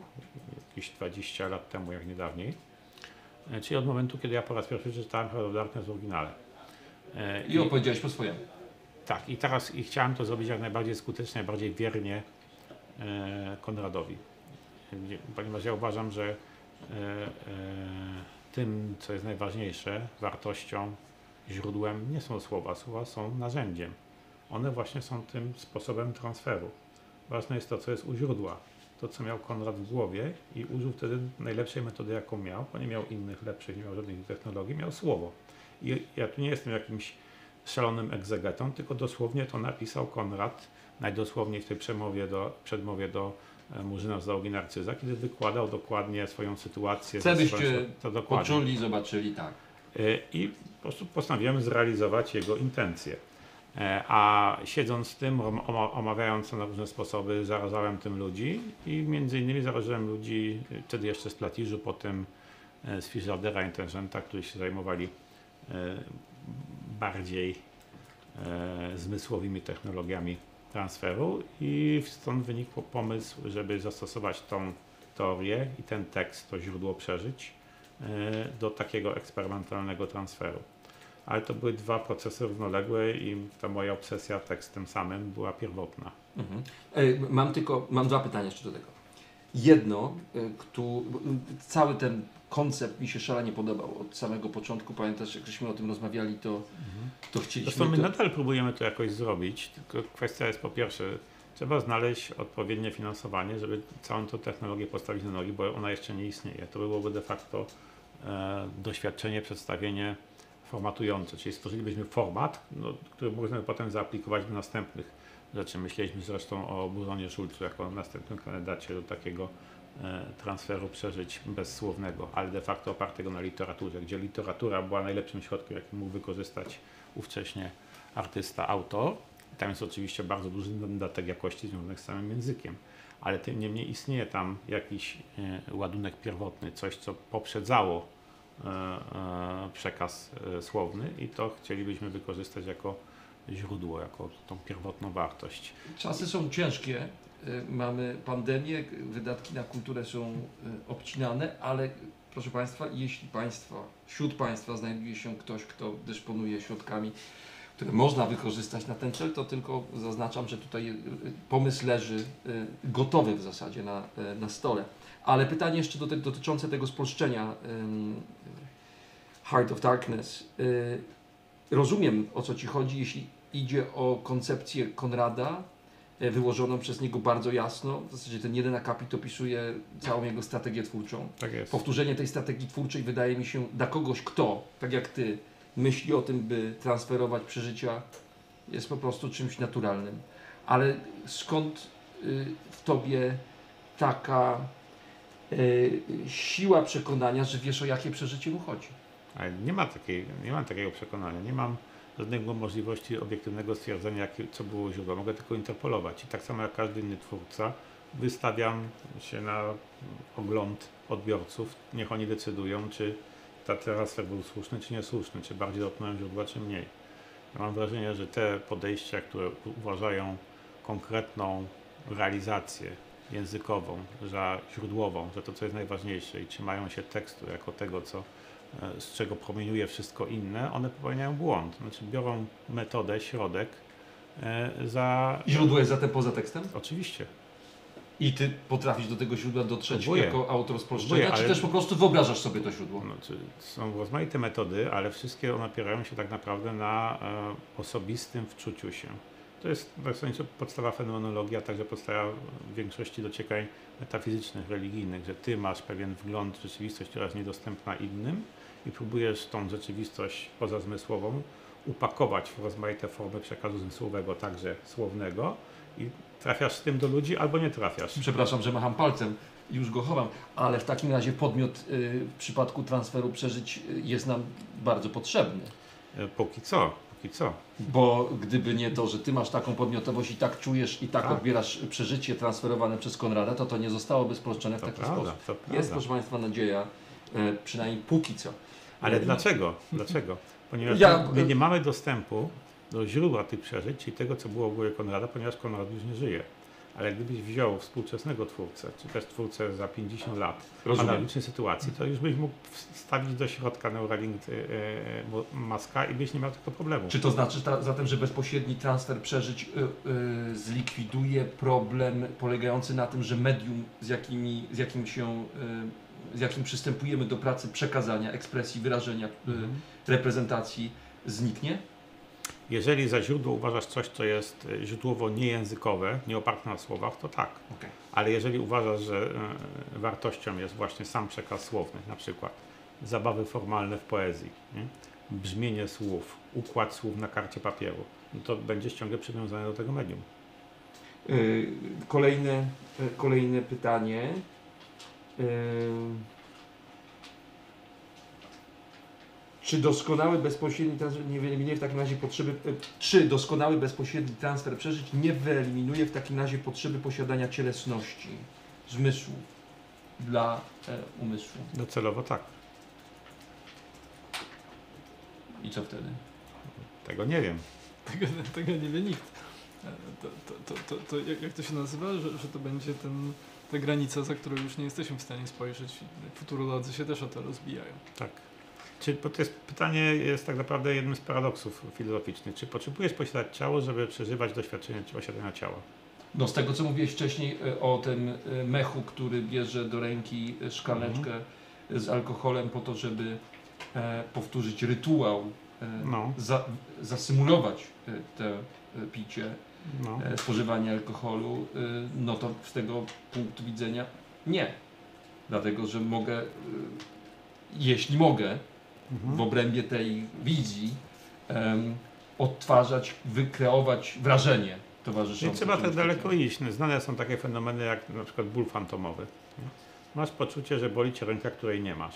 jakieś 20 lat temu, jak nie dawniej. E, Czyli od momentu, kiedy ja po raz pierwszy przeczytałem Heart of Darkness w oryginale. E, I opowiedziałeś po swojemu. tak, i teraz i chciałem to zrobić jak najbardziej skutecznie, najbardziej wiernie e, Konradowi. Ponieważ ja uważam, że tym, co jest najważniejsze, wartością, źródłem nie są słowa. Słowa są narzędziem. One właśnie są tym sposobem transferu. Ważne jest to, co jest u źródła. To, co miał Konrad w głowie i użył wtedy najlepszej metody, jaką miał, bo nie miał innych lepszych, nie miał żadnych technologii, miał słowo. I ja tu nie jestem jakimś szalonym egzegetą, tylko dosłownie to napisał Konrad, najdosłowniej w tej przemowie do, przedmowie do Murzyna z załogi Narcyza, kiedy wykładał dokładnie swoją sytuację. Ze byście swoją- to dokładnie. Poczuli, zobaczyli, tak. E, I po prostu postanowiłem zrealizować jego intencje. E, A siedząc z tym, om- oma- omawiając to na różne sposoby, zarażałem tym ludzi i między innymi zarażyłem ludzi e, wtedy jeszcze z Platiżu, potem z Fischerdera Intendenta, którzy się zajmowali bardziej zmysłowymi technologiami transferu i stąd wynikł pomysł, żeby zastosować tą teorię i ten tekst, to źródło przeżyć e, do takiego eksperymentalnego transferu. Ale to były dwa procesy równoległe i ta moja obsesja tekstem samym była pierwotna. Mhm. E, Mam tylko, mam dwa pytania jeszcze do tego. Jedno, e, ktu, cały ten koncept mi się szalenie podobał od samego początku. Pamiętasz, jak żeśmy o tym rozmawiali, to, to chcieliśmy... Zresztą my to, nadal próbujemy to jakoś zrobić, tylko kwestia jest po pierwsze, trzeba znaleźć odpowiednie finansowanie, żeby całą tą technologię postawić na nogi, bo ona jeszcze nie istnieje. To byłoby de facto e, doświadczenie, przedstawienie formatujące, czyli stworzylibyśmy format, no, który możemy potem zaaplikować do następnych rzeczy. Myśleliśmy zresztą o Buzonie Szulcu jako następnym kandydacie do takiego transferu przeżyć bezsłownego, ale de facto opartego na literaturze, gdzie literatura była najlepszym środkiem, jaki mógł wykorzystać ówcześnie artysta, autor. Tam jest oczywiście bardzo duży dodatek jakości związany z samym językiem, ale tym niemniej istnieje tam jakiś e, ładunek pierwotny, coś co poprzedzało e, e, przekaz e, słowny i to chcielibyśmy wykorzystać jako źródło, jako tą pierwotną wartość. Czasy są ciężkie. E, Mamy pandemię, wydatki na kulturę są e, obcinane, ale proszę Państwa, jeśli Państwa, wśród Państwa znajduje się ktoś, kto dysponuje środkami, które można wykorzystać na ten cel, to tylko zaznaczam, że tutaj e, pomysł leży gotowy w zasadzie na, na stole. Ale pytanie jeszcze dotyczące tego spolszczenia Heart of Darkness. Rozumiem o co Ci chodzi, jeśli idzie o koncepcję Konrada, wyłożoną przez niego bardzo jasno. W zasadzie ten jeden akapit opisuje całą jego strategię twórczą. Tak jest. Powtórzenie tej strategii twórczej wydaje mi się dla kogoś, kto, tak jak Ty, myśli o tym, by transferować przeżycia, jest po prostu czymś naturalnym. Ale skąd y, w Tobie taka y, siła przekonania, że wiesz o jakie przeżycie mu chodzi? Ale nie, ma takiej, nie mam takiego przekonania. Nie mam żadnego możliwości obiektywnego stwierdzenia, co było źródło. Mogę tylko interpolować. I tak samo jak każdy inny twórca, wystawiam się na ogląd odbiorców. Niech oni decydują, czy ta transfer był słuszny, czy niesłuszny, czy bardziej dotknąłem źródła, czy mniej. Ja mam wrażenie, że te podejścia, które uważają konkretną realizację językową, za źródłową, że to co jest najważniejsze i trzymają się tekstu jako tego, co, z czego promieniuje wszystko inne, one popełniają błąd. Znaczy biorą metodę, środek e, za... Źródło jest zatem poza tekstem? Oczywiście. I ty potrafisz do tego źródła dotrzeć Próbuję. jako autor spolszczenia, Próbuję, czy ale- też po prostu wyobrażasz sobie to źródło? Znaczy, są rozmaite metody, ale wszystkie one opierają się tak naprawdę na e, osobistym wczuciu się. To jest w zasadzie podstawa fenomenologii, a także podstawa większości dociekań metafizycznych, religijnych, że ty masz pewien wgląd w rzeczywistość, która jest niedostępna innym i próbujesz tą rzeczywistość pozazmysłową upakować w rozmaite formy przekazu zmysłowego, także słownego i trafiasz z tym do ludzi albo nie trafiasz. Przepraszam, że macham palcem, już go chowam, ale w takim razie podmiot y, w przypadku transferu przeżyć y, jest nam bardzo potrzebny. E, Póki co, póki co. Bo gdyby nie to, że ty masz taką podmiotowość i tak czujesz i tak, Tak. odbierasz przeżycie transferowane przez Konrada, to to nie zostałoby spolszczone w To taki prawda, sposób. Jest, proszę Państwa, nadzieja, e, przynajmniej póki co. Ale E, dlaczego? Dlaczego? Ponieważ Ja- my nie mamy dostępu do źródła tych przeżyć, czyli tego, co było w głowie Konrada, ponieważ Konrad już nie żyje. Ale gdybyś wziął współczesnego twórcę, czy też twórcę za 50 lat, w Rozumiem. analogicznej sytuacji, to już byś mógł wstawić do środka Neuralink e, e, mo- maska i byś nie miał tego problemu. Czy to znaczy ta, zatem, że bezpośredni transfer przeżyć y, zlikwiduje problem polegający na tym, że medium, z, jakimi, z, jakim się, z jakim przystępujemy do pracy przekazania, ekspresji, wyrażenia, y, Mhm. reprezentacji zniknie? Jeżeli za źródło uważasz coś, co jest e, źródłowo niejęzykowe, nie oparte na słowach, to tak. Okej. Ale jeżeli uważasz, że e, wartością jest właśnie sam przekaz słowny, na przykład zabawy formalne w poezji, nie? brzmienie słów, układ słów na karcie papieru, no to będziesz ciągle przywiązany do tego medium. Y, Kolejne, y, kolejne pytanie. Y, Czy doskonały bezpośredni transfer nie wyeliminuje w takim razie potrzeby, y, czy doskonały bezpośredni transfer przeżyć nie wyeliminuje w takim razie potrzeby posiadania cielesności, zmysłów dla e, umysłu? Docelowo tak. I co wtedy? Tego nie wiem. Tego, tego nie wie nikt. E, To, to, to, to, to jak, jak to się nazywa, że, że to będzie ten, ta granica, za którą już nie jesteśmy w stanie spojrzeć. Futurolodzy się też o to rozbijają. Tak. Czy, bo to jest pytanie jest tak naprawdę jednym z paradoksów filozoficznych. Czy potrzebujesz posiadać ciało, żeby przeżywać doświadczenie posiadania ciała? No z tego co mówiłeś wcześniej e, o tym e, mechu, który bierze do ręki e, szklaneczkę z alkoholem po to, żeby e, powtórzyć rytuał, e, No. za, zasymulować e, te e, picie, No. e, spożywanie alkoholu, e, no to z tego punktu widzenia nie. Dlatego, że mogę, e, jeśli mogę, Mhm. w obrębie tej wizji em, odtwarzać, wykreować wrażenie towarzyszące. Nie trzeba tak daleko iść. Znane są takie fenomeny jak na przykład ból fantomowy. Masz poczucie, że boli cię ręka, której nie masz.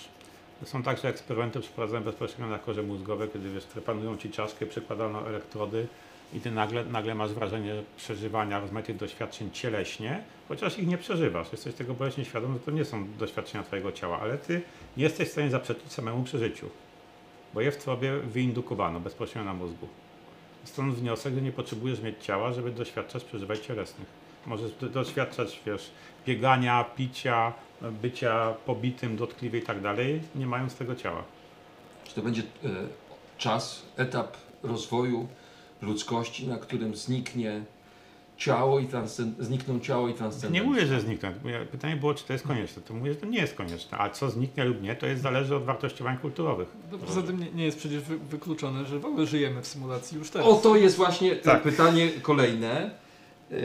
Są także eksperymenty przeprowadzone bezpośrednio na korze mózgowej, kiedy wiesz, trepanują ci czaszkę, przykładano elektrody i ty nagle, nagle masz wrażenie przeżywania rozmaitych doświadczeń cieleśnie, chociaż ich nie przeżywasz. Jesteś tego boleśnie świadom, że to nie są doświadczenia twojego ciała, ale ty nie jesteś w stanie zaprzeczyć samemu przeżyciu, bo je w tobie wyindukowano bezpośrednio na mózgu. Stąd wniosek, że nie potrzebujesz mieć ciała, żeby doświadczać przeżywań cielesnych. Możesz do- doświadczać, wiesz, biegania, picia, bycia pobitym, dotkliwie i tak dalej, nie mając tego ciała. Czy to będzie e, czas, etap rozwoju ludzkości, na którym zniknie ciało i transcend- znikną ciało i Nie transcendencja? mówię, że. Moje Pytanie było, czy to jest konieczne. To mówię, że to nie jest konieczne. A co zniknie lub nie, to jest zależy od wartościowań kulturowych. No, poza tym nie, nie jest przecież wy, wykluczone, że w ogóle żyjemy w symulacji już teraz. O, to jest właśnie e, Tak. pytanie kolejne. E,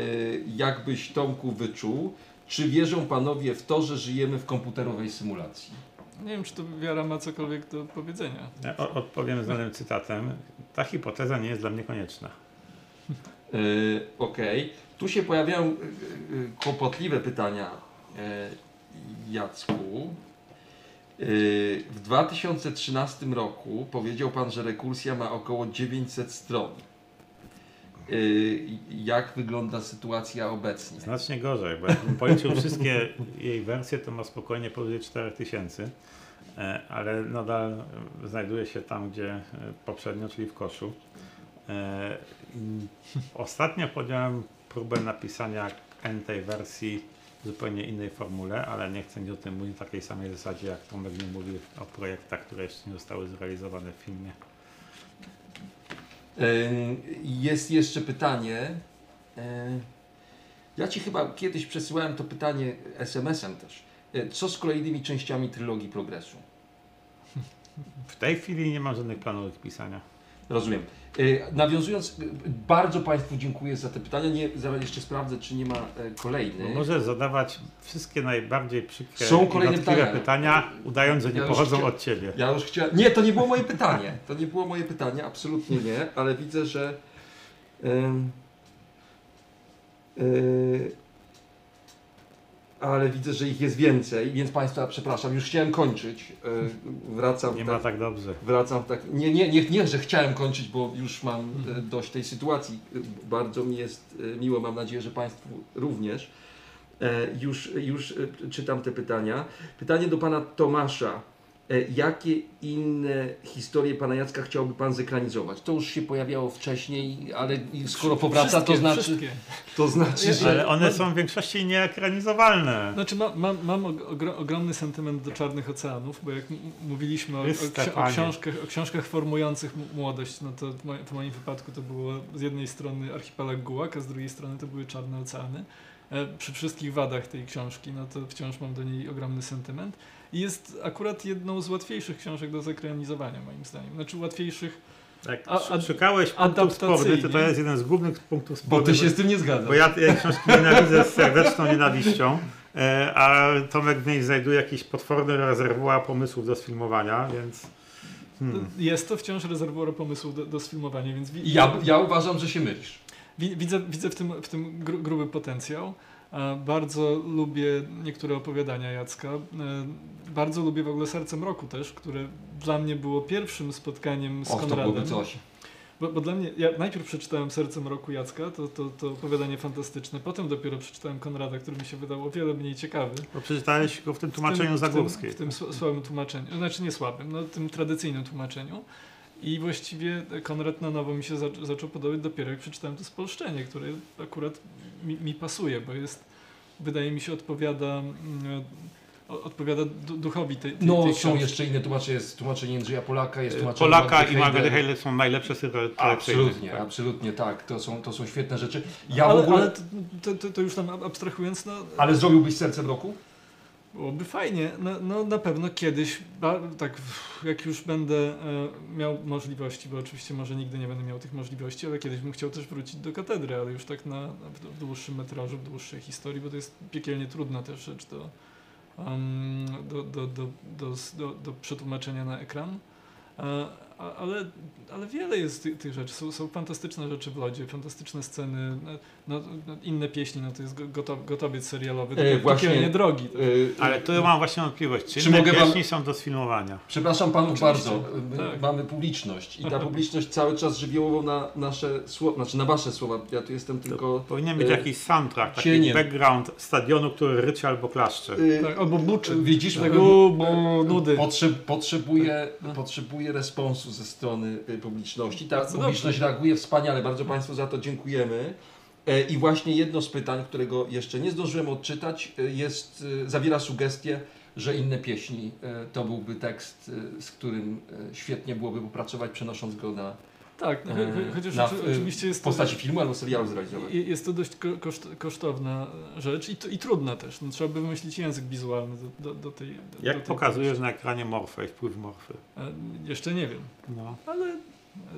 Jak byś Tomku wyczuł, czy wierzą panowie w to, że żyjemy w komputerowej symulacji? Nie wiem, czy to wiara ma cokolwiek do powiedzenia. Ja o- odpowiem znanym cytatem. Ta hipoteza nie jest dla mnie konieczna. E, Okej. Tu się pojawiają e, e, kłopotliwe pytania, e, Jacku. E, W 2013 roku powiedział Pan, że rekursja ma około 900 stron. E, Jak wygląda sytuacja obecnie? Znacznie gorzej, bo jakbym policzył wszystkie jej wersje, to ma spokojnie powyżej 4000, e, ale nadal e, znajduje się tam, gdzie e, poprzednio, czyli w koszu. E, Ostatnio podjąłem próbę napisania tej wersji w zupełnie innej formule, ale nie chcę nic o tym mówić w takiej samej zasadzie, jak Tomek nie mówi o projektach, które jeszcze nie zostały zrealizowane w filmie. Jest jeszcze pytanie. Ja Ci chyba kiedyś przesyłałem to pytanie SMS-em też. Y, Co z kolejnymi częściami trylogii Progresu? W tej chwili nie mam żadnych planów ich pisania. Rozumiem. Y, Nawiązując, y, bardzo Państwu dziękuję za te pytania. Nie, zaraz jeszcze sprawdzę, czy nie ma e, kolejnych. możesz zadawać wszystkie najbardziej przykre Są kolejne pytania. pytania, udając, że nie Ja pochodzą chcia- od Ciebie. Ja już chciałem. Nie, to nie było moje pytanie. To nie było moje pytanie, absolutnie nie, ale widzę, że. ym, yy, ale widzę, że ich jest więcej, więc Państwa przepraszam, już chciałem kończyć. Yy, wracam. Nie w ma tak- tak dobrze. Wracam tak. Nie, nie, nie, nie, że chciałem kończyć, bo już mam e, dość tej sytuacji. E, Bardzo mi jest e, miło, mam nadzieję, że Państwu również. E, Już, już e, czytam te pytania. Pytanie do Pana Tomasza. E, Jakie inne historie Pana Jacka chciałby Pan zekranizować? To już się pojawiało wcześniej, ale skoro powraca, to znaczy, Wszystkie. to znaczy, że... Ale one są w większości nieekranizowalne. Znaczy ma, mam, mam og- ogro, ogromny sentyment do Czarnych Oceanów, bo jak mówiliśmy o, o, ksi- o, książkach, o książkach formujących młodość, no to w, moim- w moim wypadku to było z jednej strony Archipelag Gułak, a z drugiej strony to były Czarne Oceany. E, przy wszystkich wadach tej książki, no to wciąż mam do niej ogromny sentyment. Jest akurat jedną z łatwiejszych książek do zekranizowania, moim zdaniem. Znaczy łatwiejszych, Jak A- szukałeś punktów spornych, to to jest jeden z głównych punktów Bo spornych. Ty się z tym nie zgadzasz. Bo ja ja książki nienawidzę z serdeczną nienawiścią, e, a Tomek w niej znajduje jakiś potworny rezerwuar pomysłów do sfilmowania, więc... Hmm. jest to wciąż rezerwuar pomysłów do, do sfilmowania, więc wi- Ja, ja uważam, że się mylisz. Wi- Widzę, widzę w tym, w tym gru, gruby potencjał. Bardzo lubię niektóre opowiadania Jacka. E, Bardzo lubię w ogóle Serce Mroku też, które dla mnie było pierwszym spotkaniem z Och, to byłoby Konradem. coś. Bo, bo dla mnie, ja najpierw przeczytałem Serce Mroku Jacka, to, to, to opowiadanie fantastyczne. Potem dopiero przeczytałem Konrada, który mi się wydał o wiele mniej ciekawy. Bo przeczytałeś go w tym W tłumaczeniu tym, Zagórskim. W tym, w tym sła- słabym tłumaczeniu, znaczy nie słabym, no tym tradycyjnym tłumaczeniu. I właściwie Konrad na nowo mi się za, zaczął podobać dopiero jak przeczytałem to spolszczenie, które akurat mi, mi pasuje, bo jest, wydaje mi się, odpowiada, mm, odpowiada du, duchowi tej, tej, No, tej są jeszcze inne tłumaczenia. Jest tłumaczenie Jędrzeja Polaka, jest tłumaczenie Polaka Magdy i Margaret Heider. Hale są najlepsze Absolutnie, tak. absolutnie tak. To są, to są świetne rzeczy. Ja ale, w ogóle... ale to, to, to, to już tam abstrahując, no, Ale zrobiłbyś serce w roku? Byłoby fajnie. No, no na pewno kiedyś, tak jak już będę e, miał możliwości, bo oczywiście może nigdy nie będę miał tych możliwości, ale kiedyś bym chciał też wrócić do katedry, ale już tak na, w, dłuższym metrażu, w dłuższej historii, bo to jest piekielnie trudna też rzecz do, do, do, do, do, przetłumaczenia na ekran. E, ale, ale wiele jest tych, tych rzeczy. Są, są fantastyczne rzeczy w lodzie, fantastyczne sceny, no, no, no, inne pieśni, no to jest go- gotow, gotowiec serialowy, E, właśnie- piekielnie drogi. też. Yy, Ale tu mam właśnie wątpliwość, czy, Czy inne mogę wam- pieśni są do sfilmowania? Przepraszam panów Oczywiście, bardzo. My tak. Mamy publiczność i ta [LAUGHS] publiczność cały czas żywiołowo na nasze słowa, znaczy na wasze słowa. Ja tu jestem tylko. Powinien być e, jakiś soundtrack, taki cieniem. background stadionu, który ryczy albo klaszcze. Yy, Tak, albo buczy. Widzisz, Tak, bo- u, bo nudy. Potrzeb, potrzebuje, No. potrzebuje responsu ze strony y, publiczności. Ta Bardzo publiczność reaguje wspaniale, bardzo Państwu za to dziękujemy. E, I właśnie jedno z pytań, którego jeszcze nie zdążyłem odczytać, e, jest, e, zawiera sugestię, że inne pieśni to byłby tekst, z którym świetnie byłoby popracować, przenosząc go na, Tak, no, cho- cho- e, chociaż na oczy- oczywiście jest w to, postaci filmu albo serialu zrealizować. i- jest to dość ko- koszt, kosztowna rzecz i, to- i trudna też. No, trzeba by wymyślić język wizualny do, do, do tej. Do, Jak do tej pokazujesz na ekranie morfę i wpływ morfy? E, Jeszcze nie wiem, No. ale,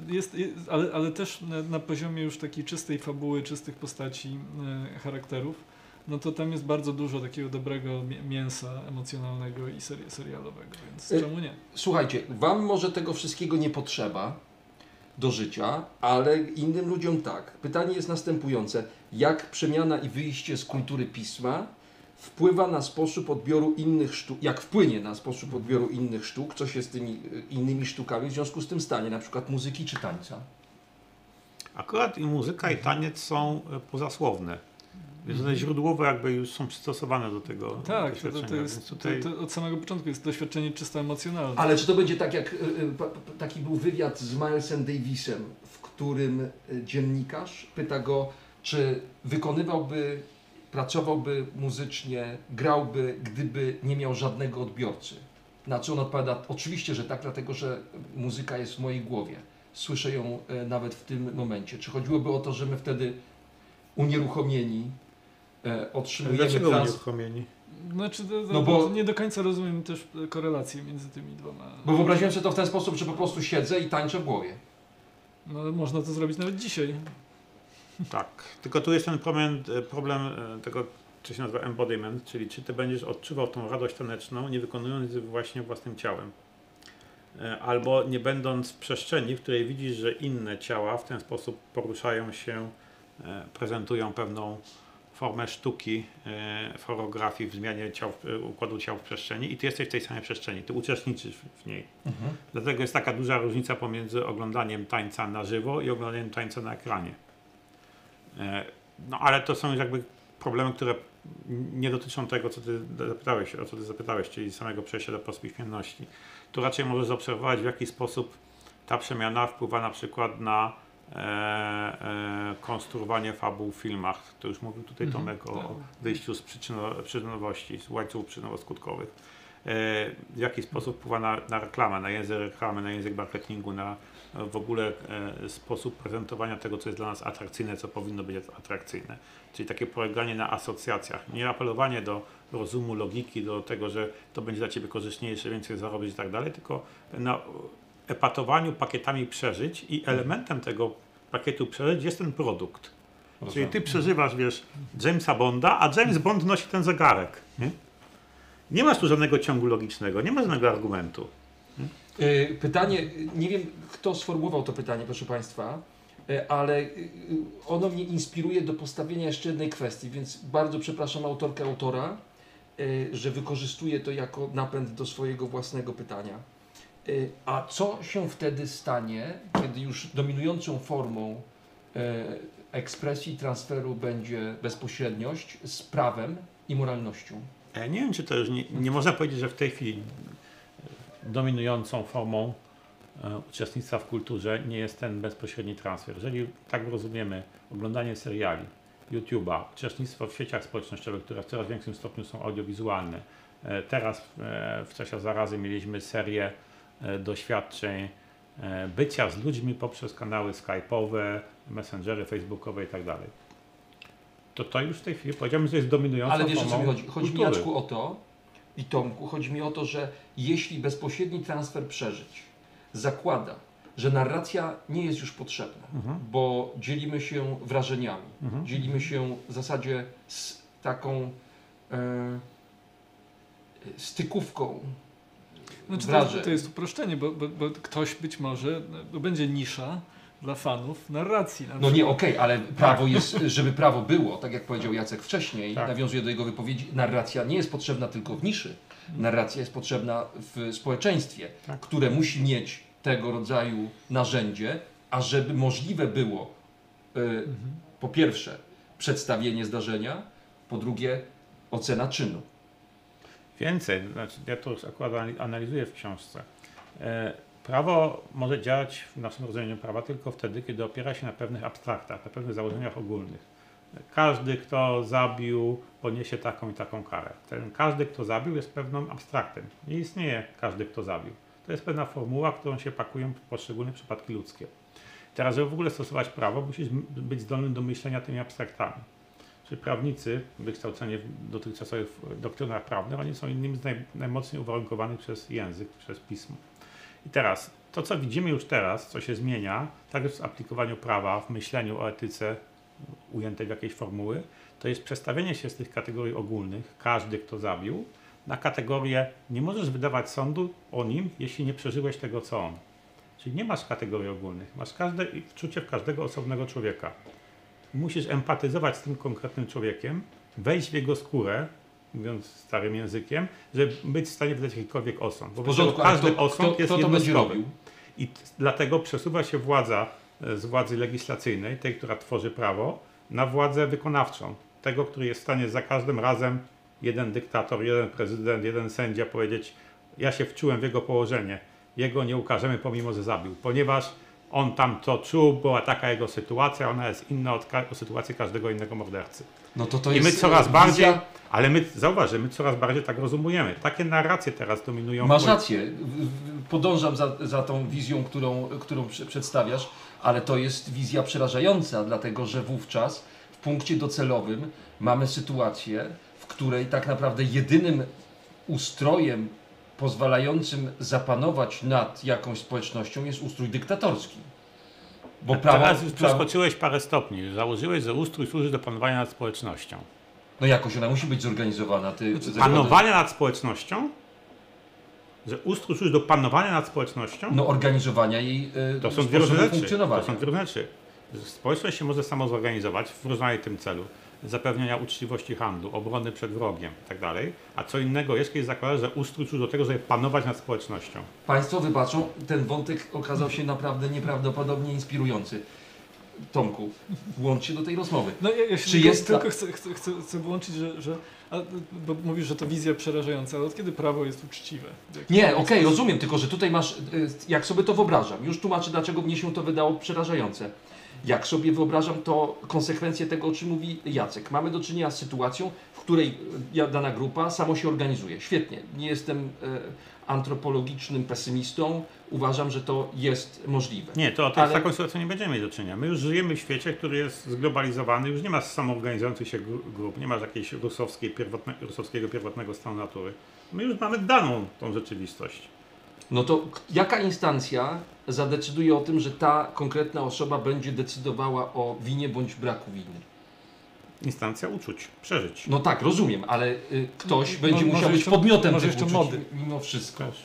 jest, jest, ale, ale też na, na poziomie już takiej czystej fabuły, czystych postaci, e, charakterów, no to tam jest bardzo dużo takiego dobrego mię- mięsa emocjonalnego i seri serialowego, więc E, czemu nie? Słuchajcie, Wam może tego wszystkiego nie potrzeba do życia, ale innym ludziom tak. Pytanie jest następujące. Jak przemiana i wyjście z kultury pisma wpływa na sposób odbioru innych sztuk, jak wpłynie na sposób odbioru innych sztuk, co się z tymi y, innymi sztukami w związku z tym stanie, na przykład muzyki czy tańca? Akurat i muzyka i taniec są e, pozasłowne. Więc one źródłowe jakby już są przystosowane do tego Tak, to, to, doświadczenia. to Więc jest tutaj to, to od samego początku jest doświadczenie czysto emocjonalne. Ale czy to będzie tak jak y, y, taki był wywiad z Milesem Davisem, w którym y, dziennikarz pyta go, czy wykonywałby pracowałby muzycznie, grałby, gdyby nie miał żadnego odbiorcy? Na co on odpowiada? Oczywiście, że tak, dlatego że muzyka jest w mojej głowie. Słyszę ją nawet w tym momencie. Czy chodziłoby o to, że my wtedy unieruchomieni e, otrzymujemy Dlaczego trans... unieruchomieni? Znaczy, to, to, No bo- nie do końca rozumiem też e, korelację między tymi dwoma. Bo wyobraziłem sobie to w ten sposób, że po prostu siedzę i tańczę w głowie. No, ale można to zrobić nawet dzisiaj. Tak, tylko tu jest ten problem, e, problem e, tego, co się nazywa embodiment, czyli czy ty będziesz odczuwał tą radość taneczną, nie wykonując jej właśnie własnym ciałem. Albo nie będąc w przestrzeni, w której widzisz, że inne ciała w ten sposób poruszają się, prezentują pewną formę sztuki, e, choreografii w zmianie ciał, e, układu ciał w przestrzeni i ty jesteś w tej samej przestrzeni, ty uczestniczysz w- w niej. Dlatego jest taka duża różnica pomiędzy oglądaniem tańca na żywo i oglądaniem tańca na ekranie. E, No ale to są jakby problemy, które nie dotyczą tego, co ty zapytałeś, o co ty zapytałeś, czyli samego przejścia do pospiśmienności. Tu raczej możesz zaobserwować, w jaki sposób ta przemiana wpływa na przykład na konstruowanie fabuł w filmach. To już mówił tutaj Mhm, Tomek o tak. wyjściu z przyczyno, przyczynowości, z łańcuchów przyczynowo-skutkowych. E, w jaki sposób wpływa na, na reklamę, na język reklamy, na język marketingu, na e, w ogóle e, sposób prezentowania tego, co jest dla nas atrakcyjne, co powinno być atrakcyjne. Czyli takie poleganie na asocjacjach. Nie apelowanie do rozumu, logiki, do tego, że to będzie dla Ciebie korzystniejsze, więcej zarobić i tak dalej, tylko na epatowaniu pakietami przeżyć i elementem tego pakietu przeżyć jest ten produkt. Czyli ty przeżywasz, wiesz, Jamesa Bonda, a James Bond nosi ten zegarek. Nie, nie masz tu żadnego ciągu logicznego, nie ma żadnego argumentu. Y, Pytanie, nie wiem kto sformułował to pytanie, proszę Państwa, y, ale y, ono mnie inspiruje do postawienia jeszcze jednej kwestii, więc bardzo przepraszam autorkę, autora, y, że wykorzystuje to jako napęd do swojego własnego pytania. Y, A co się wtedy stanie, kiedy już dominującą formą y, ekspresji transferu będzie bezpośredniość z prawem i moralnością? Ja nie wiem, czy to już nie, nie można powiedzieć, że w tej chwili dominującą formą uczestnictwa w kulturze nie jest ten bezpośredni transfer. Jeżeli tak rozumiemy oglądanie seriali, YouTube'a, uczestnictwo w sieciach społecznościowych, które w coraz większym stopniu są audiowizualne. Teraz w czasie zarazy mieliśmy serię doświadczeń e, bycia z ludźmi poprzez kanały skype'owe, messengery facebookowe i tak dalej. To to już w tej chwili powiedziałbym, że jest dominującą Ale wiesz o co mi chodzi? Chodzi mi kultury. Jacku o to i Tomku, chodzi mi o to, że jeśli bezpośredni transfer przeżyć zakłada, że narracja nie jest już potrzebna, Mhm. bo dzielimy się wrażeniami, Mhm. dzielimy się w zasadzie z taką e, stykówką Znaczy, to, to jest uproszczenie, bo, bo, bo ktoś być może, no, będzie nisza dla fanów narracji. Na No nie, okej, ale prawo jest, żeby prawo było, tak jak powiedział Jacek wcześniej, Tak. nawiązuję do jego wypowiedzi, narracja nie jest potrzebna tylko w niszy. Narracja jest potrzebna w społeczeństwie, Tak. które musi mieć tego rodzaju narzędzie, a żeby możliwe było y, Mhm. po pierwsze przedstawienie zdarzenia, po drugie ocena czynu. Więcej, znaczy ja to akurat anali- analizuję w książce. E, Prawo może działać w naszym rozumieniu prawa tylko wtedy, kiedy opiera się na pewnych abstraktach, na pewnych założeniach ogólnych. Każdy, kto zabił, poniesie taką i taką karę. Ten każdy, kto zabił, jest pewnym abstraktem. Nie istnieje każdy, kto zabił. To jest pewna formuła, którą się pakują poszczególne przypadki ludzkie. Teraz, żeby w ogóle stosować prawo, musisz być zdolny do myślenia tymi abstraktami. Czyli prawnicy, wykształceni w dotychczasowych doktrynach prawnych, oni są innymi z naj, najmocniej uwarunkowanych przez język, przez pismo. I teraz, to co widzimy już teraz, co się zmienia, także w aplikowaniu prawa, w myśleniu o etyce ujętej w jakiejś formuły, to jest przestawienie się z tych kategorii ogólnych, każdy kto zabił, na kategorię nie możesz wydawać sądu o nim, jeśli nie przeżyłeś tego, co on. Czyli nie masz kategorii ogólnych, masz każde wczucie w każdego osobnego człowieka musisz empatyzować z tym konkretnym człowiekiem, wejść w jego skórę, mówiąc starym językiem, żeby być w stanie wydać jakikolwiek osąd. W Wobec porządku, każdy kto, osąd kto, jest kto jednostkowy. I dlatego przesuwa się władza e, z władzy legislacyjnej, tej, która tworzy prawo, na władzę wykonawczą. Tego, który jest w stanie za każdym razem jeden dyktator, jeden prezydent, jeden sędzia powiedzieć: Ja się wczułem w jego położenie, jego nie ukażemy, pomimo że zabił, ponieważ on tam to czuł, była taka jego sytuacja, ona jest inna od ka- sytuacji każdego innego mordercy. No to to I jest my coraz e, bardziej, wizja- ale my, zauważ, że my coraz bardziej tak rozumujemy. Takie narracje teraz dominują. Masz rację, w- w- podążam za, za tą wizją, którą, którą prze- przedstawiasz, ale to jest wizja przerażająca, dlatego że wówczas w punkcie docelowym mamy sytuację, w której tak naprawdę jedynym ustrojem pozwalającym zapanować nad jakąś społecznością jest ustrój dyktatorski. Bo A prawo, teraz już przeskoczyłeś parę stopni. Założyłeś, że ustrój służy do panowania nad społecznością. no jakoś ona musi być zorganizowana. Ty, Znaczy, Panowania nad społecznością? Że ustrój służy do panowania nad społecznością? No organizowania jej y, To są dwie różne rzeczy. To są dwie różne rzeczy. Społeczność się może samo zorganizować w rozmaitym celu. Zapewnienia uczciwości handlu, obrony przed wrogiem itd. A co innego jest, kiedy zakłada, że ustrój służy do tego, żeby panować nad społecznością. Państwo wybaczą, ten wątek okazał się naprawdę nieprawdopodobnie inspirujący. Tomku, włącz się do tej rozmowy. No ja, ja się Czy tylko, jest tylko ta- chcę, chcę, chcę, chcę włączyć, że, że a, bo mówisz, że to wizja przerażająca, ale od kiedy prawo jest uczciwe? Nie, okej, sposób? rozumiem, tylko że tutaj masz, y, jak sobie to wyobrażam, już tłumaczę, dlaczego mnie się to wydało przerażające. Jak sobie wyobrażam to konsekwencje tego, o czym mówi Jacek. Mamy do czynienia z sytuacją, w której ja- dana grupa samo się organizuje. Świetnie. Nie jestem y, antropologicznym pesymistą. Uważam, że to jest możliwe. Nie, to, to Ale- z taką sytuacją nie będziemy mieć do czynienia. My już żyjemy w świecie, który jest zglobalizowany, już nie ma samoorganizujących się gru- grup, nie ma jakiejś rusowskiej, pierwotne, rusowskiego pierwotnego stanu natury. My już mamy daną tą rzeczywistość. No to jaka instancja zadecyduje o tym, że ta konkretna osoba będzie decydowała o winie bądź braku winy? Instancja uczuć, przeżyć. No tak, rozumiem, ale y, ktoś No, będzie musiał być jeszcze- podmiotem tych uczuć. mody. Mimo wszystko. Też.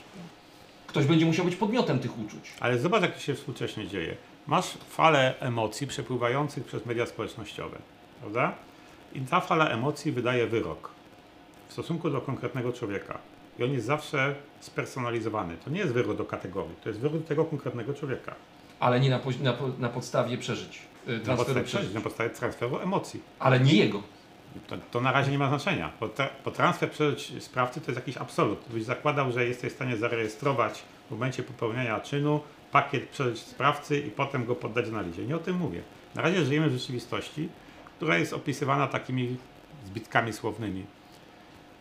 Ktoś będzie musiał być podmiotem tych uczuć. Ale zobacz, jak to się współcześnie dzieje. Masz falę emocji przepływających przez media społecznościowe, prawda? I ta fala emocji wydaje wyrok w stosunku do konkretnego człowieka. I on jest zawsze spersonalizowany. To nie jest wyrok do kategorii, to jest do tego konkretnego człowieka. Ale nie na, pozi- na, po- na podstawie przeżyć. y, Na Transferu podstawie, przeżyć. na podstawie transferu emocji. Ale nie jego. To, to na razie nie ma znaczenia, bo, tra, bo transfer przeżyć sprawcy to jest jakiś absolut. Byś zakładał, że jesteś w stanie zarejestrować w momencie popełnienia czynu pakiet przeżyć sprawcy i potem go poddać analizie. Nie o tym mówię. Na razie żyjemy w rzeczywistości, która jest opisywana takimi zbitkami słownymi.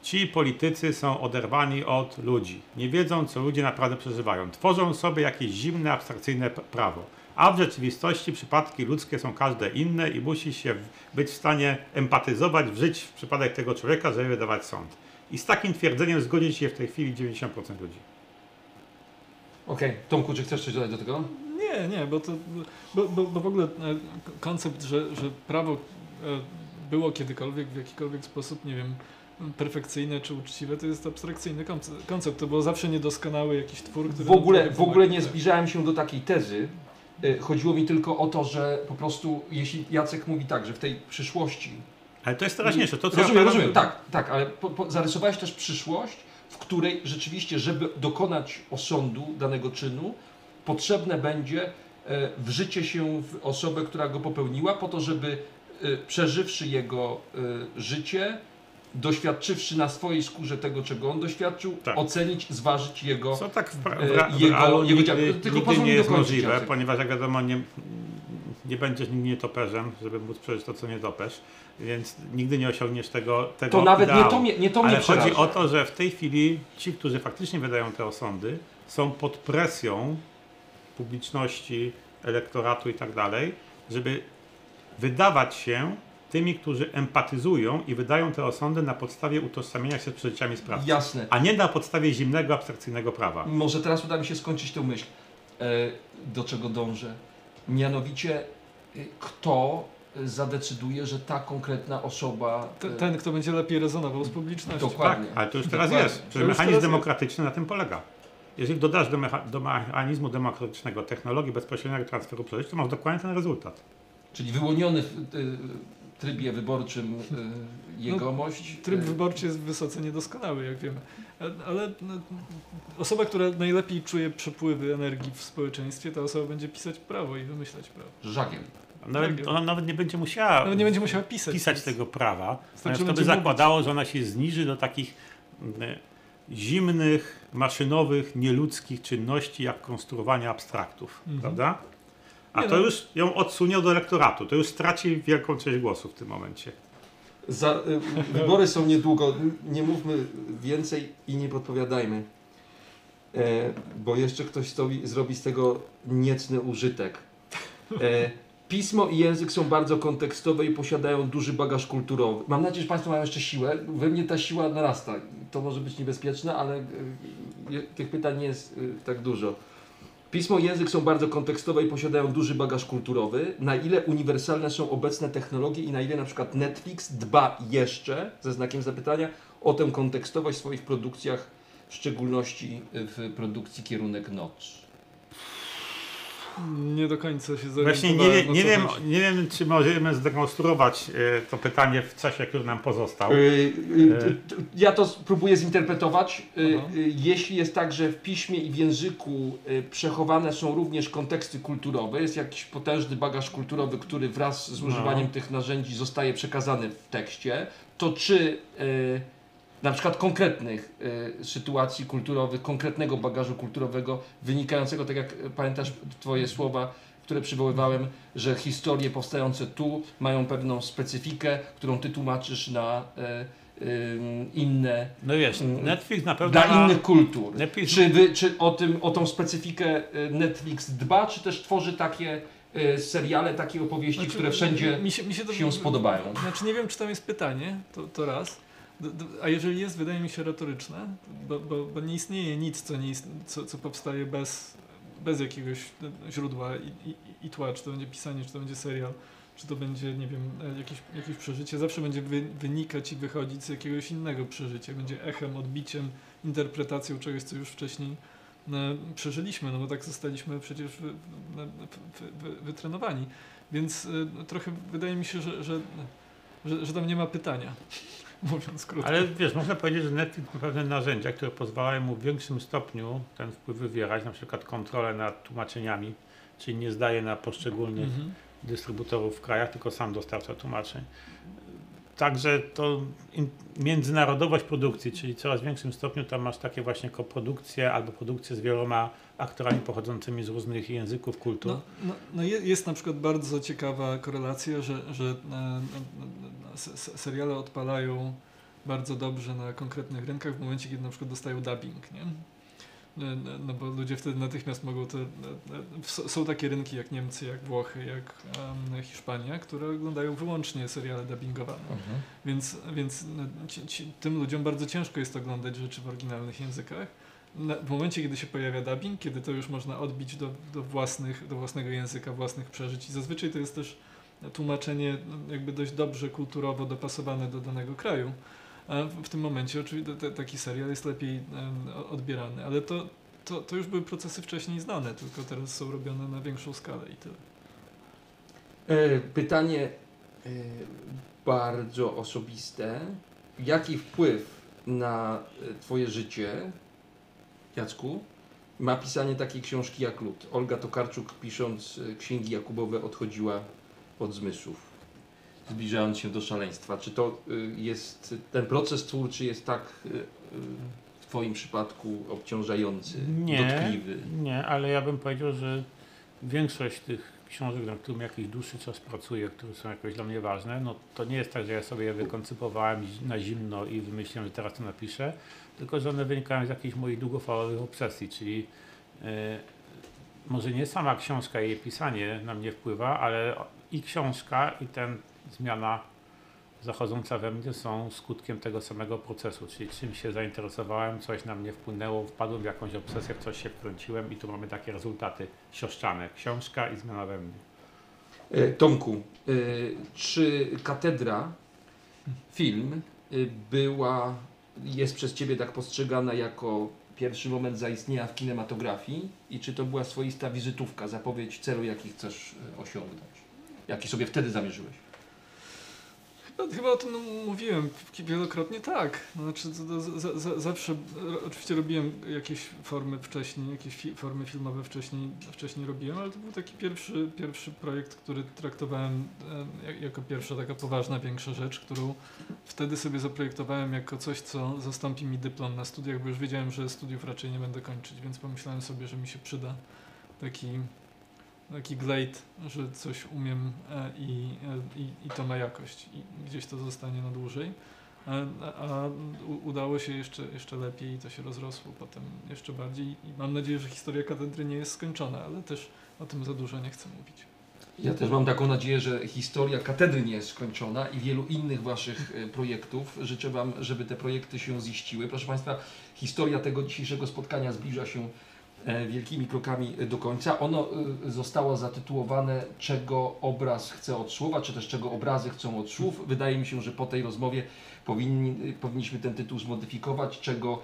Ci politycy są oderwani od ludzi. Nie wiedzą, co ludzie naprawdę przeżywają. Tworzą sobie jakieś zimne, abstrakcyjne prawo. A w rzeczywistości przypadki ludzkie są każde inne i musi się być w stanie empatyzować, wżyć w przypadek tego człowieka, żeby wydawać sąd. I z takim twierdzeniem zgodzić się w tej chwili 90% ludzi. Okej. Tomku, czy chcesz coś dodać do tego? Nie, nie, bo to, bo, bo, bo w ogóle e, koncept, że, że prawo e, było kiedykolwiek w jakikolwiek sposób, nie wiem, perfekcyjne czy uczciwe, to jest abstrakcyjny konce- koncept. To było zawsze niedoskonały jakiś twór, który... W ogóle, w ogóle nie zbliżałem się do takiej tezy. Y, Chodziło mi tylko o to, że po prostu, jeśli Jacek mówi tak, że w tej przyszłości Ale to jest teraźniejsze. To, co rozumiem, ja rozumiem, tak, tak, ale po, po, zarysowałeś też przyszłość, w której rzeczywiście, żeby dokonać osądu danego czynu, potrzebne będzie e, wżycie się w osobę, która go popełniła, po to, żeby e, przeżywszy jego e, życie, doświadczywszy na swojej skórze tego, czego on doświadczył, Tak. ocenić, zważyć jego. Co tak w, pra- E, w, ra- w jego- jego nigdy, tylko nigdy nie jest możliwe, ponieważ jak wiadomo nie, nie będziesz nigdy nietoperzem, żeby móc przeżyć to, co nie topesz, więc nigdy nie osiągniesz tego, tego To nawet nie ideału. to mnie, nie to mnie Ale chodzi o to, że w tej chwili ci, którzy faktycznie wydają te osądy, są pod presją publiczności, elektoratu i tak dalej, żeby wydawać się tymi, którzy empatyzują i wydają te osądy na podstawie utożsamienia się z przeżyciami sprawcy, Jasne. a nie na podstawie zimnego, abstrakcyjnego prawa. Może teraz uda mi się skończyć tę myśl, e, do czego dążę. Mianowicie, e, kto e, zadecyduje, że ta konkretna osoba. Ten, ten, kto będzie lepiej rezonował z publicznością. Dokładnie. Tak, ale to już teraz Dokładnie. jest. Już mechanizm teraz jest. demokratyczny na tym polega. Jeżeli dodasz do, mecha- do mechanizmu demokratycznego technologii bezpośredniego transferu przeżyć, to masz dokładnie ten rezultat. Czyli wyłoniony w trybie wyborczym e, jegomość. Tryb e, wyborczy jest wysoce niedoskonały, jak wiemy. Ale no, osoba, która najlepiej czuje przepływy energii w społeczeństwie, ta osoba będzie pisać prawo i wymyślać prawo. Żagiem. Nawet, ona nawet nie będzie musiała Nawet nie będzie musiała pisać. pisać tego prawa, Znaczy, to by zakładało, że ona się zniży do takich mm, zimnych, maszynowych, nieludzkich czynności, jak konstruowanie abstraktów, Mhm. prawda? A to no. już ją odsunie do elektoratu, to już straci wielką część głosu w tym momencie. Za, y, wybory są niedługo, nie mówmy więcej i nie podpowiadajmy. E, bo jeszcze ktoś zrobi, zrobi z tego niecny użytek. E, pismo i język są bardzo kontekstowe i posiadają duży bagaż kulturowy. Mam nadzieję, że Państwo mają jeszcze siłę. We mnie ta siła narasta. To może być niebezpieczne, ale y, tych pytań nie jest y, tak dużo. Pismo i język są bardzo kontekstowe i posiadają duży bagaż kulturowy. Na ile uniwersalne są obecne technologie i na ile na przykład Netflix dba jeszcze, ze znakiem zapytania, o tę kontekstowość w swoich produkcjach, w szczególności w produkcji kierunek Notch. Nie do końca się Właśnie nie, zorientowałem, nie, co wiem, chodzi. nie wiem, czy możemy zdekonstruować e, to pytanie w czasie, który nam pozostał. T- t- Ja to spróbuję zinterpretować. Aha. Jeśli jest tak, że w piśmie i w języku przechowane są również konteksty kulturowe, jest jakiś potężny bagaż kulturowy, który wraz z No. używaniem tych narzędzi zostaje przekazany w tekście, to czy na przykład konkretnych y, sytuacji kulturowych, konkretnego bagażu kulturowego wynikającego, tak jak y, pamiętasz Twoje słowa, które przywoływałem, że historie powstające tu mają pewną specyfikę, którą Ty tłumaczysz na y, y, inne, No wiesz, Mm. Netflix na pewno dla innych kultur. Netflix, Czy, wy, czy o, tym, o tą specyfikę y, Netflix dba, czy też tworzy takie y, seriale, takie opowieści, Znaczy, które wszędzie mi się, mi się, to, się spodobają? Znaczy nie wiem, czy tam jest pytanie, to, to raz. A jeżeli jest, wydaje mi się retoryczne, bo, bo, bo nie istnieje nic, co, nie ist, co, co powstaje bez, bez jakiegoś e, źródła i, i, i tła, czy to będzie pisanie, czy to będzie serial, czy to będzie, nie wiem, e, jakieś, jakieś przeżycie, zawsze będzie wy, wynikać i wychodzić z jakiegoś innego przeżycia, będzie echem, odbiciem, interpretacją czegoś, co już wcześniej e, przeżyliśmy, no bo tak zostaliśmy przecież wy, wy, wy, wy, wytrenowani. Więc e, trochę wydaje mi się, że, że, że, że tam nie ma pytania, [LAUGHS] mówiąc krótko. ale wiesz, można powiedzieć, że Netflix ma pewne narzędzia, które pozwalają mu w większym stopniu ten wpływ wywierać, na przykład kontrolę nad tłumaczeniami, czyli nie zdaje na poszczególnych Mhm. dystrybutorów w krajach, tylko sam dostarcza tłumaczeń. Także to międzynarodowość produkcji, czyli w coraz większym stopniu tam masz takie właśnie koprodukcje albo produkcje z wieloma aktorami pochodzącymi z różnych języków, kultur. No, no, no je- jest na przykład bardzo ciekawa korelacja, że, że e, se- se- seriale odpalają bardzo dobrze na konkretnych rynkach w momencie, kiedy na przykład dostają dubbing, nie? E, e, No bo ludzie wtedy natychmiast mogą te... Są takie rynki jak Niemcy, jak Włochy, jak Hiszpania, które oglądają wyłącznie seriale dubbingowane. Więc, więc no, ci, ci, tym ludziom bardzo ciężko jest oglądać rzeczy w oryginalnych językach. W momencie, kiedy się pojawia dubbing, kiedy to już można odbić do, do, własnych, do własnego języka, własnych przeżyć. I zazwyczaj to jest też tłumaczenie jakby dość dobrze kulturowo dopasowane do danego kraju. A w, tym momencie oczywiście taki serial jest lepiej odbierany, ale to, to, to już były procesy wcześniej znane, tylko teraz są robione na większą skalę i tyle. E, Pytanie e, bardzo osobiste. Jaki wpływ na e, Twoje życie, Jacku, ma pisanie takiej książki jak Lud? Olga Tokarczuk pisząc księgi Jakubowe odchodziła od zmysłów, zbliżając się do szaleństwa. Czy to e, jest, ten proces twórczy jest tak e, e, w Twoim przypadku obciążający, Nie, dotkliwy? nie, ale ja bym powiedział, że większość tych książek, nad którymi jakiś dłuższy czas pracuję, które są jakoś dla mnie ważne, no to nie jest tak, że ja sobie je wykoncypowałem na zimno i wymyśliłem, że teraz to napiszę, tylko że one wynikają z jakichś moich długofalowych obsesji, czyli może nie sama książka i jej pisanie na mnie wpływa, ale i książka i ten zmiana zachodząca we mnie są skutkiem tego samego procesu, czyli czym się zainteresowałem, coś na mnie wpłynęło, wpadłem w jakąś obsesję, w coś się wkręciłem i tu mamy takie rezultaty siostrzane. Książka i zmiana we mnie. E, Tomku, e, czy katedra, film, e, była, jest przez Ciebie tak postrzegana jako pierwszy moment zaistnienia w kinematografii i czy to była swoista wizytówka, zapowiedź celu, jaki chcesz osiągnąć? Jaki sobie wtedy zamierzyłeś? Chyba, chyba o tym no, mówiłem wielokrotnie tak. Znaczy, zawsze, oczywiście robiłem jakieś formy wcześniej, jakieś fi, formy filmowe wcześniej, wcześniej robiłem, ale to był taki pierwszy, pierwszy projekt, który traktowałem e, jak- jako pierwsza taka poważna, większa rzecz, którą wtedy sobie zaprojektowałem jako coś, co zastąpi mi dyplom na studiach, bo już wiedziałem, że studiów raczej nie będę kończyć, więc pomyślałem sobie, że mi się przyda taki taki glade, że coś umiem e, i, e, i, i to ma jakość i gdzieś to zostanie na dłużej. A, a udało się jeszcze, jeszcze lepiej i to się rozrosło potem jeszcze bardziej i mam nadzieję, że historia katedry nie jest skończona, ale też o tym za dużo nie chcę mówić. Ja też mam taką nadzieję, że historia katedry nie jest skończona i wielu innych Waszych e, projektów. Życzę Wam, żeby te projekty się ziściły. Proszę Państwa, historia tego dzisiejszego spotkania zbliża się wielkimi krokami e, do końca. Ono e, zostało zatytułowane Czego obraz chce od słowa, czy też czego obrazy chcą od słów. Wydaje mi się, że po tej rozmowie powinni, powinniśmy ten tytuł zmodyfikować. Czego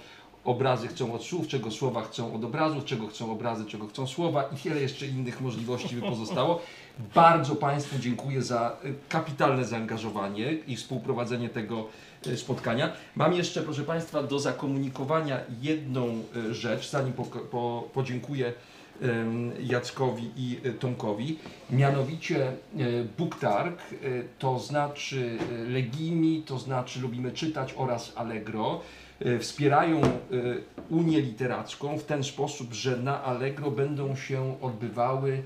obrazy chcą od słów, czego słowa chcą od obrazów, czego chcą obrazy, czego chcą słowa i wiele jeszcze innych możliwości by pozostało. Bardzo Państwu dziękuję za y, kapitalne zaangażowanie i współprowadzenie tego y, spotkania. Mam jeszcze, proszę Państwa, do zakomunikowania jedną y, rzecz, zanim po, po, podziękuję Jackowi i Tomkowi. Mianowicie Booktarg, y, to znaczy Legimi, to znaczy Lubimy Czytać oraz Allegro wspierają Unię Literacką w ten sposób, że na Allegro będą się odbywały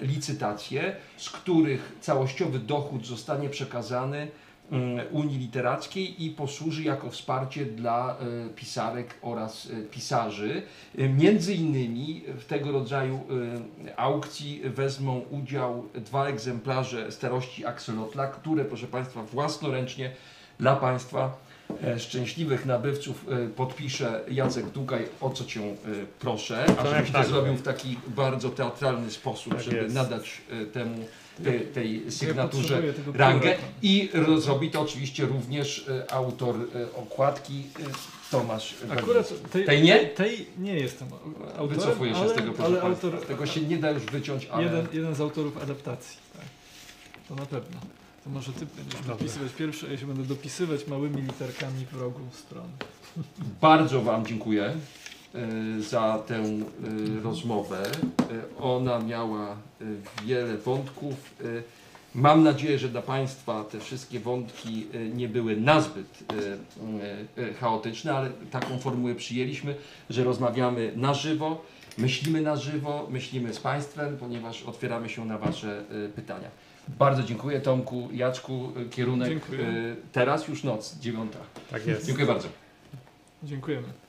licytacje, z których całościowy dochód zostanie przekazany Unii Literackiej i posłuży jako wsparcie dla e, pisarek oraz e, pisarzy. Między innymi w tego rodzaju aukcji wezmą udział dwa egzemplarze starości Axolotla, które proszę Państwa własnoręcznie dla Państwa szczęśliwych nabywców e, podpisze Jacek Dugaj, o co Cię e, proszę, a żebyś to tak. zrobił w taki bardzo teatralny sposób, Tak żeby jest. nadać e, temu te, tej sygnaturze potrzebuję tego rangę pióra. i ro- zrobi to oczywiście również e, autor e, okładki e, Tomasz Akurat tej, Tej nie? Tej nie jestem autorem, Wycofuję się ale, z tego, proszę ale autor, Tego się nie da już wyciąć, ale jeden, jeden z autorów adaptacji. Tak. To na pewno. To może ty będziesz Dobra. dopisywać pierwszy, a ja się będę dopisywać małymi literkami w rogu strony. bardzo Wam dziękuję e, za tę e, rozmowę. E, Ona miała e, wiele wątków. E, Mam nadzieję, że dla Państwa te wszystkie wątki e, nie były nazbyt e, e, chaotyczne, ale taką formułę przyjęliśmy, że rozmawiamy na żywo, myślimy na żywo, myślimy z Państwem, ponieważ otwieramy się na Wasze e, pytania. Bardzo dziękuję Tomku, Jacku, e, kierunek Dziękuję. e, teraz już noc, dziewiąta. Tak jest. Dziękuję bardzo. Dziękujemy.